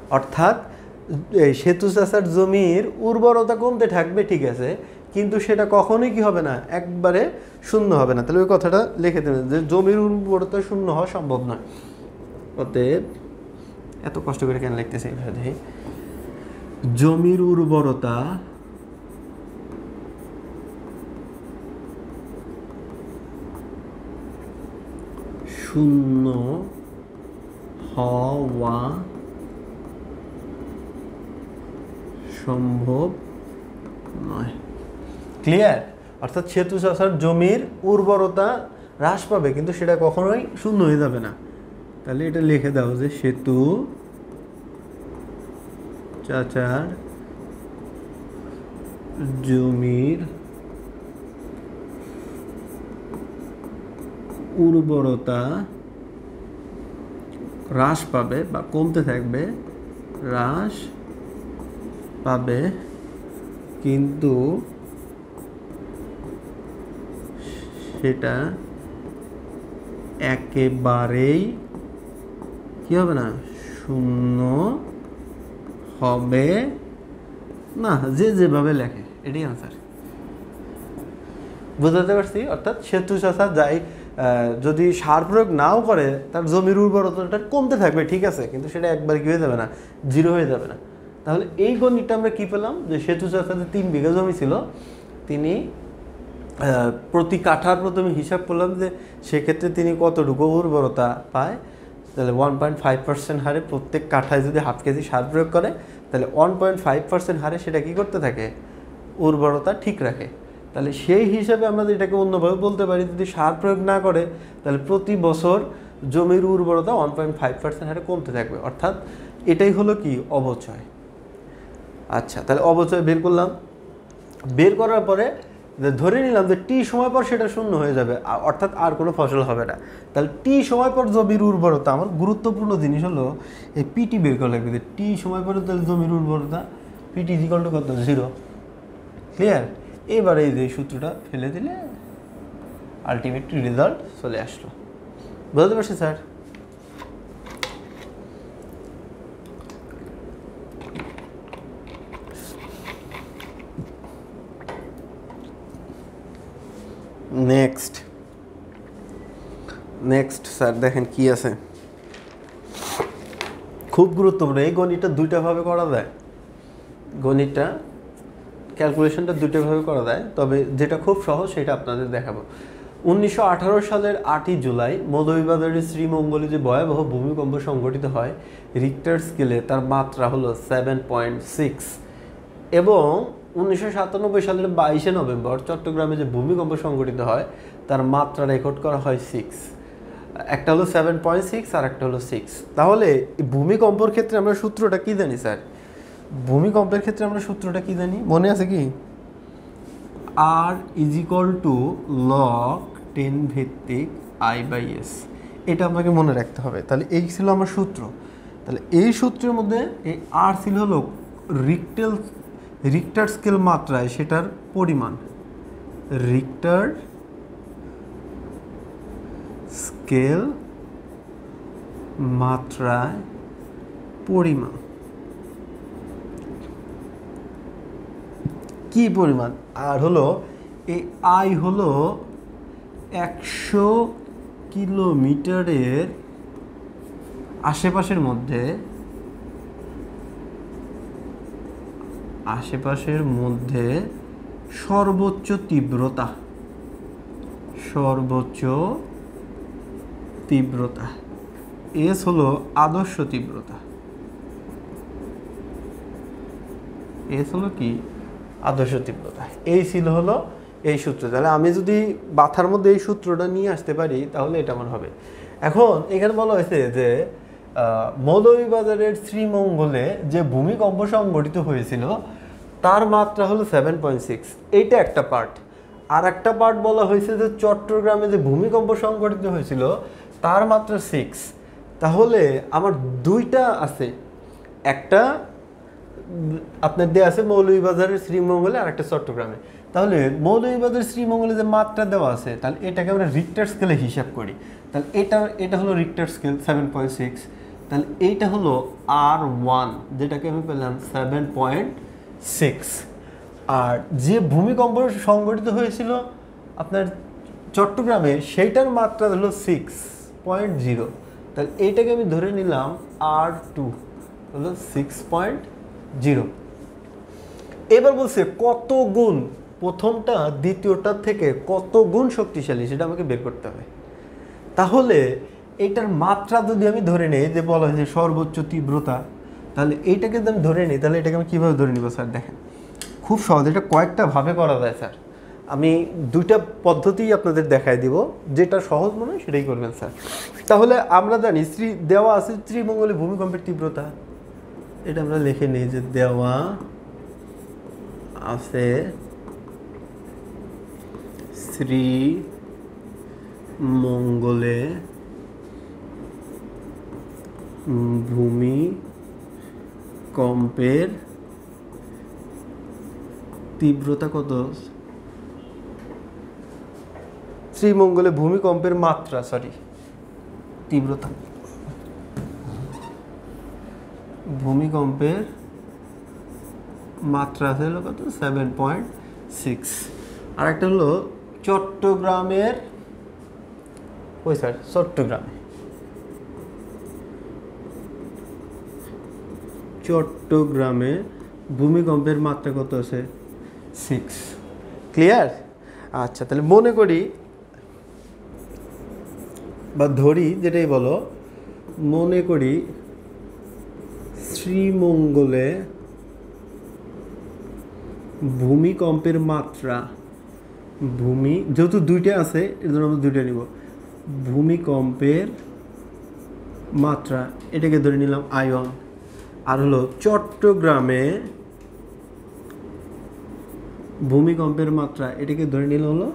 অর্থাৎ সেতু চাষার জমির উর্বরতা কমতে থাকবে, ঠিক আছে। কিন্তু সেটা কখনোই কি হবে না? একবারে শূন্য হবে না। তাহলে ওই কথাটা লিখে দেবেন যে জমির উর্বরতা শূন্য হওয়া সম্ভব নয়। অতএব এত কষ্ট করে কেন লিখতেছে দেখি। জমির উর্বরতা শূন্য হওয়া সম্ভব নয়। ক্লিয়ার অর্থাৎ সেতু চাষার জমির উর্বরতা হ্রাস পাবে, কিন্তু সেটা কখনোই শূন্য হয়ে যাবে না। তাহলে এটা লিখে দাও যে সেতু চাচার জমির উর্বরতা হ্রাস পাবে বা কমতে থাকবে, হ্রাস পাবে, কিন্তু সেটা একেবারেই কি হবে না? শূন্য হবে না, যে যেভাবে লেখে, এটাই আনসার বুঝতে পারছি? অর্থাৎ সেতু চাষা যাই যদি সার প্রয়োগ নাও করে, তার জমির উর্বরতাটা কমতে থাকবে, ঠিক আছে? কিন্তু সেটা একবার কি হয়ে যাবে না? জিরো হয়ে যাবে না। তাহলে এই গণিতটা আমরা কি পেলাম? যে সেতু চাষা যে তিন বিঘা জমি ছিল, তিনি প্রতি কাঠার প্রথমে হিসাব করলাম যে সেক্ষেত্রে তিনি কতটুকু উর্বরতা পায়, তাহলে ওয়ান পয়েন্ট ফাইভ পার্সেন্ট হারে প্রত্যেক কাঠায় যদি হাফ কেজি সার প্রয়োগ করে, তাহলে ওয়ান পয়েন্ট ফাইভ পার্সেন্ট হারে সেটা কি করতে থাকে? উর্বরতা ঠিক রাখে। তাহলে সেই হিসাবে আমরা এটাকে অন্যভাবে বলতে পারি, যদি সার প্রয়োগ না করে, তাহলে প্রতি বছর জমির উর্বরতা ওয়ান পয়েন্ট ফাইভ পার্সেন্ট হারে কমতে থাকবে। অর্থাৎ এটাই হলো কি? অবচয়। আচ্ছা তাহলে অবচয় বের করলাম। বের করার পরে ধরে নিলাম যে টি সময় পর সেটা শূন্য হয়ে যাবে অর্থাৎ আর কোনো ফসল হবে না। তাহলে টি সময় পর জমির উর্বরতা, আমার গুরুত্বপূর্ণ জিনিস হলো এই পিটি বের করা লাগবে টি সময় পরে তাহলে জমির উর্বরতা পিটি ইজিকল কত? জিরো ক্লিয়ার এবারে এই যে সূত্রটা ফেলে দিলে আলটিমেটলি রেজাল্ট চলে আসলো। বুঝতে পারছি স্যার? নেক্সট। নেক্সট, স্যার, দেখেন কি আছে। খুব গুরুত্বপূর্ণ, এই গণিতটা দুইটা ভাবে করা যায়। গণিতটা, ক্যালকুলেশনটা দুটোভাবে করা যায়, তবে যেটা খুব সহজ সেটা আপনাদের দেখাবো। উনিশশো আঠারো সালের আটই জুলাই, মৌলভীবাজারের শ্রীমঙ্গলে যে ভয়াবহ ভূমিকম্প সংঘটিত হয় রিক্টার স্কেলে তার মাত্রা হলো সেভেন পয়েন্ট সিক্স এবং উনিশশো সাতানব্বই সালের বাইশে নভেম্বর চট্টগ্রামে যে ভূমিকম্প সংঘটিত হয়, তার মাত্রা রেকর্ড করা হয় সিক্স একটা হলো সেভেন পয়েন্ট সিক্স আর একটা হলো সিক্স তাহলে ভূমিকম্পর ক্ষেত্রে আমরা সূত্রটা কি জানি, স্যার? ভূমিকম্পের ক্ষেত্রে আমরা সূত্রটা কি জানি? মনে আছে কি? R is equal to log ten ভিত্তিক আই বাই এস এটা আপনাকে মনে রাখতে হবে। তাহলে এই ছিল আমার সূত্র। তাহলে এই সূত্রের মধ্যে এই আর ছিল হলো রিক্টেল রিক্টার স্কেল মাত্রায় সেটার পরিমাণ। রিক্টার স্কেল মাত্রায় পরিমাণ। কি পরিমাণ? আর হলো, এই আই হলো একশো কিলোমিটারের আশেপাশের মধ্যে আশেপাশের মধ্যে সর্বোচ্চ তীব্রতা। সর্বোচ্চ তীব্রতা। এস হলো আদর্শ তীব্রতা। এস হলো কি? আদর্শ তীব্রতা। এই ছিল হলো এই সূত্র। তাহলে আমি যদি বাথার মধ্যে এই সূত্রটা নিয়ে আসতে পারি, তাহলে এটা আমার হবে। এখন এখানে বলা হয়েছে যে মৌলভীবাজারের শ্রীমঙ্গলে যে ভূমিকম্প সংঘটিত হয়েছিল তার মাত্রা হলো সেভেন পয়েন্ট সিক্স এইটা একটা পার্ট আর একটা পার্ট বলা হয়েছে যে চট্টগ্রামে যে ভূমিকম্প সংঘটিত হয়েছিল, তার মাত্রা সিক্স তাহলে আমার দুইটা আছে। একটা আপনার দেওয়া আছে মৌলভীবাজারের শ্রীমঙ্গলে আর একটা চট্টগ্রামে। তাহলে মৌলভীবাজার শ্রীমঙ্গলে যে মাত্রা দেওয়া আছে, তাহলে এটাকে আমরা রিক্টার স্কেলে হিসাব করি। তাহলে এটা এটা হলো Richter scale seven point six তাহলে এইটা হলো আর ওয়ান যেটাকে আমি পেলাম সেভেন পয়েন্ট সিক্স আর যে ভূমিকম্প সংঘটিত হয়েছিল আপনার চট্টগ্রামে, সেইটার মাত্রা হলো সিক্স পয়েন্ট জিরো তাহলে এইটাকে আমি ধরে নিলাম আর টু হলো সিক্স পয়েন্ট জিরো এবার বলছে কত গুণ? প্রথমটা দ্বিতীয়টার থেকে কত গুণ শক্তিশালী? সেটা আমাকে বের করতে হবে। তাহলে এটার মাত্রা যদি আমি ধরে নিই, যে বলা হয়েছে সর্বোচ্চ তীব্রতা তাহলে এইটাকে যদি আমি ধরে নিই, তাহলে এটাকে আমি কীভাবে ধরে নিব স্যার? দেখেন, খুব সহজ, এটা কয়েকটা ভাবে করা যায় স্যার। আমি দুইটা পদ্ধতিই আপনাদের দেখায় দিব, যেটা সহজ মনে হয় সেটাই করবেন স্যার। তাহলে আমরা জানি, শ্রী দেওয়া আছে শ্রীমঙ্গলে ভূমিকম্পের তীব্রতা। এটা আমরা লিখে নিই যে দেওয়া আছে শ্রী মঙ্গলে ভূমি কম্পের তীব্রতা কত? শ্রীমঙ্গলে ভূমিকম্পের মাত্রা সরি তীব্রতা। ভূমিকম্পের মাত্রা আছে হলো কত? সেভেন পয়েন্ট সিক্স আর একটা হলো চট্টগ্রামের ওই স্যার চট্টগ্রামে। চট্টগ্রামে ভূমিকম্পের মাত্রা কত আছে? সিক্স ক্লিয়ার আচ্ছা তাহলে মনে করি, বা ধরি যেটাই বলো, মনে করি শ্রীমঙ্গলে ভূমিকম্পের মাত্রা, ভূমি, যেহেতু দুইটা আছে, এর জন্য আমরা দুইটা নিব। ভূমিকম্পের মাত্রা, এটাকে ধরে নিলাম আয়ন। আর হলো চট্টগ্রামে ভূমিকম্পের মাত্রা, এটাকে ধরে নিলে হলো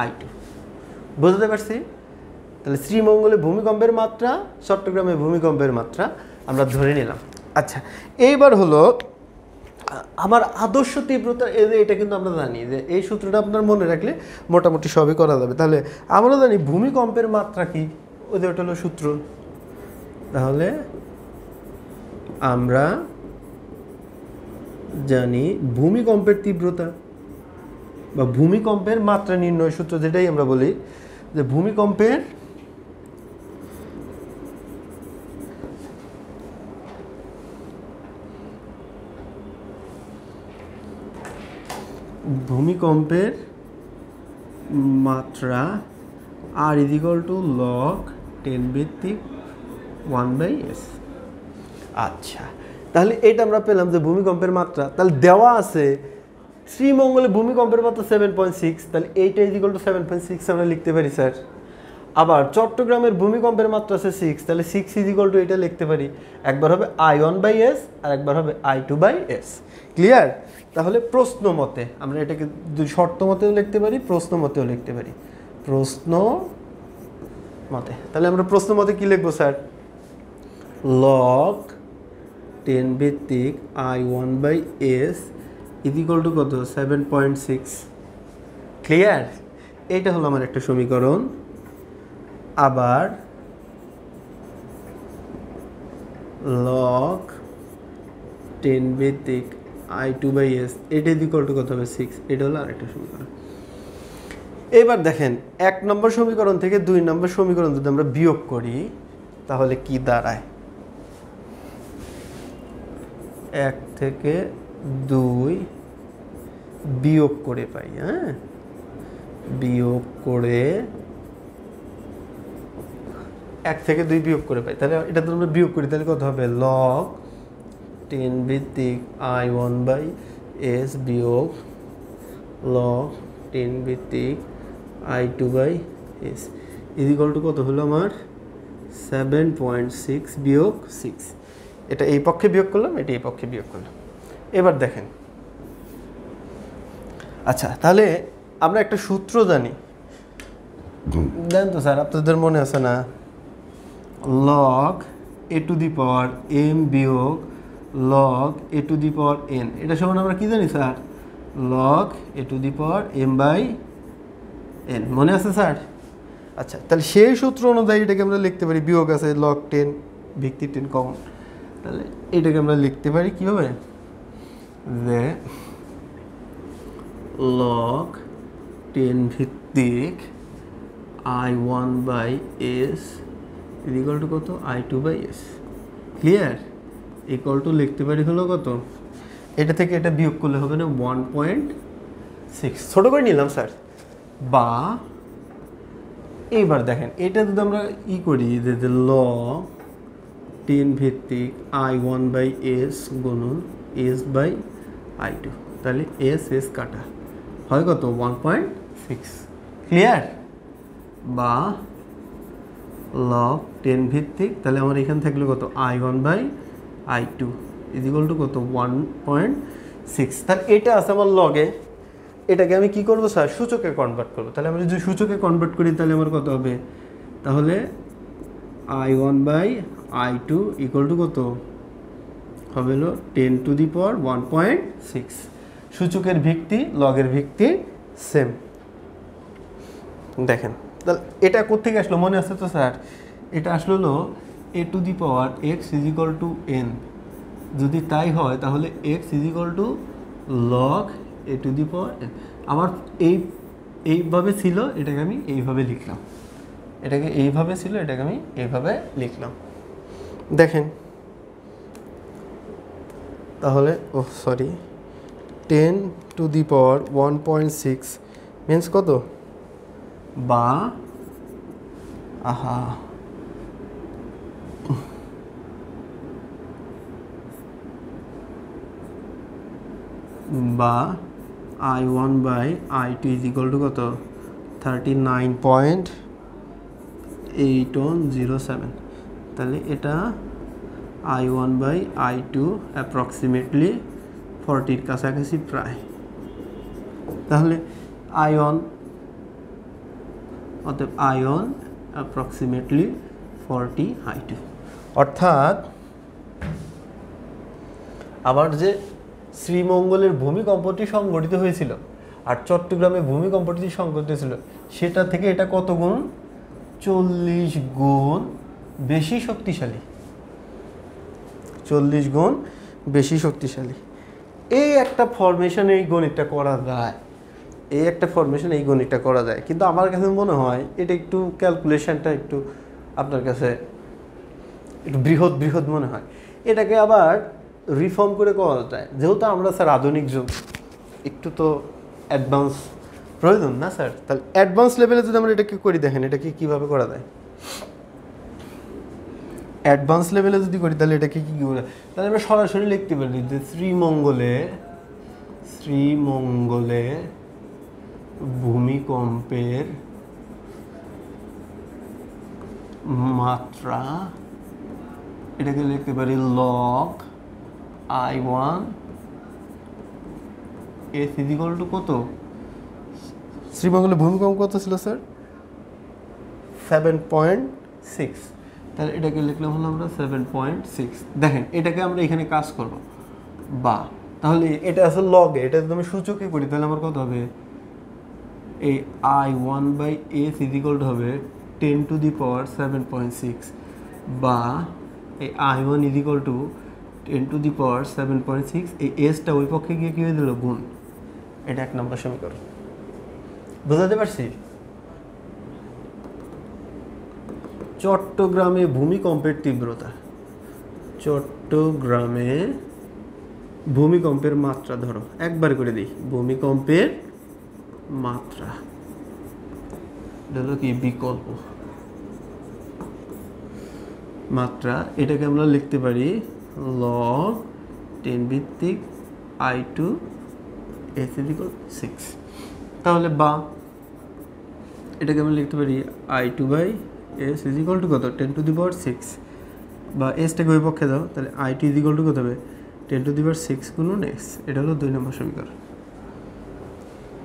আই টু বুঝতে পারছি? তাহলে শ্রীমঙ্গলে ভূমিকম্পের মাত্রা, চট্টগ্রামে ভূমিকম্পের মাত্রা আমরা ধরে নিলাম। আচ্ছা এইবার হলো আমার আদর্শ তীব্রতা এটা কিন্তু আমরা জানি যে এই সূত্রটা আপনার মনে রাখলে মোটামুটি সবই করা যাবে। তাহলে আমরা জানি ভূমিকম্পের মাত্রা কি? যে ওটা হলো সূত্র। তাহলে আমরা জানি ভূমিকম্পের তীব্রতা বা ভূমিকম্পের মাত্রা নির্ণয় সূত্র যেটাই আমরা বলি, যে ভূমিকম্পের ভূমিকম্পের মাত্রা r equal to log ten ভিত্তিক ওয়ান বাই এস আচ্ছা। তাহলে এটা আমরা পেলাম যে ভূমিকম্পের মাত্রা। তাহলে দেওয়া আছে শ্রীমঙ্গলে ভূমিকম্পের মাত্রা সেভেন পয়েন্ট সিক্স তাহলে এইটা equal to seven point six আমরা লিখতে পারি স্যার আবার চট্টগ্রামের ভূমিকম্পের মাত্রা আছে সিক্স তাহলে সিক্স ইজিকল টু এটা লিখতে পারি। একবার হবে আই ওয়ান বাই এস আর একবার হবে I two by s clear তাহলে প্রশ্ন মতে, আমরা এটাকে শর্ত মতেও লিখতে পারি, প্রশ্ন মতেও লিখতে পারি। প্রশ্ন মতে। তাহলে আমরা প্রশ্ন মতে কী লিখব স্যার লগ টেন ভিত্তিক I one by s equal to কত? সেভেন পয়েন্ট সিক্স ক্লিয়ার এইটা হলো আমার একটা সমীকরণ। আবার লগ টেন ভিত্তিক আই টু বাই এস এটা ইজিকল টু কত হবে? সিক্স এটা হলো আরেকটা সমীকরণ। এবার দেখেন, এক নম্বর সমীকরণ থেকে দুই নম্বর সমীকরণ যদি আমরা বিয়োগ করি, তাহলে কি দাঁড়ায়? এক থেকে দুই বিয়োগ করে পাই হ্যাঁ? বিয়োগ করে এক থেকে দুই বিয়োগ করে পাই। তাহলে এটা তো আমরা বিয়োগ করি, তাহলে কত হবে? লগ টেন ভিত্তিক আই ওয়ান বাই এস বিয়োগ লগ টেন ভিত্তিক I two by s equal to কত হলো আমার? সেভেন পয়েন্ট সিক্স বিয়োগ সিক্স এটা এই পক্ষে বিয়োগ করলাম এটা এই পক্ষে বিয়োগ করলাম। এবার দেখেন। আচ্ছা তাহলে আমরা একটা সূত্র জানি। দেন তো স্যার আপনাদের মনে আছে না? Log a to the power m বিয়োগ log a to the power n এটা সমান আমরা কি জানি sir? Log a to the power m by n মনে আছে স্যার? আচ্ছা তাহলে সেই সূত্র অনুযায়ী এটাকে আমরা লিখতে পারি বিয়োগ আছে লগ টেন ভিত্তি টেন কমন তাহলে এটাকে আমরা লিখতে পারি কীভাবে? যে লগ টেন ভিত্তিক I one by s equal to কত? I two by s clear equal to লিখতে পারি হলো কত? এটা থেকে এটা বিয়োগ করলে হবে না ওয়ান পয়েন্ট সিক্স ছোটো করে নিলাম, স্যার। বা এইবার দেখেন, এটা যদি আমরা ই করি যে ল টেন ভিত্তিক আই ওয়ান বাই এস গুণন এস বাই আই টু তাহলে এস এস কাটা। হয় কত? ওয়ান পয়েন্ট সিক্স ক্লিয়ার বা লগ টেন ভিত্তিক। তাহলে আমার এখানে থাকল কত? I one by I two equal to কত? ওয়ান পয়েন্ট সিক্স তাহলে এটা আছে আমার লগে এটাকে আমি কি করব? স্যার, সূচকে কনভার্ট করব। তাহলে আমি যদি সূচকে কনভার্ট করি, তাহলে আমার কত হবে? তাহলে I one by I two equal to কত? হবে হলো ten to the power one point six সূচকের ভিত্তি, লগের ভিত্তি সেম দেখেন, তাহলে এটা কোথেকে আসলো? মনে আছে তো, স্যার? এটা আসলো হলো a to the power x equal to n যদি তাই হয়, তাহলে x equal to log a to the power আমার এই, এইভাবে ছিল, এটাকে আমি এইভাবে লিখলাম। এটাকে এইভাবে ছিল, এটাকে আমি এইভাবে লিখলাম। দেখেন। তাহলে ও sorry ten to the power one point six means কত? বা, আহা। বা I one by I two is equal to কত? Thirty nine point eight one zero seven তাহলে এটা I one by I two approximately ফর্টির কাছাকাছি প্রায়। তাহলে আয়ন অতএব আয়ন অ্যাপ্রক্সিমেটলি ফর্টি আই টু অর্থাৎ আবার যে শ্রীমঙ্গলের ভূমিকম্পটি সংঘটিত হয়েছিল আর চট্টগ্রামে ভূমিকম্পটি সংঘটিত হয়েছিল, সেটা থেকে এটা কত গুণ? চল্লিশ গুণ বেশি শক্তিশালী। চল্লিশ গুণ বেশি শক্তিশালী। এই একটা ফরমেশন এই গণিতটা করা যায়। এই একটা ফরমেশন এই গণিতটা করা যায়। কিন্তু আমার কাছে মনে হয় এটা একটু ক্যালকুলেশনটা একটু আপনার কাছে একটু বৃহৎ বৃহৎ মনে হয়। এটাকে আবার রিফর্ম করে করা যায়। যেহেতু আমরা স্যার আধুনিক যুগ, একটু তো অ্যাডভান্স প্রয়োজন না, স্যার? তাহলে অ্যাডভান্স লেভেলে যদি আমরা এটাকে করি, দেখেন এটাকে কীভাবে করা যায়? অ্যাডভান্স লেভেলে যদি করি, তাহলে এটাকে কী করে তাহলে আমরা সরাসরি লিখতে পারি যে শ্রীমঙ্গলে শ্রীমঙ্গলে ভূমিকম্পের মাত্রা, এটাকে লিখতে পারি log I one S equal to কত? শ্রীমঙ্গলে ভূমিকম্প কত ছিল স্যার? সেভেন পয়েন্ট সিক্স তাহলে এটাকে লিখলাম হলো আমরা সেভেন পয়েন্ট সিক্স দেখেন এটাকে আমরা এখানে কাজ করব। বা তাহলে এটা আসলে লগে এটা যদি আমি সূচকে করি তাহলে আমার কত হবে? এই I one by S equal হবে ten to the power seven point six বা এই I one equal to ten to the power seven point six এই এসটা ওই পক্ষে গিয়ে কী হয়ে দিল? গুণ। এটা এক নম্বর সমীকরণ। বুঝাতে পারছি? চট্টগ্রামে ভূমিকম্পের তীব্রতা। চট্টগ্রামে ভূমিকম্পের মাত্রা ধরো, একবার করে দিই ভূমিকম্পের মাত্রা। কি? বিকল্প। মাত্রা, এটাকে আমরা লিখতে পারি ল টেন ভিত্তিক আই টু এস সিক্স তাহলে বা, এটাকে আমি লিখতে পারি I two by S equal to কত? Ten to the power six বা এসটাকে ওই পক্ষে দাও, তাহলে আই টু ইজিকল টু কত হবে? Ten to the power six গুণন এক্স এটা হলো দুই নম্বর সমীকরণ।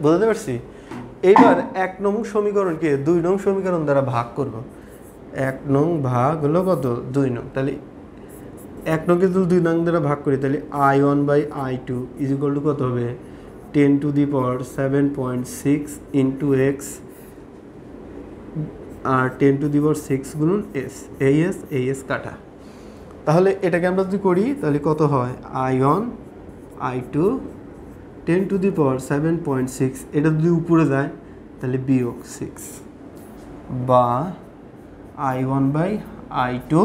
বুঝতে পারছি? এইবার এক নং সমীকরণকে দুই নং সমীকরণ দ্বারা ভাগ করব। এক নং ভাগ হলো কত? দুই নং। তাহলে এক নংকে যদি দুই নং দ্বারা ভাগ করি, তাহলে I one by I two is equal to কত হবে? Ten to the power seven point six into X R ten to the power six গুণন এস এই এস এই এস কাটা। তাহলে এটাকে আমরা যদি করি, তাহলে কত হয়? I one I two ten to the power seven point six এটা যদি উপরে যায়, তাহলে বিয়োগ সিক্স বা I one by I two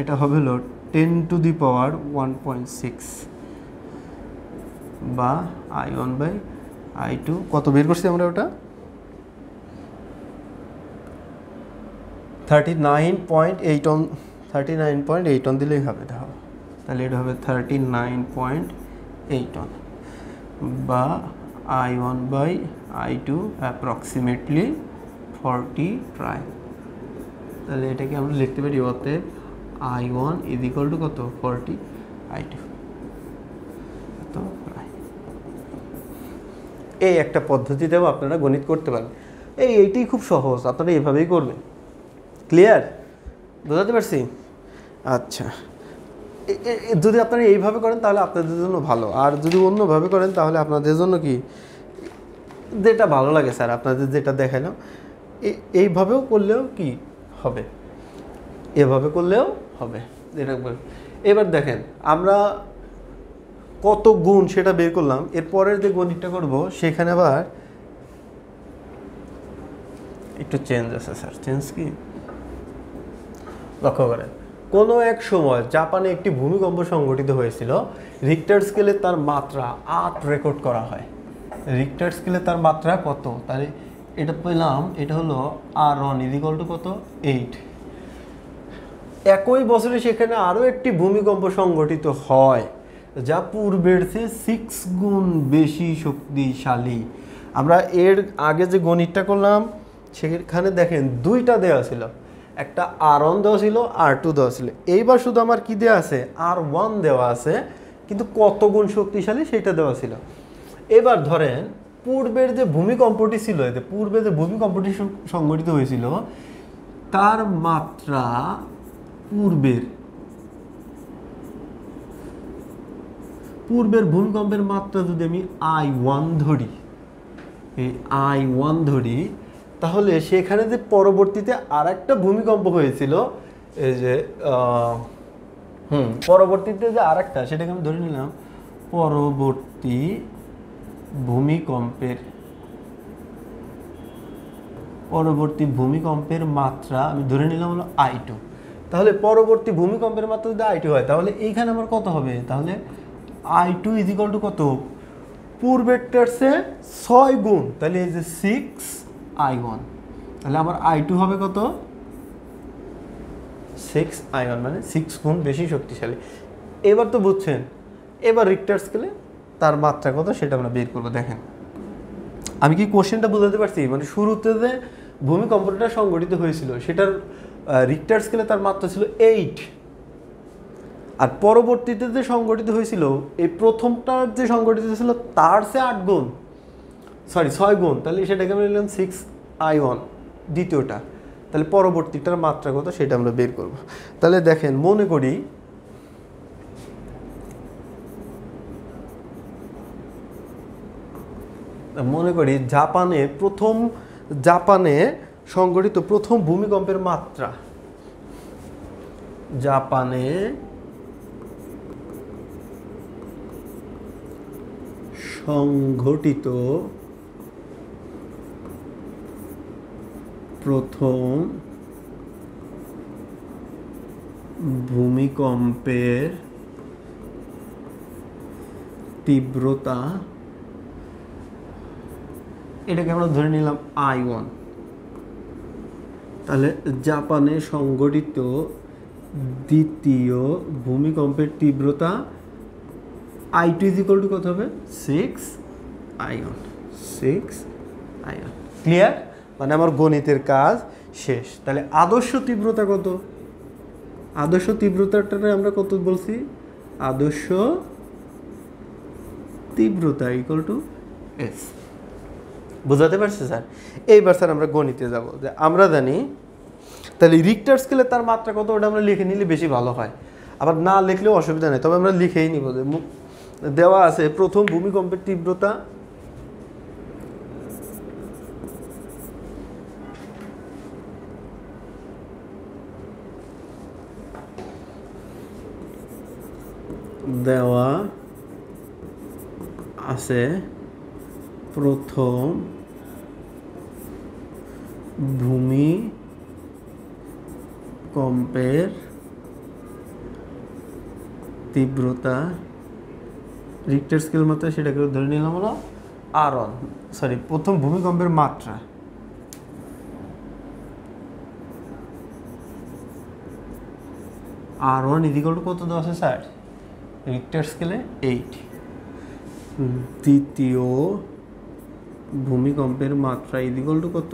এটা হবে হলো ten to the power one point six বা I one by I two কত বের করছি আমরা ওটা? Thirty nine point eight one thirty nine point eight one দিলেই হবে এটা তাহলে এটা হবে thirty nine point eight one বা I one by I two approximately forty prime তাহলে এটাকে আমরা লিখতে পারি অতএব I one is equal to কত? ফর্টি আই টু এত প্রায় এই একটা পদ্ধতিতেও আপনারা গণিত করতে পারেন। এই এইটাই খুব সহজ, আপনারা এভাবেই করবেন। ক্লিয়ার বোঝাতে পারছি? আচ্ছা। যদি আপনারা এইভাবে করেন তাহলে আপনাদের জন্য ভালো। আর যদি অন্যভাবে করেন তাহলে আপনাদের জন্য কি? যেটা ভালো লাগে স্যার, আপনাদের যেটা দেখালাম এইভাবেও করলেও কি হবে? এভাবে করলেও হবে। এবার দেখেন, আমরা কত গুণ সেটা বের করলাম। এরপরের যে গণিতটা করব, সেখানে আবার একটু চেঞ্জ আছে স্যার চেঞ্জ কি? লক্ষ্য করেন, কোনো এক সময় জাপানে একটি ভূমিকম্প সংঘটিত হয়েছিল রিক্টার স্কেলে তার মাত্রা আট রেকর্ড করা হয়। রিক্টার স্কেলে তার মাত্রা কত? তাহলে এটা পেলাম, এটা হলো আর ওয়ান ইজিকল টু কত? এইট একই বছরে সেখানে আরও একটি ভূমিকম্প সংঘটিত হয়। যা পূর্বের চেয়ে সিক্স গুণ বেশি শক্তিশালী। আমরা এর আগে যে গণিতটা করলাম, সেখানে দেখেন দুইটা দেওয়া ছিল। একটা আর ওয়ান দেওয়া ছিল আর টু দেওয়া ছিল। এইবার শুধু আমার কি দেওয়া আছে? আর ওয়ান দেওয়া আছে, কিন্তু কত গুণ শক্তিশালী সেটা দেওয়া ছিল। এবার ধরেন পূর্বের যে ভূমিকম্পটি ছিল এতে পূর্বে যে ভূমিকম্পটি সংঘটিত হয়েছিল, তার মাত্রা পূর্বের। পূর্বের ভূমিকম্পের মাত্রা যদি আমি আই ওয়ান ধরি, এই আই ওয়ান ধরি, তাহলে সেখানে যে পরবর্তীতে আর একটা ভূমিকম্প হয়েছিল, এই যে হুম, পরবর্তীতে যে আর একটা সেটাকে আমি ধরে নিলাম, পরবর্তী ভূমিকম্পের পরবর্তী ভূমিকম্পের মাত্রা আমি ধরে নিলাম হলো আই টু তাহলে পরবর্তী ভূমিকম্পের মাত্রা যদি আই টু হয়, তাহলে এইখানে আমার কত হবে? তাহলে I two is equal to কত? পূর্বেরটার সে ছয় গুণ, তাহলে এই যে সিক্স আই ওয়ান তাহলে আমার আই টু হবে কত? সিক্স আই ওয়ান মানে সিক্স গুণ বেশি শক্তিশালী। এবার তো বুঝছেন, এবার রিক্টার স্কেলে তার মাত্রা কত সেটা আমরা বের করব, দেখেন। আমি কি কোশ্চেনটা বোঝাতে পারছি? মানে শুরুতে যে ভূমিকম্পটা সংঘটিত হয়েছিল, সেটার রিক্টার স্কেলে তার মাত্রা ছিল এইট আর পরবর্তীতে যে সংগঠিত হয়েছিল, এই প্রথমটার যে সংগঠিত হয়েছিল, তার সে আট গুণ। সরি ছয় গুণ। তাহলে সেটাকে আমরা নিলাম সিক্স আই ওয়ান দ্বিতীয়টা। তাহলে পরবর্তীটার মাত্রা কত, সেটা আমরা বের করব। তাহলে দেখেন, মনে করি মনে করি জাপানে প্রথম, জাপানে সংগঠিত প্রথম ভূমিকম্পের মাত্রা। জাপানে সংঘটিত প্রথম ভূমিকম্পের তীব্রতা, এটাকে আমরা ধরে নিলাম আই ওয়ান। তাহলে জাপানে সংঘটিত দ্বিতীয় ভূমিকম্পের তীব্রতা I two is equal to কত হবে? সিক্স আইন সিক্স আইন ক্লিয়ার মানে আমার গণিতের কাজ শেষ। তাহলে আদর্শ তীব্রতা কত? আদর্শ তীব্রতাটা আমরা কত বলছি? আদর্শ তীব্রতা ইকুয়াল টু এস বুঝাতে পারছি স্যার? এইবার স্যার আমরা গণিতে যাব। যে আমরা জানি তাহলে রিক্টার স্কেলে তার মাত্রা কত? ওটা আমরা লিখে নিলে বেশি ভালো হয়। আবার না লিখলেও অসুবিধা নেই তবে আমরা লিখেই নিব যে দেওয়া আছে প্রথম ভূমিকম্পের তীব্রতা। দেওয়া আছে প্রথম ভূমি কম্পের তীব্রতা। রিক্টার স্কেল মাত্রা সেটাকে ধরে নিলাম হলো আর সরি প্রথম ভূমিকম্পের মাত্রা। আর ওয়ান ইজিকল টু কত? দেওয়া আছে স্যার রিক্টার স্কেলে এইট দ্বিতীয় ভূমিকম্পের মাত্রা ইজিকল টু কত?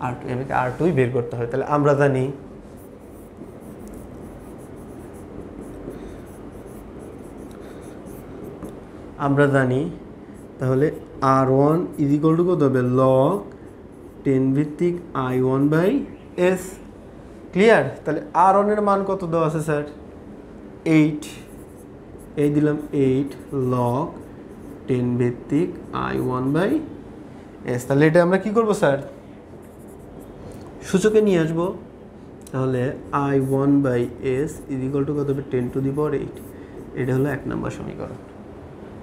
আর এটাকে আর টুই বের করতে হয়। তাহলে আমরা জানি আমরা জানি, তাহলে আর ওয়ান ইজিকল টু কত হবে? লগ টেন ভিত্তিক I one by S clear তাহলে আর ওয়ানের মান কত দেওয়া আছে স্যার এইট এই দিলাম এইট লগ টেন ভিত্তিক আই ওয়ান বাই এস তাহলে এটা আমরা কি করব স্যার সূচকে নিয়ে আসব। তাহলে I one by S equal to কত হবে? Ten to the power eight এটা হলো এক নম্বর সমীকরণ।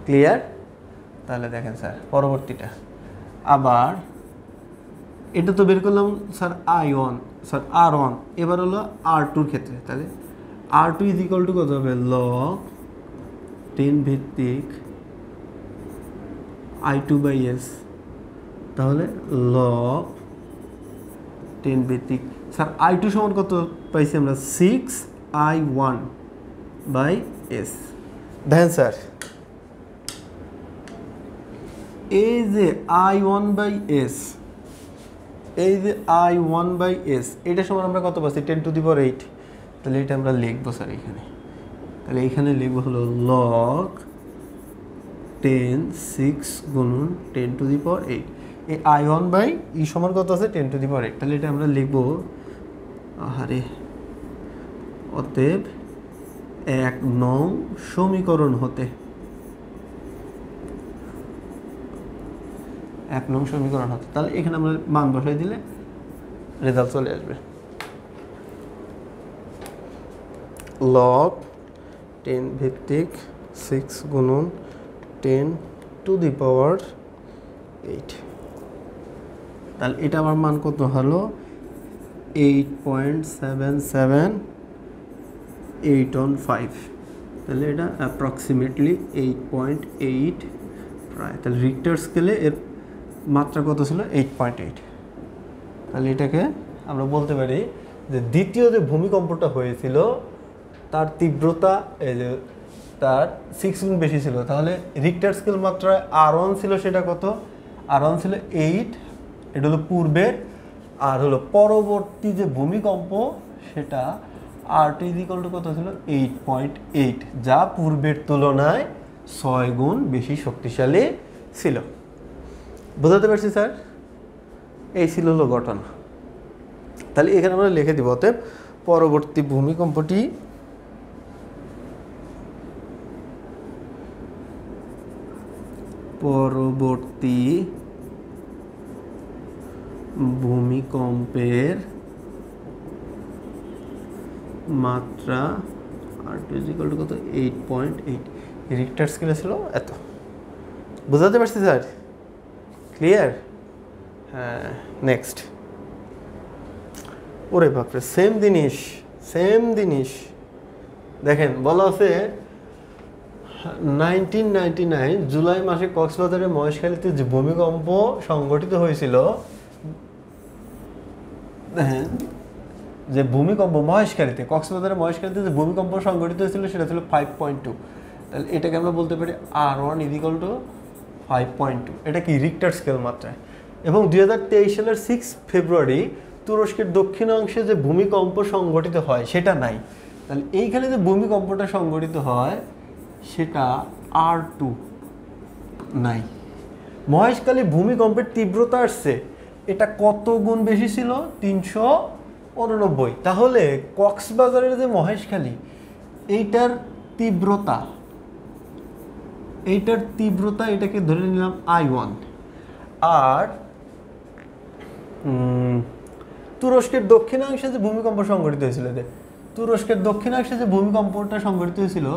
ক্লিয়ার তাহলে দেখেন স্যার, পরবর্তীটা। আবার এটা তো বের করলাম, sir I one sir R one এবার হলো আর টুর ক্ষেত্রে। তাহলে R two is equal to কত হবে? ল টেন ভিত্তিক আই টু বাই এস তাহলে ল টেন ভিত্তিক। স্যার আই টু সমান কত পাইছি আমরা? Six I one by S দেখেন স্যার এই যে আই ওয়ান বাই এস এই যে আই ওয়ান বাই এস এটা সমান আমরা কত পাচ্ছি? Ten to the power eight তাহলে এটা আমরা লিখব স্যার এখানে। তাহলে এইখানে লিখব হলো লগ টেন সিক্স গুণন ten to the power eight এই আই ওয়ান বাই ই সমান কত আছে? Ten to the power eight তাহলে এটা আমরা লিখব, আহারে, অতএব এক নং সমীকরণ হতে। এক নং সমীকরণ হতো তাহলে এখানে আমরা মান বসাই দিলে রেজাল্ট চলে আসবে। লগ টেন ভিত্তিক সিক্স গুণন ten to the power eight তাহলে এটা আমার মান কত হলো? Eight point seven seven eight one five তাহলে এটা অ্যাপ্রক্সিমেটলি এইট পয়েন্ট এইট প্রায় তাহলে রিক্টার স্কেলে এর মাত্রা কত ছিল? এইট পয়েন্ট এইট তাহলে এটাকে আমরা বলতে পারি যে দ্বিতীয় যে ভূমিকম্পটা হয়েছিল, তার তীব্রতা, এই যে তার সিক্স গুণ বেশি ছিল। তাহলে রিক্টার স্কেল মাত্রায় আর ওয়ান ছিল সেটা কত? আর ওয়ান ছিল এইট এটা হলো পূর্বের। আর হলো পরবর্তী যে ভূমিকম্প, সেটা আর টু টু কত ছিল? এইট পয়েন্ট এইট যা পূর্বের তুলনায় ছয় গুণ বেশি শক্তিশালী ছিল। বোঝাতে পারছি, স্যার? এই ছিল হলো ঘটনা তাহলে এখানে আমরা লিখে দিব, অতএব পরবর্তী ভূমিকম্পটি পরবর্তী ভূমিকম্পের মাত্রা আর কত? এইট পয়েন্ট এইট রিক্টার স্কেলে ছিল এত। বুঝাতে পারছি, স্যার? ক্লিয়ার হ্যাঁ নেক্সট ওরে বাপরে সেম জিনিস সেম জিনিস। দেখেন, বলা আছে নাইনটিন নাইনটি নাইন জুলাই মাসে কক্সবাজারে মহেশখালীতে যে ভূমিকম্প সংঘটিত হয়েছিল যে ভূমিকম্প মহেশখালীতে কক্সবাজারের মহেশখালীতে যে ভূমিকম্প সংঘটিত হয়েছিল, সেটা ছিল ফাইভ পয়েন্ট টু তাহলে এটাকে আমরা বলতে পারি R one equal to five point two এটা কি রিক্টার স্কেল মাত্রায় এবং দুই হাজার তেইশ সালের সিক্স ফেব্রুয়ারি তুরস্কের দক্ষিণাংশে যে ভূমিকম্প সংঘটিত হয়, সেটা নাই। তাহলে এইখানে যে ভূমিকম্পটা সংঘটিত হয়, সেটা আর টু নাই। মহেশখালী ভূমিকম্পের তীব্রতা আসছে, এটা কত গুণ বেশি ছিল? তিনশো উননব্বই। তাহলে কক্সবাজারের যে মহেশখালী, এইটার তীব্রতা এইটার তীব্রতা এটাকে ধরে নিলাম আই ওয়ান আর তুরস্কের দক্ষিণাংশে যে ভূমিকম্প সংঘটিত হয়েছিল, যে তুরস্কের দক্ষিণাংশে যে ভূমিকম্পটা সংঘটিত হয়েছিল,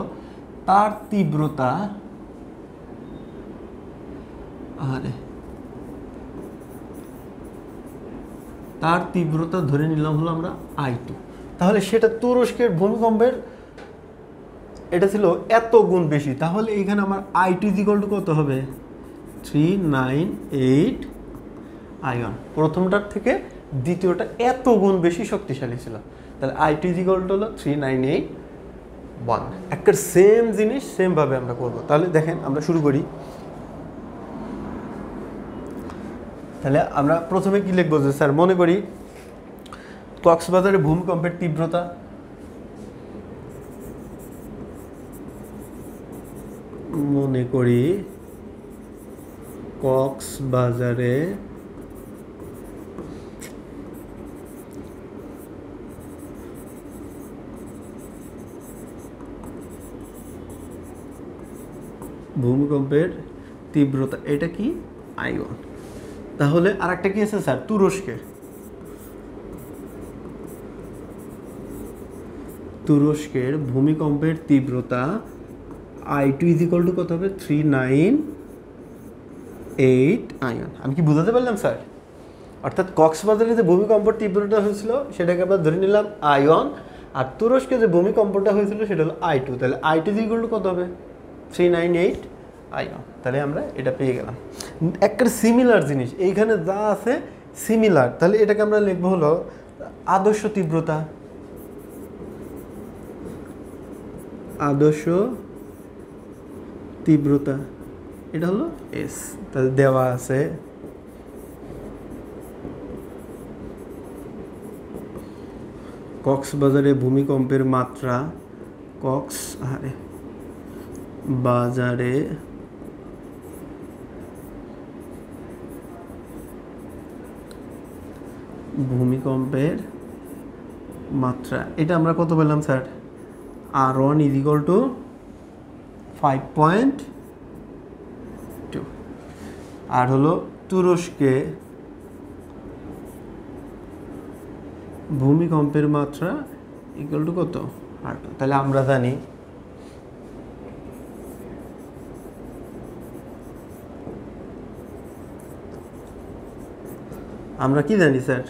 তার তীব্রতা, আরে, তার তীব্রতা ধরে নিলাম হলো আমরা আই টু তাহলে সেটা তুরস্কের ভূমিকম্পের এটা ছিল এত গুণ বেশি। তাহলে এইখানে আমার আই টু ইজিকল টু কত হবে? থ্রি নাইন এইট আয়ন প্রথমটার থেকে দ্বিতীয়টা এত গুণ বেশি শক্তিশালী ছিল। তাহলে আই টু ইজিকল টু হলো থ্রি নাইন এইট ওয়ান একটা সেম জিনিস সেমভাবে আমরা করব। তাহলে দেখেন, আমরা শুরু করি। তাহলে আমরা প্রথমে কি লিখব যে, স্যার, মনে করি, কক্সবাজারে ভূমিকম্পের তীব্রতা মনে করি কক্সবাজারে ভূমিকম্পের তীব্রতা, এটা কি? আইওয়ান তাহলে আরেকটা কি আছে স্যার? তুরস্কের। তুরস্কের ভূমিকম্পের তীব্রতা আই টু ইজিকল টু কত হবে? থ্রি নাইন এইট আয়ন আমি কি বুঝাতে পারলাম স্যার? অর্থাৎ কক্সবাজারে যে ভূমিকম্পের তীব্রতা হয়েছিল সেটাকে আমরা ধরে নিলাম আয়ন আর তুরস্কে যে ভূমিকম্পটা হয়েছিল সেটা হলো আই টু তাহলে আই টু ইজিকল টু কত হবে? থ্রি নাইন এইট আয়ন তাহলে আমরা এটা পেয়ে গেলাম। একটা সিমিলার জিনিস এইখানে যা আছে সিমিলার তাহলে এটাকে আমরা লিখব হলো আদর্শ তীব্রতা। আদর্শ তীব্রতা। এটা হলো এস তাহলে দেওয়া আছে কক্সবাজারে ভূমিকম্পের মাত্রা। কক্স, আরে, বাজারে ভূমিকম্পের মাত্রা। এটা আমরা কত পেলাম, sir? R one is equal to five point two আর হলো তুরস্কে ভূমিকম্পের মাত্রা ইকুয়াল টু কত? আর তাহলে আমরা জানি আমরা কি জানি, sir?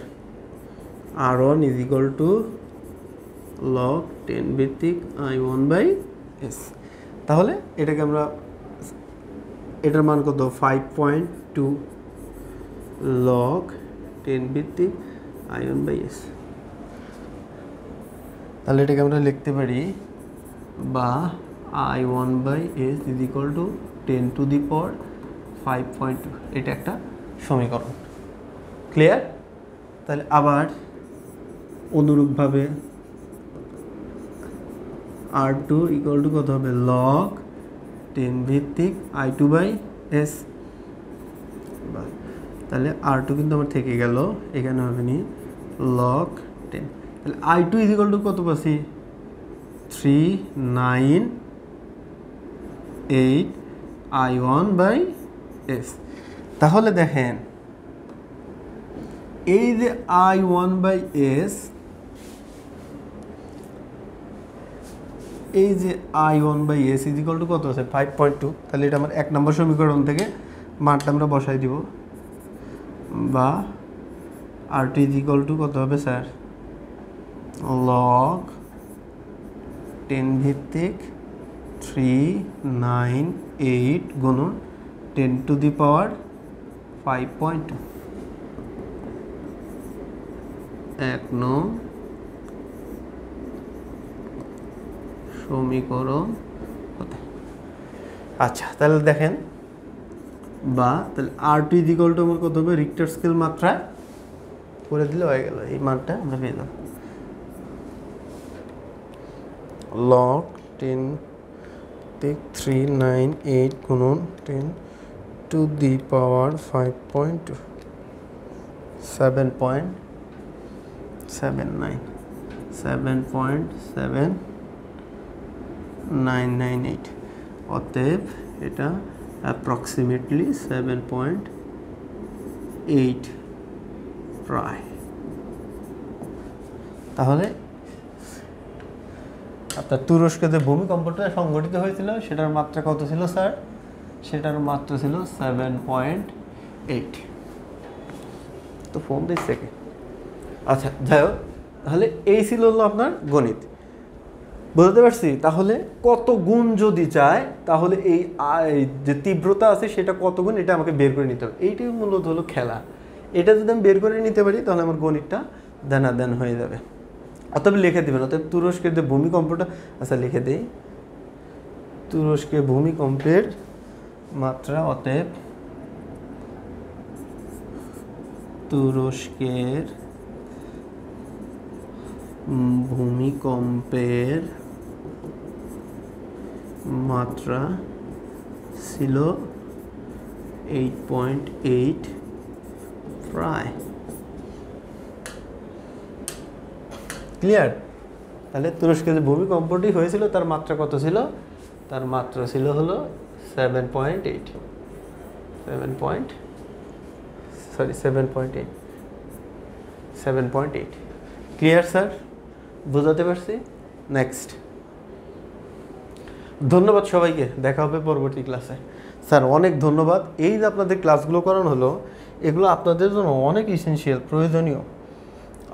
R one is equal to log ten ভিত্তিক আই ওয়ান বাই এস তাহলে এটাকে আমরা এটার মান কত? Five point two log ten ভিত্তিক আই ওয়ান বাই এস তাহলে এটাকে আমরা লিখতে পারি বা I one by S is equal to ten to the power five point two এটা একটা সমীকরণ। ক্লিয়ার তাহলে আবার অনুরূপভাবে আর টু ইকুয়াল টু কত হবে? লগ টেন ভিত্তিক আই টু বাই এস তাহলে আর টু কিন্তু আমার থেকে গেল। এখানে হবে নি লগ টেন তাহলে I two is equal to কত পাচ্ছি? Three nine eight I one by S তাহলে দেখেন, এই যে আই ওয়ান বাই এস এই যে I one by S is equal to কত আছে? ফাইভ পয়েন্ট টু তাহলে এটা আমার এক নম্বর সমীকরণ থেকে মানটা আমরা বসাই দিব। বা R two is equal to কত হবে স্যার? লগ টেন ভিত্তিক থ্রি নাইন এইট গুণন ten to the power five point এক নং সমীকরণ আচ্ছা তাহলে দেখেন। বা তাহলে আর টু ইজিকল টু আমার কত হবে? রিক্টার স্কেল মাত্রা? করে দিলে হয়ে গেল এই মানটা আমরা পেয়ে যাব log ten take three nine eight গুণন ten to the power five point two seven point seven nine seven point seven nine nine eight অতএব এটা অ্যাপ্রক্সিমেটলি সেভেন পয়েন্ট এইট প্রায়। তাহলে আপনার তুরস্কে যে ভূমিকম্পটা সংঘটিত হয়েছিল, সেটার মাত্রা কত ছিল, স্যার? সেটার মাত্রা ছিল সেভেন পয়েন্ট এইট তো ফোন দিচ্ছে আচ্ছা যাই হোক, তাহলে এই ছিল হলো আপনার গণিত। বুঝতে পারছি? তাহলে কত গুণ যদি চায়, তাহলে এই যে তীব্রতা আছে সেটা কত গুণ, এটা আমাকে বের করে নিতে হবে। এইটাই মূলত হলো খেলা। এটা যদি আমি বের করে নিতে পারি, তাহলে আমার গণিতটা দেনা দেন হয়ে যাবে। অতএব লিখে দেবেন, অতএব তুরস্কের যে ভূমিকম্পটা আচ্ছা লিখে দেই। তুরস্কে ভূমিকম্পের মাত্রা, অতএব তুরস্কের ভূমিকম্পের মাত্রা ছিল এইট পয়েন্ট এইট প্রায়। ক্লিয়ার তাহলে তুরস্কে যে ভূমিকম্পটি হয়েছিল, তার মাত্রা কত ছিল? তার মাত্রা ছিল হলো seven point eight seven point sorry seven point eight seven point eight clear sir বোঝাতে পারছি? নেক্সট ধন্যবাদ সবাইকে, দেখা হবে পরবর্তী ক্লাসে স্যার, অনেক ধন্যবাদ। এই যে আপনাদের ক্লাসগুলো করানো হলো, এগুলো আপনাদের জন্য অনেক ইসেনশিয়াল প্রয়োজনীয়।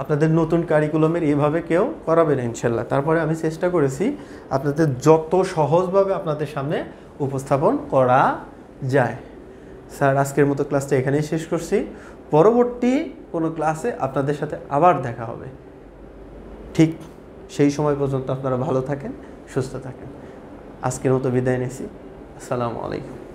আপনাদের নতুন কারিকুলামের এভাবে কেউ করাবে না ইনশাল্লাহ তারপরে আমি চেষ্টা করেছি আপনাদের যত সহজভাবে আপনাদের সামনে উপস্থাপন করা যায়। স্যার, আজকের মতো ক্লাসটা এখানেই শেষ করছি। পরবর্তী কোনো ক্লাসে আপনাদের সাথে আবার দেখা হবে। ঠিক সেই সময় পর্যন্ত আপনারা ভালো থাকেন, সুস্থ থাকেন। আজকের মতো বিদায় নিয়েছি আসসালামু আলাইকুম।